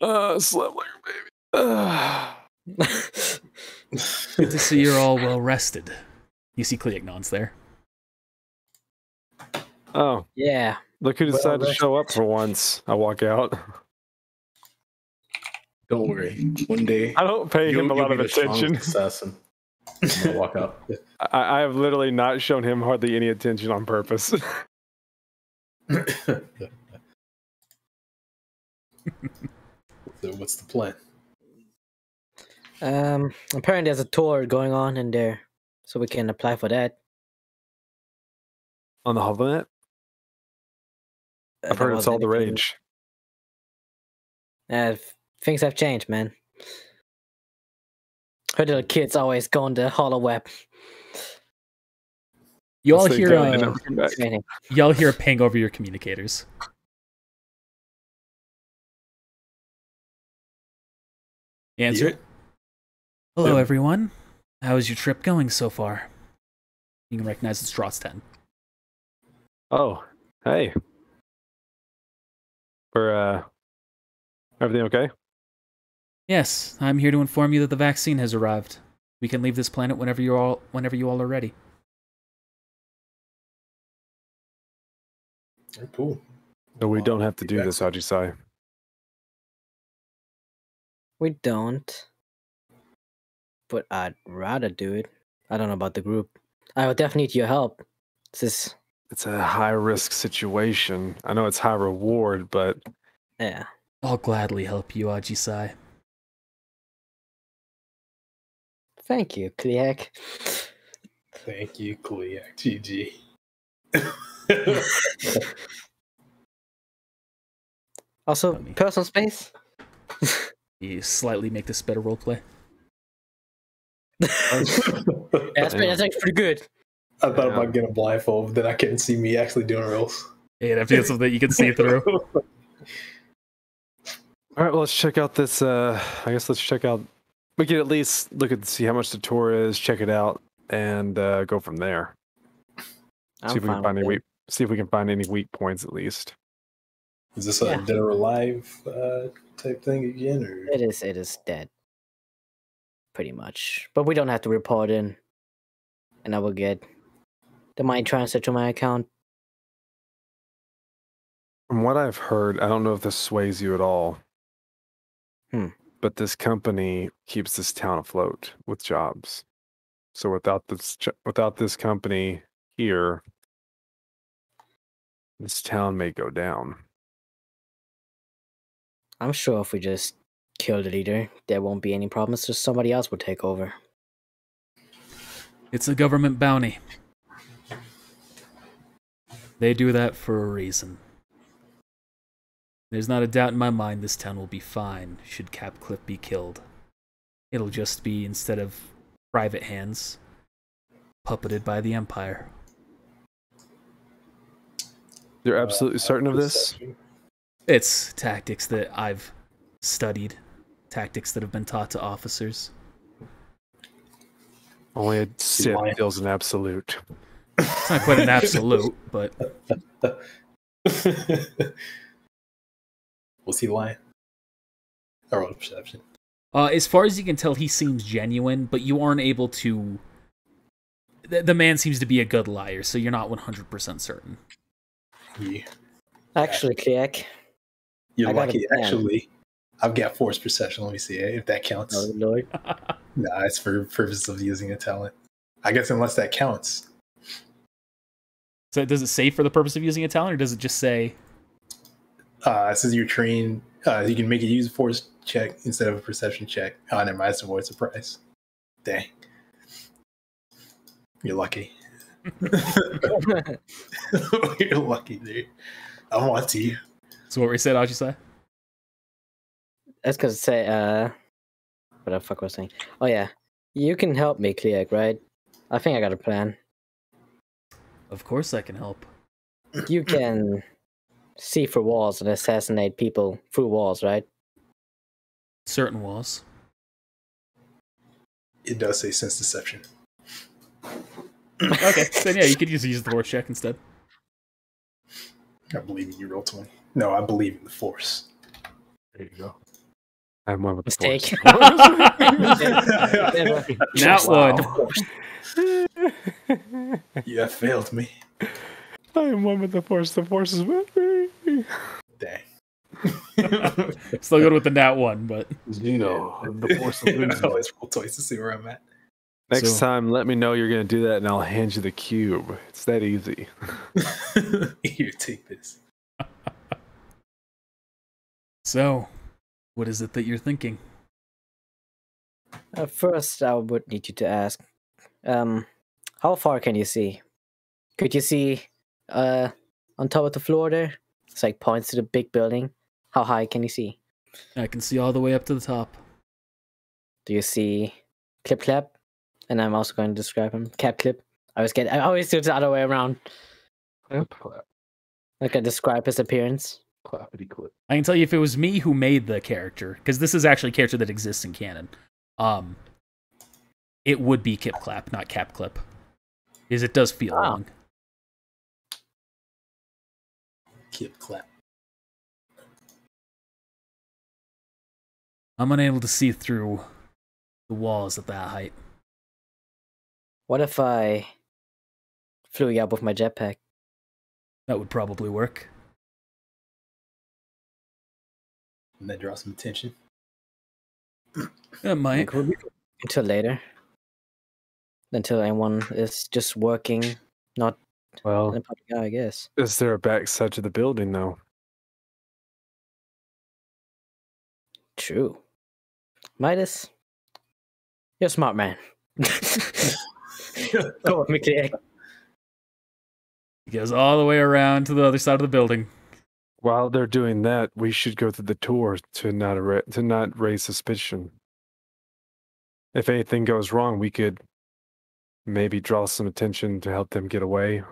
Uh, slept like a baby. Uh, Good to see you're all well rested. You see Kleeknon's there. oh, yeah. look who Well decided to show up for once. I walk out. Don't worry. One day I don't pay you'll, him a you'll lot of be the strongest attention. assassin. I'm walk out. I, I have literally not shown him hardly any attention on purpose. so what's the plan? Um, apparently there's a tour going on in there, so we can apply for that. on the HoloNet, Uh, I've heard it's all the rage. Uh, f- things have changed, man. Her little kids always going to Hollow Web. You all Once hear uh, never come back. training. you all hear a ping over your communicators. You answer Yeah. it. Hello, Yeah. everyone. How is your trip going so far? You can recognize it's Dross 10. Oh, hey. We're uh, everything okay? Yes, I'm here to inform you that the vaccine has arrived. We can leave this planet whenever you all whenever you all are ready. Cool. No, we don't have to do this, Aji Sai. We don't. But I'd rather do it. I don't know about the group. I would definitely need your help. This is, It's a high risk situation. I know it's high reward, but yeah. I'll gladly help you, Aji Sai. Thank you, Kliak. Thank you, Kliak. GG. Also, personal space. You slightly make this better roleplay. Yeah, that's, pretty, that's actually pretty good. I thought about getting a blindfold, but then I couldn't see me actually doing rolls. Yeah, that feels something you can see through. all right. Well, let's check out this. Uh, I guess let's check out. We can at least look at see how much the tour is, check it out, and uh, go from there. I'm see if we can find any weak. See if we can find any weak points at least. Is this a Yeah. dead or alive uh, type thing again, or It is. It is dead. Pretty much, but we don't have to report in, and I will get the money transferred to my account. From what I've heard, I don't know if this sways you at all. Hmm. But this company keeps this town afloat with jobs. So without this, without this company here, This town may go down. I'm sure if we just kill the leader, there won't be any problems. Just somebody else will take over. It's a government bounty. They do that for a reason. There's not a doubt in my mind this town will be fine should Capclip be killed. It'll just be, instead of private hands, puppeted by the Empire. You're absolutely certain of this? It's tactics that I've studied, tactics that have been taught to officers. Only a Sith lying. feels an absolute. It's not quite an absolute, but Was he lying? I rolled a perception. Uh, as far as you can tell, he seems genuine, but you aren't able to. The, the man seems to be a good liar, so you're not 100% certain. You, Actually, Kliak. you're I lucky. Actually, I've got force perception. Let me see if that counts. Oh Lord. Nah, it's for purpose of using a talent. I guess unless that counts. So does it say for the purpose of using a talent, or does it just say. Uh, it says you're trained. Uh, you can make a use a force check instead of a perception check. Oh, never mind. It's avoid surprise. Dang. You're lucky. you're lucky, dude. I want to you. So what we said, how'd you say? That's because it say uh, what the fuck was I saying? Oh yeah, you can help me, Kliak, right? I think I got a plan. Of course I can help. You can see through walls and assassinate people through walls, right? Certain walls. It does say sense deception. Okay, then yeah, you could use use the force check instead. I believe in you, roll 20. No, I believe in the force. There you go. I have one with the Mistake. Not one. you have failed me. I am one with the force. The force is with me. Dang. Still good with the nat one, but you know the force is with I me. always roll twice to see where I'm at. Next So- time, let me know you're going to do that, and I'll hand you the cube. It's that easy. you take this. so what is it that you're thinking? Uh, first, I would need you to ask, um, how far can you see? Could you see, uh, on top of the floor there? It's like points to the big building. How high can you see? I can see all the way up to the top. Do you see Clip Clap? And I'm also going to describe him. Cap Clip. I always get. I always do it the other way around. Clap, clap, Like I describe his appearance. clappity clip. I can tell you if it was me who made the character, because this is actually a character that exists in canon. Um, it would be Kip Clap, not Cap Clip, because it does feel Ah. long. Kip clap. I'm unable to see through the walls at that height. What if I flew you up with my jetpack? That would probably work. And that draw some attention. It might. Until later. Until anyone is just working, not in Well, the public eye, I guess. is there a backside to the building, though? True. Midas, you're a smart man. Go with me, Kliak. It goes all the way around to the other side of the building. While they're doing that, we should go through the tour to not arra- to not raise suspicion. If anything goes wrong, we could maybe draw some attention to help them get away.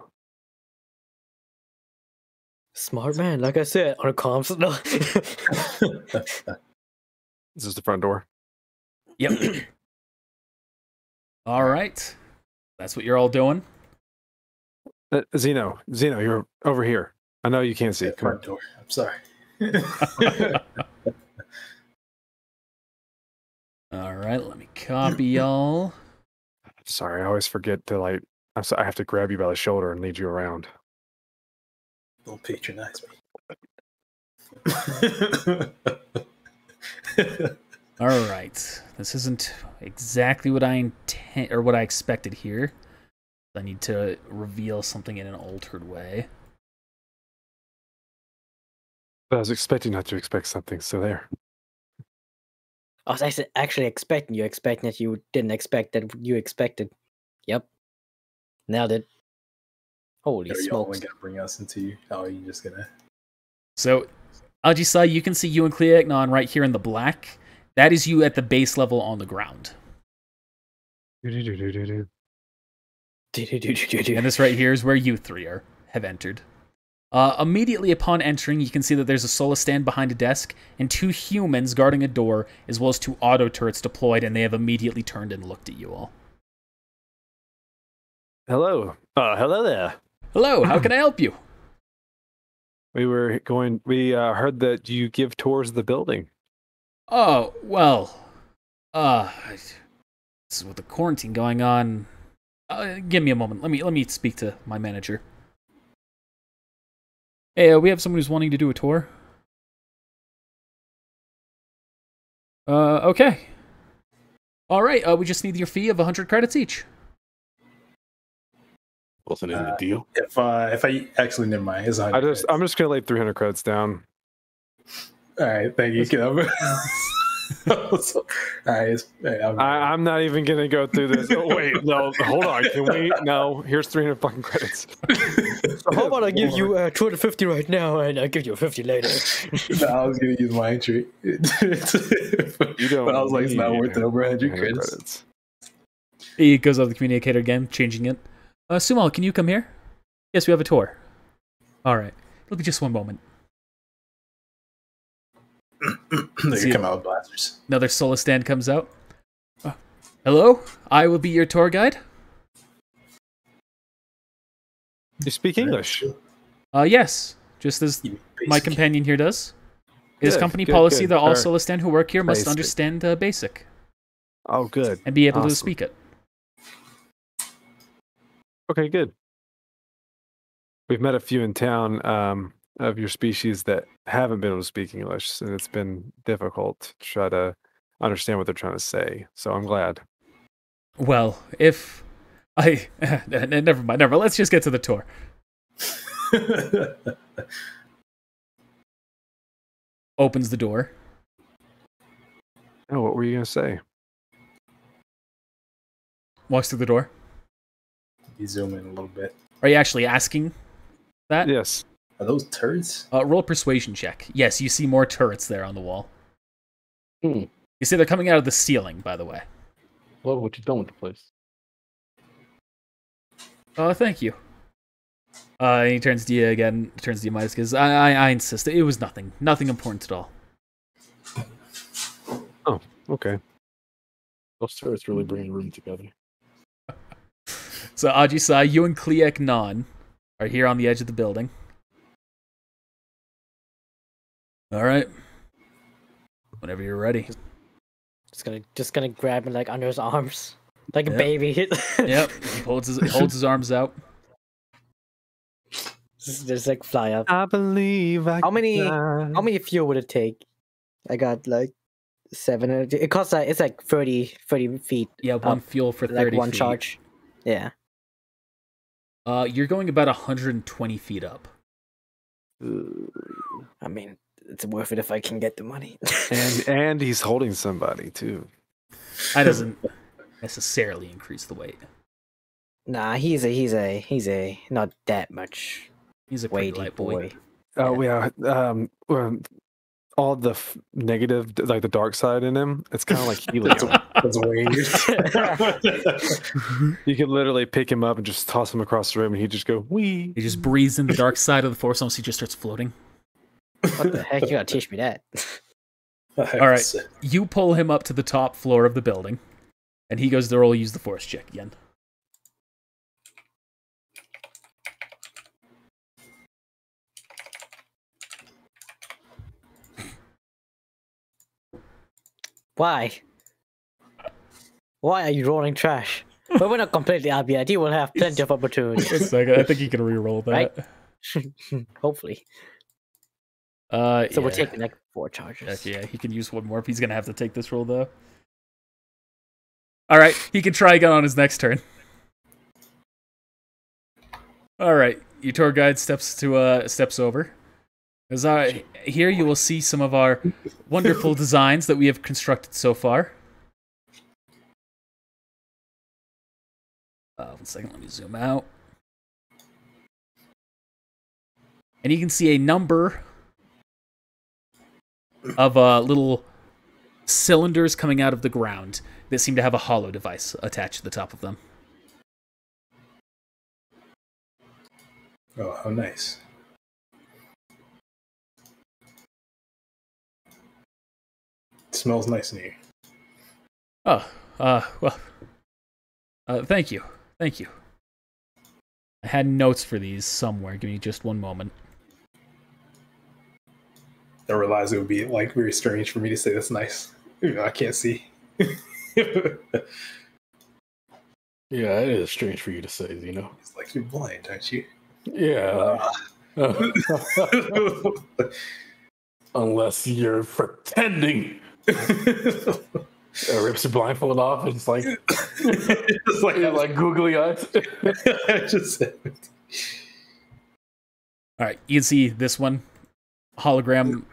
Smart man, like I said, on a comms. No. This is the front door. Yep. all right. That's what you're all doing. Uh, Zeno, Zeno, you're over here. I know you can't see. That Come front on. door. I'm sorry. All right, let me copy y'all. Sorry, I always forget to like. I'm so, I have to grab you by the shoulder and lead you around. Don't patronize me. All right. This isn't exactly what I intend or what I expected here. I need to reveal something in an altered way. But I was expecting not to expect something, so there. I was actually, actually expecting you expecting that you didn't expect that you expected. Yep. Nailed it. Holy Are you only smokes. gonna bring us into you? Oh, you just gonna? So, Aji Sai, you can see you and Kleeknon right here in the black. That is you at the base level on the ground. And this right here is where you three are have entered. Uh, immediately upon entering, you can see that there's a Sullustan behind a desk and two humans guarding a door, as well as two auto turrets deployed, and they have immediately turned and looked at you all. Hello. Uh, hello there. Hello, how can I help you? We were going. We uh, heard that you give tours of the building. Oh, well, uh, this is with the quarantine going on. Uh, give me a moment. Let me let me speak to my manager. Hey, uh, we have someone who's wanting to do a tour. Uh, okay. All right. Uh, we just need your fee of 100 credits each. Wasn't in the Uh, deal. If uh, if I actually never mind, it's I just. I'm just gonna lay 300 credits down. all right. Thank you. Kid. So, all right. It's, I'm, I, I'm not even gonna go through this. Oh wait, no. Hold on. Can we? No. Here's 300 fucking credits. How about I give you uh, 250 right now and I'll give you 50 later? No, I was gonna use my entry. You don't. but I was like, it's not worth it over 100 300 credits. He goes off the communicator again, changing it. Uh, Sumal, can you come here? Yes, we have a tour. All right. It'll be just one moment. they See- can come out with blasters. Another Sullustan comes out. Uh, hello, I will be your tour guide. You speak English. Uh, yes, just as my companion here does. It is Good, company good, policy good. that all Or Sullustan who work here must understand uh, basic Oh, good. and be able to speak it. Okay, good. We've met a few in town um, of your species that haven't been able to speak English, and it's been difficult to try to understand what they're trying to say. So I'm glad. Well, if I never mind, never. Let's just get to the tour. Opens the door. Oh, what were you gonna say? Walks through the door. You zoom in a little bit. Are you actually asking that? Yes. Are those turrets? Uh, roll a persuasion check. Yes, you see more turrets there on the wall. Hmm. You see they're coming out of the ceiling, by the way. Love what you've done with the place. Oh, thank you. Uh, he turns to you again, turns to you, Midas, because I, I, I insist. It was nothing. Nothing important at all. Oh, okay. Those turrets really bring the room together. So, Aji Sai, you and Kleeknon are here on the edge of the building. All right. Whenever you're ready. Just gonna just gonna grab him like under his arms. Like a Yep. baby. Yep. He holds his, holds his arms out. just, just like fly up. I believe I How many- can How many fuel would it take? I got like seven. It costs like it's like 30, 30 feet. Yeah, one up, fuel for 30 like one feet. charge. Yeah. Uh, you're going about 120 feet up. I mean, it's worth it if I can get the money. And and he's holding somebody too. That doesn't necessarily increase the weight. nah, he's a he's a he's a not that much He's a weighty light boy. boy. Oh yeah. Um, um, all the f- negative, like the dark side in him, it's kind of like helium. That's weird. you could literally pick him up and just toss him across the room, and he'd just go wee. He just breathes in the dark side of the force, almost he just starts floating. what the heck? You gotta teach me that. All right. You pull him up to the top floor of the building, and he goes to roll use the force check again. Why? Why are you rolling trash? but we're not completely yet. You will have plenty of opportunities. Like, I think he can re-roll that. Right. Hopefully. Uh, So we're taking like four charges. Heck yeah, he can use one more if he's gonna have to take this roll though. All right, he can try again on his next turn. All right, your tour guide steps to uh steps over. As I here you will see some of our wonderful designs that we have constructed so far. Uh, one second, let me zoom out. And you can see a number of uh, little cylinders coming out of the ground that seem to have a hollow device attached to the top of them. Oh, how nice. Smells nice in here. Oh, uh, well, uh, thank you, thank you. I had notes for these somewhere. Give me just one moment. I realized it would be like very strange for me to say that's nice. You know, I can't see. Yeah, it is strange for you to say, you know. It's like you're blind, aren't you? Yeah. Unless you're pretending. Uh, rips your blindfold off and it's like, It's like, yeah, like googly eyes. Just said. All right, you can see this one hologram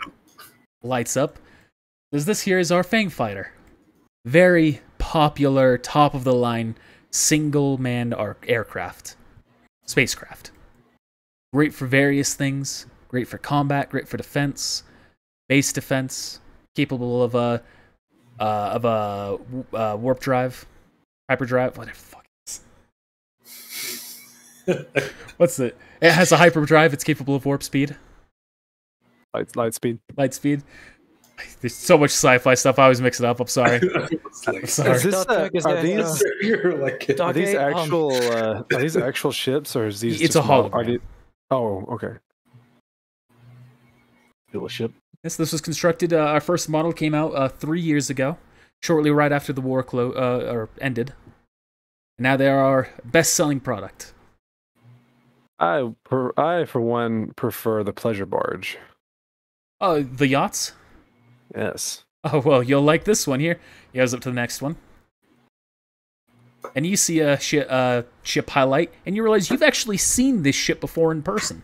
lights up. This this here is our Fang Fighter, very popular, top of the line, single man aircraft, spacecraft. Great for various things. Great for combat. Great for defense, base defense. Capable of a uh, of a w- uh, warp drive, hyperdrive, What the Fuck. it is. What's it? It has a hyperdrive. It's capable of warp speed. Light, light speed. light speed. There's so much sci-fi stuff. I always mix it up. I'm sorry. It's I'm sorry. Is this, uh, are these you're like, are these Okay, um, actual uh, are these actual ships or is these It's just a model- hologram. Are they, oh, okay. Fellowship. Yes, this was constructed. Uh, our first model came out uh, three years ago, shortly right after the war clo- uh, or ended. And now they're our best-selling product. I per, I for one prefer the pleasure barge. Oh, the yachts. Yes. Oh well, you'll like this one here. He goes up to the next one, and you see a shi- uh, ship highlight, and you realize you've actually seen this ship before in person.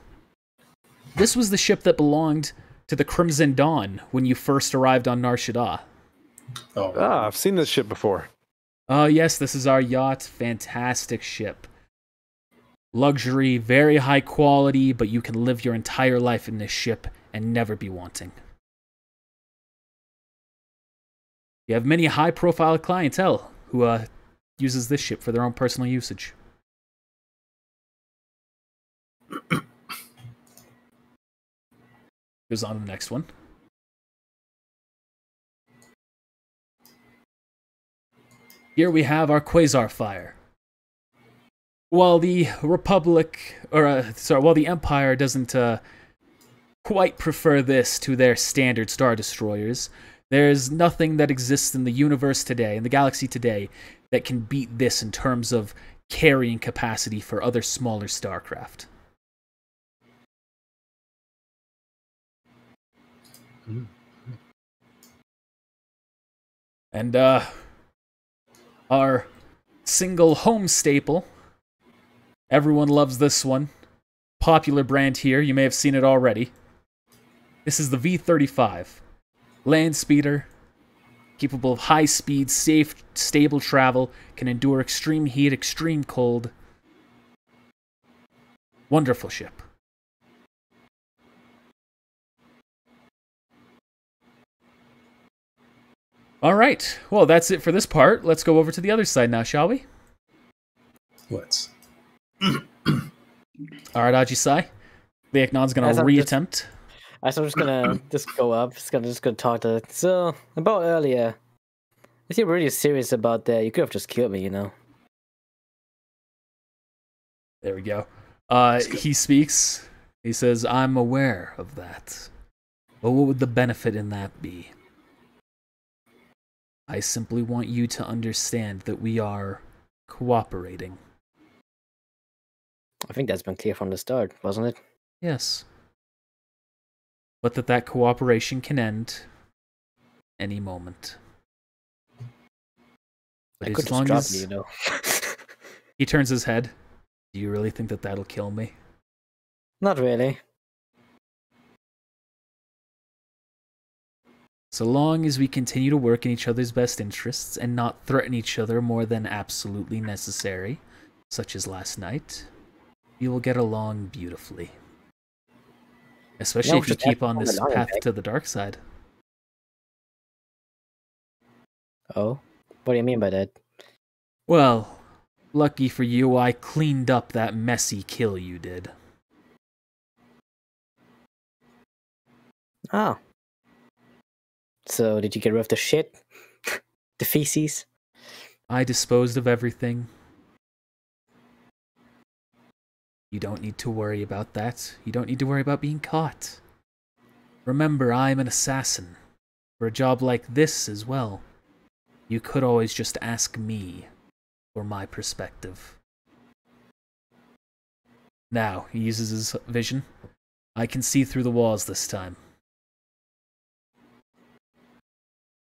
This was the ship that belonged to the Crimson Dawn when you first arrived on Nar Shaddaa. oh, Ah, I've seen this ship before. Oh, yes, this is our yacht. Fantastic ship. Luxury, very high quality, but you can live your entire life in this ship and never be wanting. You have many high profile clientele who uh, uses this ship for their own personal usage. Goes on to the next one. Here we have our quasar fire. While the Republic, or uh, sorry, while the Empire doesn't uh, quite prefer this to their standard star destroyers, there's nothing that exists in the universe today, in the galaxy today, that can beat this in terms of carrying capacity for other smaller starcraft. And uh, our single home staple. Everyone loves this one. Popular brand here. You may have seen it already. This is the V35. Land speeder. Capable of high speed, safe, stable travel. Can endure extreme heat, extreme cold. Wonderful ship. All right. Well, that's it for this part. Let's go over to the other side now, shall we? Let's. All right, Ajisai. Kleeknon's gonna As I'm just- reattempt. I so I'm just gonna just go up. Just gonna just gonna talk to. So about earlier, if you're really serious about that, you could have just killed me. You know. There we go. Uh, he speaks. He says, "I'm aware of that, but what would the benefit in that be? I simply want you to understand that we are cooperating. I think that's been clear from the start, wasn't it? Yes, but that that cooperation can end any moment." But I as could just long drop as you, you know. he turns his head, do you really think that that'll kill me? Not really. So long as we continue to work in each other's best interests and not threaten each other more than absolutely necessary, such as last night, we will get along beautifully. Especially Yeah, if you keep on this path Vic. to the dark side. Oh, what do you mean by that? Well, lucky for you, I cleaned up that messy kill you did. Oh. So did you get rid of the shit? the feces? I disposed of everything. You don't need to worry about that. You don't need to worry about being caught. Remember, I'm an assassin. For a job like this as well, you could always just ask me for my perspective. Now, he uses his vision. I can see through the walls this time.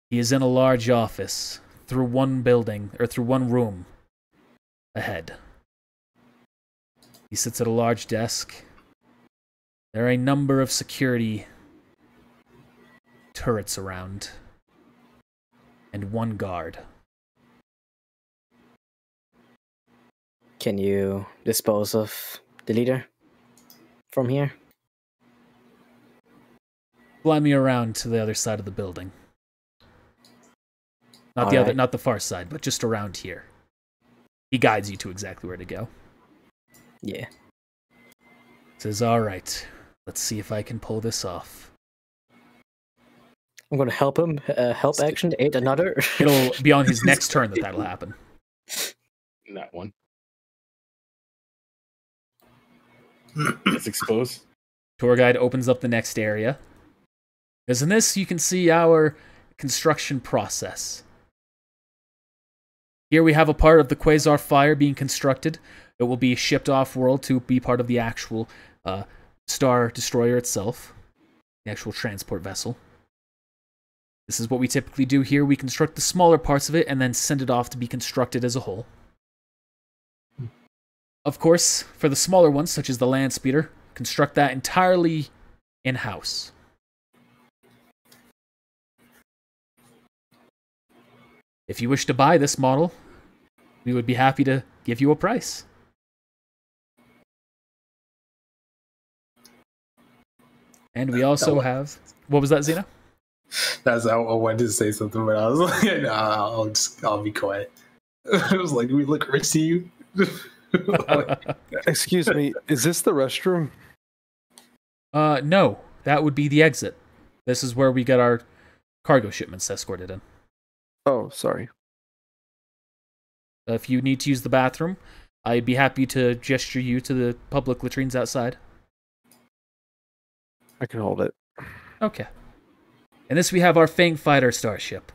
He is in a large office, through one building, or through one room ahead. He sits at a large desk. There are a number of security turrets around, and one guard. Can you dispose of the leader from here? Fly me around to the other side of the building. Not the other, not the far side, but just around here. He guides you to exactly where to go. Yeah. Says, "All right, let's see if I can pull this off." I'm gonna help him. Uh, help action, aid another. It'll be on his next turn that that'll happen. That one. It's exposed. Tour guide opens up the next area. Because in this, you can see our construction process. Here we have a part of the Quasar Fire being constructed. It will be shipped off world to be part of the actual uh, Star Destroyer itself, the actual transport vessel. This is what we typically do here. We construct the smaller parts of it and then send it off to be constructed as a whole. Of course, for the smaller ones, such as the land speeder, construct that entirely in house. If you wish to buy this model, we would be happy to give you a price. And we also have. What was that, Zeno? That's I, I wanted to say something, but I was like, nah, I'll just I'll be quiet. I was like, do we look rich to you? Excuse me, is this the restroom? uh, no, that would be the exit. This is where we get our cargo shipments escorted in. Oh, sorry. If you need to use the bathroom, I'd be happy to gesture you to the public latrines outside. I can hold it. Okay. And this we have our Fang Fighter starship.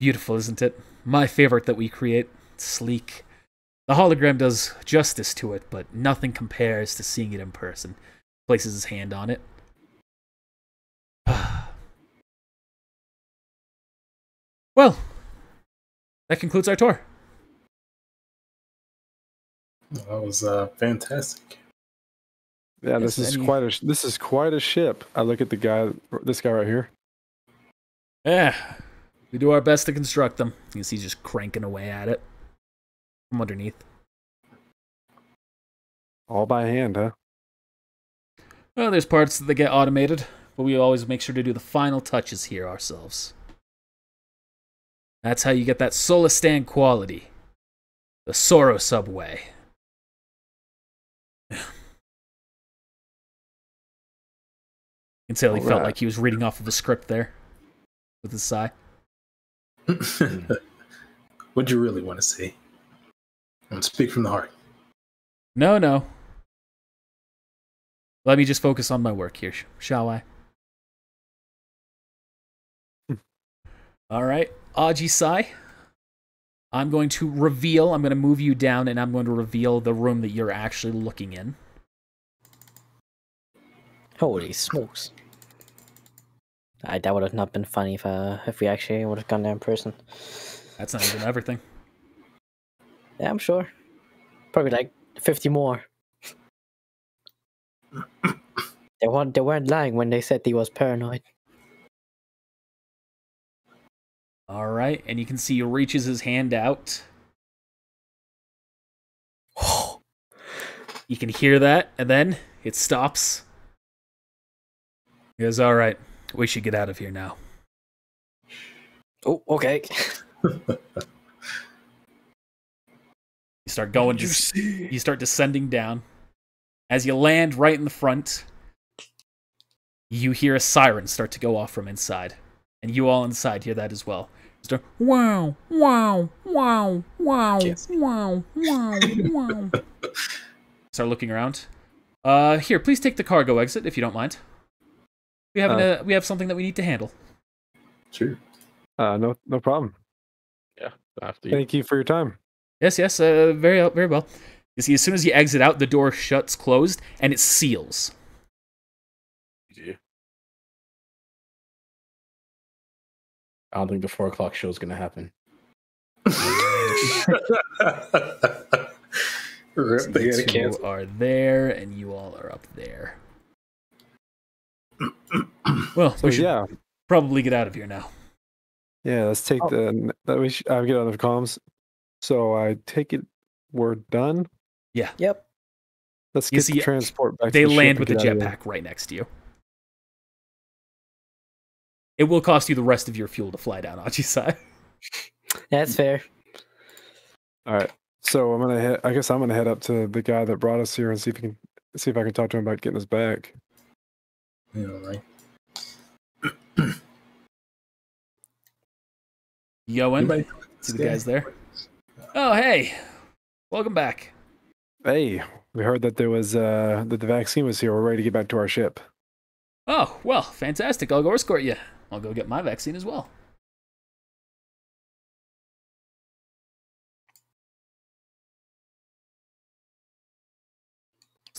Beautiful, isn't it? My favorite that we create. Sleek. The hologram does justice to it, but nothing compares to seeing it in person. Places his hand on it. Well, that concludes our tour. that was uh, fantastic. Yeah, Yes, this is any- quite a this is quite a ship. I look at the guy, this guy right here. Yeah, we do our best to construct them. You can see he's just cranking away at it from underneath. All by hand, huh? Well, there's parts that get automated, but we always make sure to do the final touches here ourselves. That's how you get that Sullustan quality. The Soro subway. You can tell he felt Alright. like he was reading off of a script there with a sigh. what you really want to say? I'm speak from the heart. No, no. Let me just focus on my work here, shall I? All right, Aji Sai. I'm going to reveal, I'm going to move you down and I'm going to reveal the room that you're actually looking in. Holy smokes! I, that would have not been funny if uh, if we actually would have gone there in person. That's not even everything. Yeah, I'm sure. Probably like fifty more. they weren't they weren't lying when they said he was paranoid. All right, and you can see he reaches his hand out. You can hear that, and then it stops. He goes, All right, we should get out of here now. Oh, okay. You start going, just, you start descending down. As you land right in the front, you hear a siren start to go off from inside. And you all inside hear that as well. Start, wow, wow, wow, wow, Yes. wow, wow, wow. Start looking around. Uh, here, please take the cargo exit if you don't mind. We have, an, Uh. uh, we have something that we need to handle. Sure. Uh, no, no problem. After you. Thank you for your time. Yes, yes, uh, very, very well. You see, as soon as you exit out, the door shuts closed and it seals. I don't think the four o'clock show is gonna happen. Rip, they you two are there, and you all are up there. Well, So we should yeah, probably get out of here now. yeah. Let's take Oh. the. Let me. sh- I'll get on the comms. So I take it we're done. Yeah. Yep. Let's get see, the transport back. They to the land and with a get out of here. jetpack right next to you. It will cost you the rest of your fuel to fly down Aji Sai. That's fair. All right. So I'm gonna head. I guess I'm gonna head up to the guy that brought us here and see if he can see if I can talk to him about getting us back. You know, right? Yoan, see the guys there? Oh, hey, welcome back. Hey, we heard that there was uh that the vaccine was here. We're ready to get back to our ship. Oh, well, fantastic. I'll go escort you. I'll go get my vaccine as well.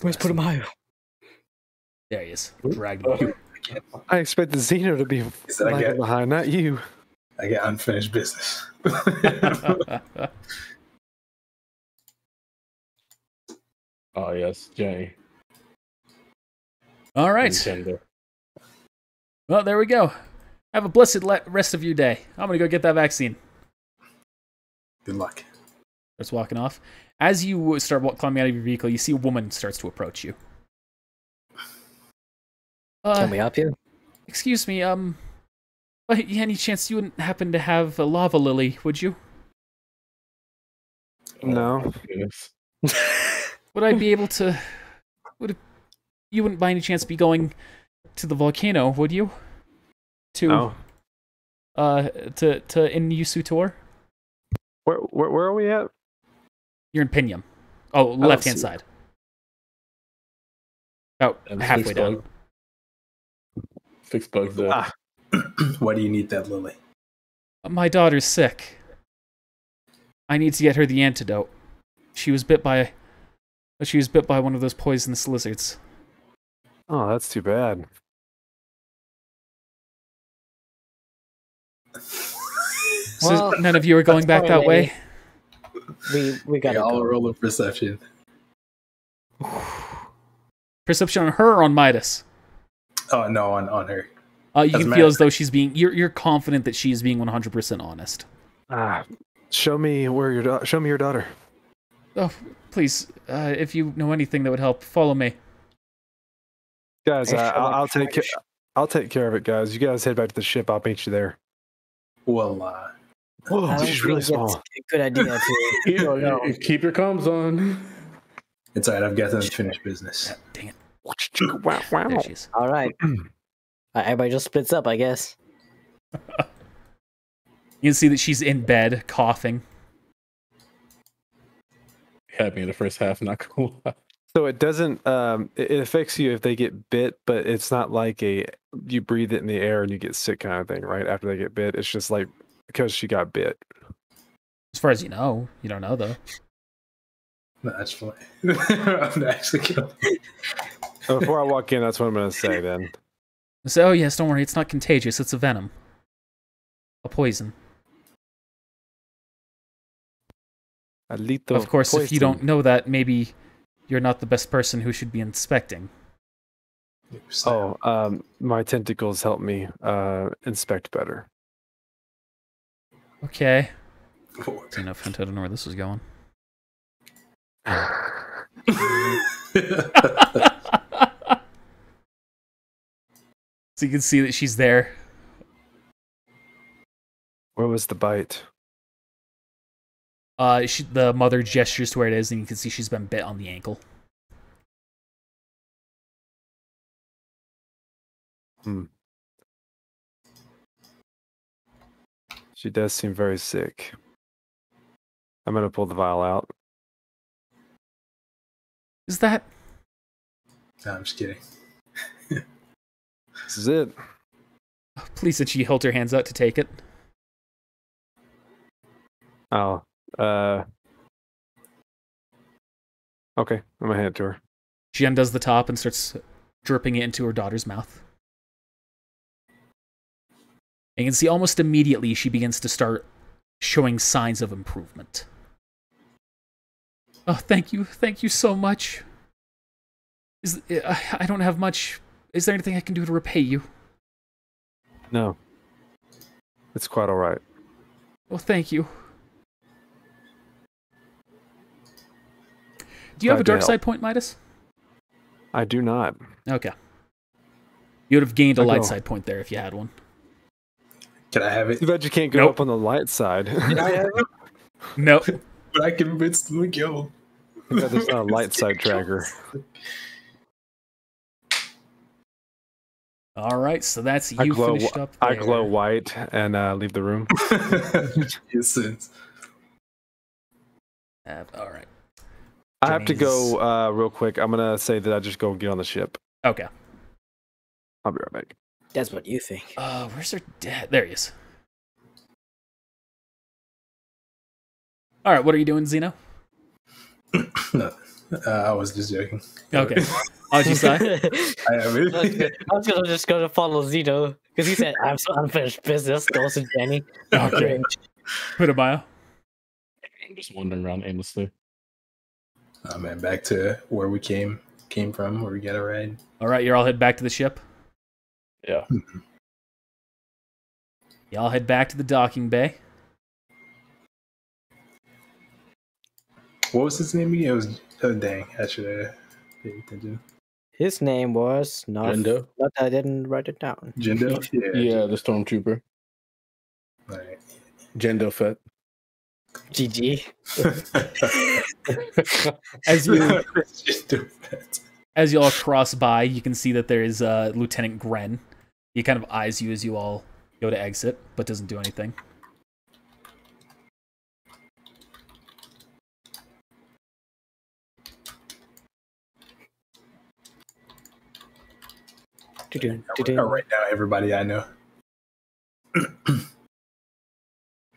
Where's Putumayo? There he is. Dragged him over. I expected Zeno to be lagging get- behind, not you. I got unfinished business. Oh yes, Jenny. All right. Nintendo. Well, there we go. Have a blessed le- rest of your day. I'm gonna go get that vaccine. Good luck. Starts walking off. As you start climbing out of your vehicle, you see a woman starts to approach you. Uh, Can we help you? excuse me. Um, by any chance you wouldn't happen to have a lava lily, would you? No. Would I be able to? Would it, you wouldn't by any chance be going to the volcano, would you? To No. uh to to Inyusu tour? Where, where where are we at? You're in Pinyam. Oh, left hand see- side. About And halfway down. bug. Fix bugs there. Ah. Why do you need that lily? My daughter's sick. I need to get her the antidote. She was bit by she was bit by one of those poisonous lizards. Oh, that's too bad. So Well, none of you are going back that way? We we got Yeah, to go. roll a perception. Perception on her or on Midas? Oh no, on on her. Uh, you Doesn't can feel as though she's being you're you're confident that she is being 100% honest. Ah, show me where your da- show me your daughter. Oh, please, uh, if you know anything that would help, follow me. Guys, uh, I'll, I'll take ca- I'll take care of it, guys. You guys head back to the ship. I'll meet you there. Well, uh, Whoa, this is really small. a good idea to. Keep, Oh, no. keep your comms on. it's alright. I've got unfinished business. Dang it. Wow, wow. There she is. All right. Uh, Everybody just splits up, I guess. You can see that she's in bed, coughing. Had me in the first half, not cool. So it doesn't um it, it affects you if they get bit, but it's not like a you breathe it in the air and you get sick kind of thing, right? After they get bit. It's just like because she got bit. As far as you know, you don't know though. No, that's fine. I'm actually gonna. Before I walk in, that's what I'm gonna say then. So, oh yes, don't worry, it's not contagious. It's a venom, a poison. A lethal of course, if you don't know that, maybe you're not the best person who should be inspecting. Oh, um my tentacles help me uh inspect better. Okay. See enough hint. I don't know where this is going. so you can see that she's there. Where was the bite? Uh, she, the mother gestures to where it is, and you can see she's been bit on the ankle. She does seem very sick. I'm gonna pull the vial out. Is that? No, I'm just kidding. This is it. Please, did she hold her hands out to take it? Oh, uh. Okay, I'm gonna hand it to her. She undoes the top and starts dripping it into her daughter's mouth. And you can see almost immediately she begins to start showing signs of improvement. Oh, thank you. Thank you so much. Is uh, I don't have much. Is there anything I can do to repay you? No, it's quite all right. Well, thank you. Do you have a dark side point, Midas? I do not. Okay. You would have gained a I light go. side point there if you had one. Can I have it? Too bad you can't go Nope. up on the light side. Can I have it? No. But I convinced them to go. Too bad There's not a light side tracker. All right, so that's I you glow. finished up. There. I glow white and uh, leave the room. Yes. Uh, all right. I have to go uh, real quick. I'm gonna say that I just go get on the ship. Okay. I'll be right back. That's what you think. Uh, where's her dad? There he is. All right, what are you doing, Zeno? no, uh, I was just joking. Okay. How'd you say? I have I was gonna- I was gonna just go to follow Zito because he said, "I have some unfinished business." Goes to Jenny. Okay. Put a bio. I'm just wandering around aimlessly. oh man, back to where we came came from, where we got a ride. All right, you're all head back to the ship. Yeah. Y'all head back to the docking bay. What was his name again? It was oh dang, I should have paid attention. His name was not, Jendo? but I didn't write it down. Jindo? Yeah. Yeah, the stormtrooper. Alright. Jendo Fett. GG. As you as you all cross by, you can see that there is uh, Lieutenant Gren. He kind of eyes you as you all go to exit, but doesn't do anything. Do-do, I'll do-do. write down everybody I know.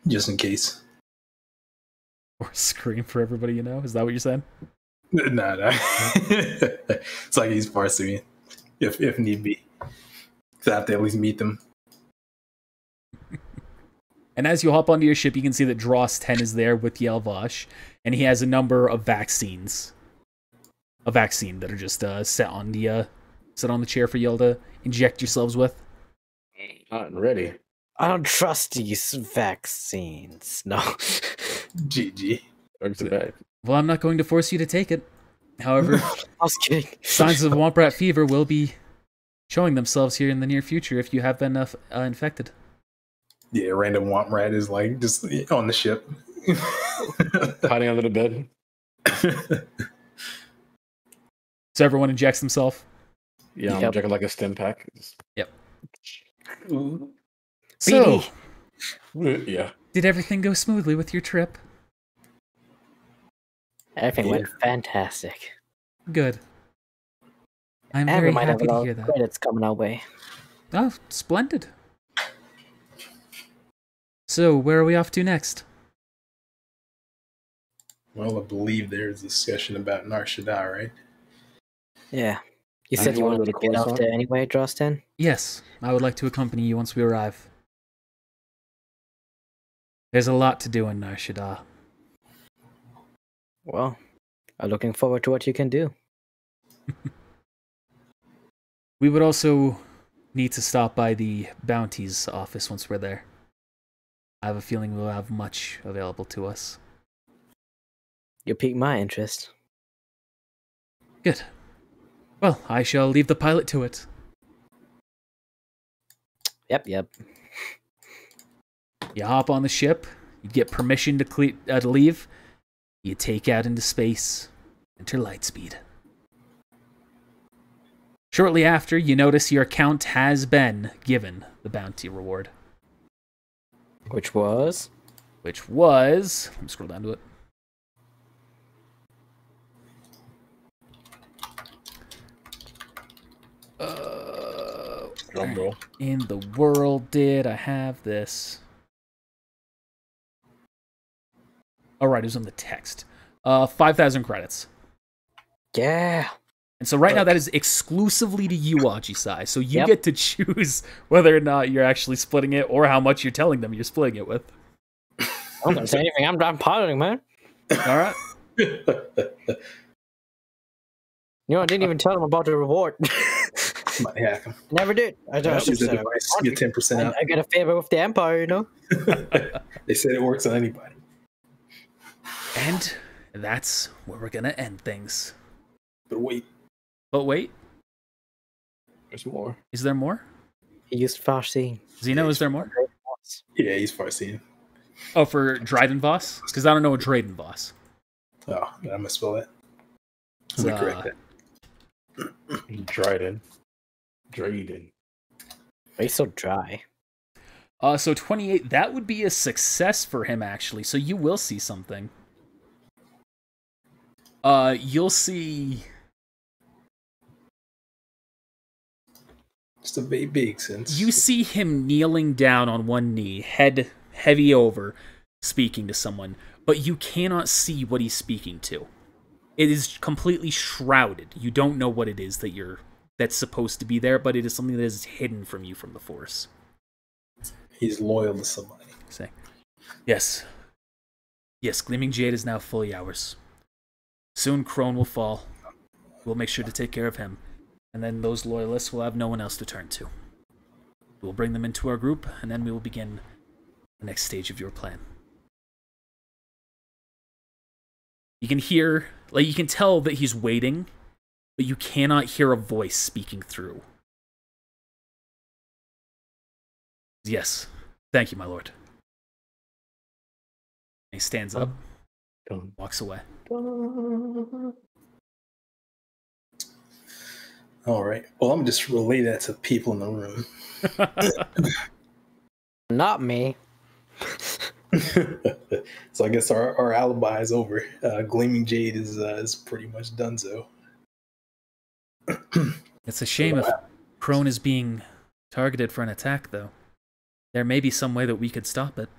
Just in case. Or scream for everybody you know. Is that what you're saying? Nah, nah. it's like he's parsing me, if if need be. 'Cause I have to at least meet them. And as you hop onto your ship, you can see that Drostin is there with Yelvash, and he has a number of vaccines. A vaccine that are just uh, set on the uh, set on the chair for y'all to inject yourselves with. Not ready. I don't trust these vaccines. No. GG. Drugs are bad. Well, I'm not going to force you to take it. However, I was kidding. signs of Womp Rat fever will be showing themselves here in the near future if you have been uh, uh, infected. Yeah, random Womp Rat is like just on the ship. Hiding under the bed. So everyone injects themselves. Yeah, I'm Yep. drinking like a stim pack. Yep. Ooh. So, Speedy. Yeah. did everything go smoothly with your trip? Everything went fantastic. Good. I'm and very might happy a to hear that. credits coming our way. Oh, splendid. So, where are we off to next? well, I believe there's discussion about Nar Shaddaa, right? Yeah. You said you wanna wanted go to to get off there anyway, Drostin? Yes, I would like to accompany you once we arrive. There's a lot to do in Nar Shaddaa. Well, I'm looking forward to what you can do. We would also need to stop by the bounties office once we're there. I have a feeling we'll have much available to us. You piqued my interest. Good. Well, I shall leave the pilot to it. Yep, yep. You hop on the ship, you get permission to, cle- uh, to leave, you take out into space, enter lightspeed. Shortly after, you notice your account has been given the bounty reward, Which was? which was. Let me scroll down to it. Uh, Drum in the world did I have this? All right, it was on the text. Uh, five thousand credits. Yeah. And so right now that is exclusively to you, Aji Sai. So you Yep. get to choose whether or not you're actually splitting it or how much you're telling them you're splitting it with. I'm not saying anything. I'm, I'm piloting, man. All right. You know, I didn't even tell them about the reward. Might hack him. Never did. I just Use the said I, device, get ten percent I, out. I get a favor with the Empire, you know? They said it works on anybody. And that's where we're gonna end things. But wait, But wait, There's more. is there more? He used Farsi. Zeno, is there more? yeah, he's far seen. Oh, for Dryden Voss? Because I don't know a Dryden Voss. Oh, I'm gonna spell that. I'm Uh, correct that. Dryden. Dryden. He's so dry. Uh, so 28, that would be a success for him, actually. So you will see something. Uh, you'll see. Just a big, big sense. You see him kneeling down on one knee, head heavy over, speaking to someone, but you cannot see what he's speaking to. It is completely shrouded. You don't know what it is that you're that's supposed to be there, but it is something that is hidden from you from the force. He's loyal to somebody. Say, yes, yes. Gleaming Jade is now fully ours. Soon, Crone will fall. We'll make sure to take care of him, and then those loyalists will have no one else to turn to. We'll bring them into our group, and then we will begin the next stage of your plan. You can hear, like, you can tell that he's waiting, but you cannot hear a voice speaking through. Yes. Thank you, my lord. He stands up, walks away. Dun. All right. Well, I'm gonna just relay that to people in the room. Not me. so I guess our, our alibi is over. Uh, Gleaming Jade is uh, is pretty much done. So it's a shame if Crone is being targeted for an attack, though. There may be some way that we could stop it.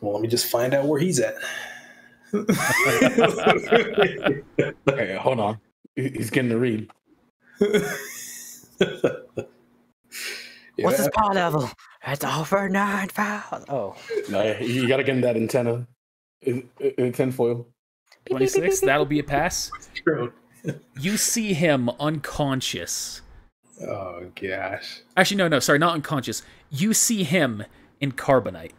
well, let me just find out where he's at. Okay, hold on. He- He's getting to read. What's his power level? It's over 9,000. Oh. No, you gotta get in that antenna. In, in tinfoil. 26, that'll be a pass. true. You see him unconscious. Oh gosh. Actually, no, no, sorry, not unconscious. You see him in carbonite.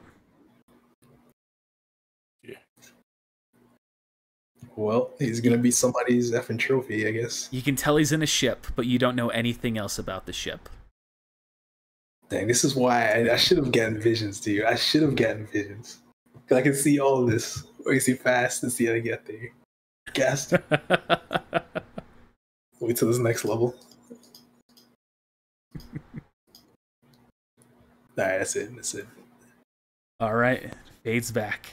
Well, he's gonna be somebody's effing trophy, I guess. You can tell he's in a ship, but you don't know anything else about the ship. Dang, this is why I, I should have gotten visions, dude. I should have gotten visions. Cause I can see all of this way too fast and see how to get there. Gassed. Wait till this next level. Alright, that's it. That's it. All right, fades back.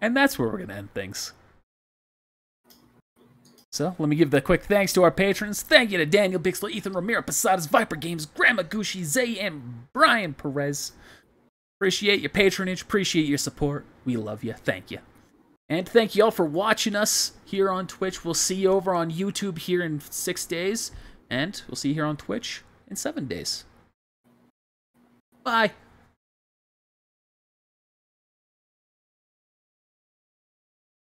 And that's where we're going to end things. So, let me give the quick thanks to our patrons. Thank you to Daniel Bixler, Ethan Ramiro, Posadas, Viper Games, Grandma Gucci, Zay, and Brian Perez. Appreciate your patronage, appreciate your support. We love you. Thank you. And thank you all for watching us here on Twitch. We'll see you over on YouTube here in six days, and we'll see you here on Twitch in seven days. Bye.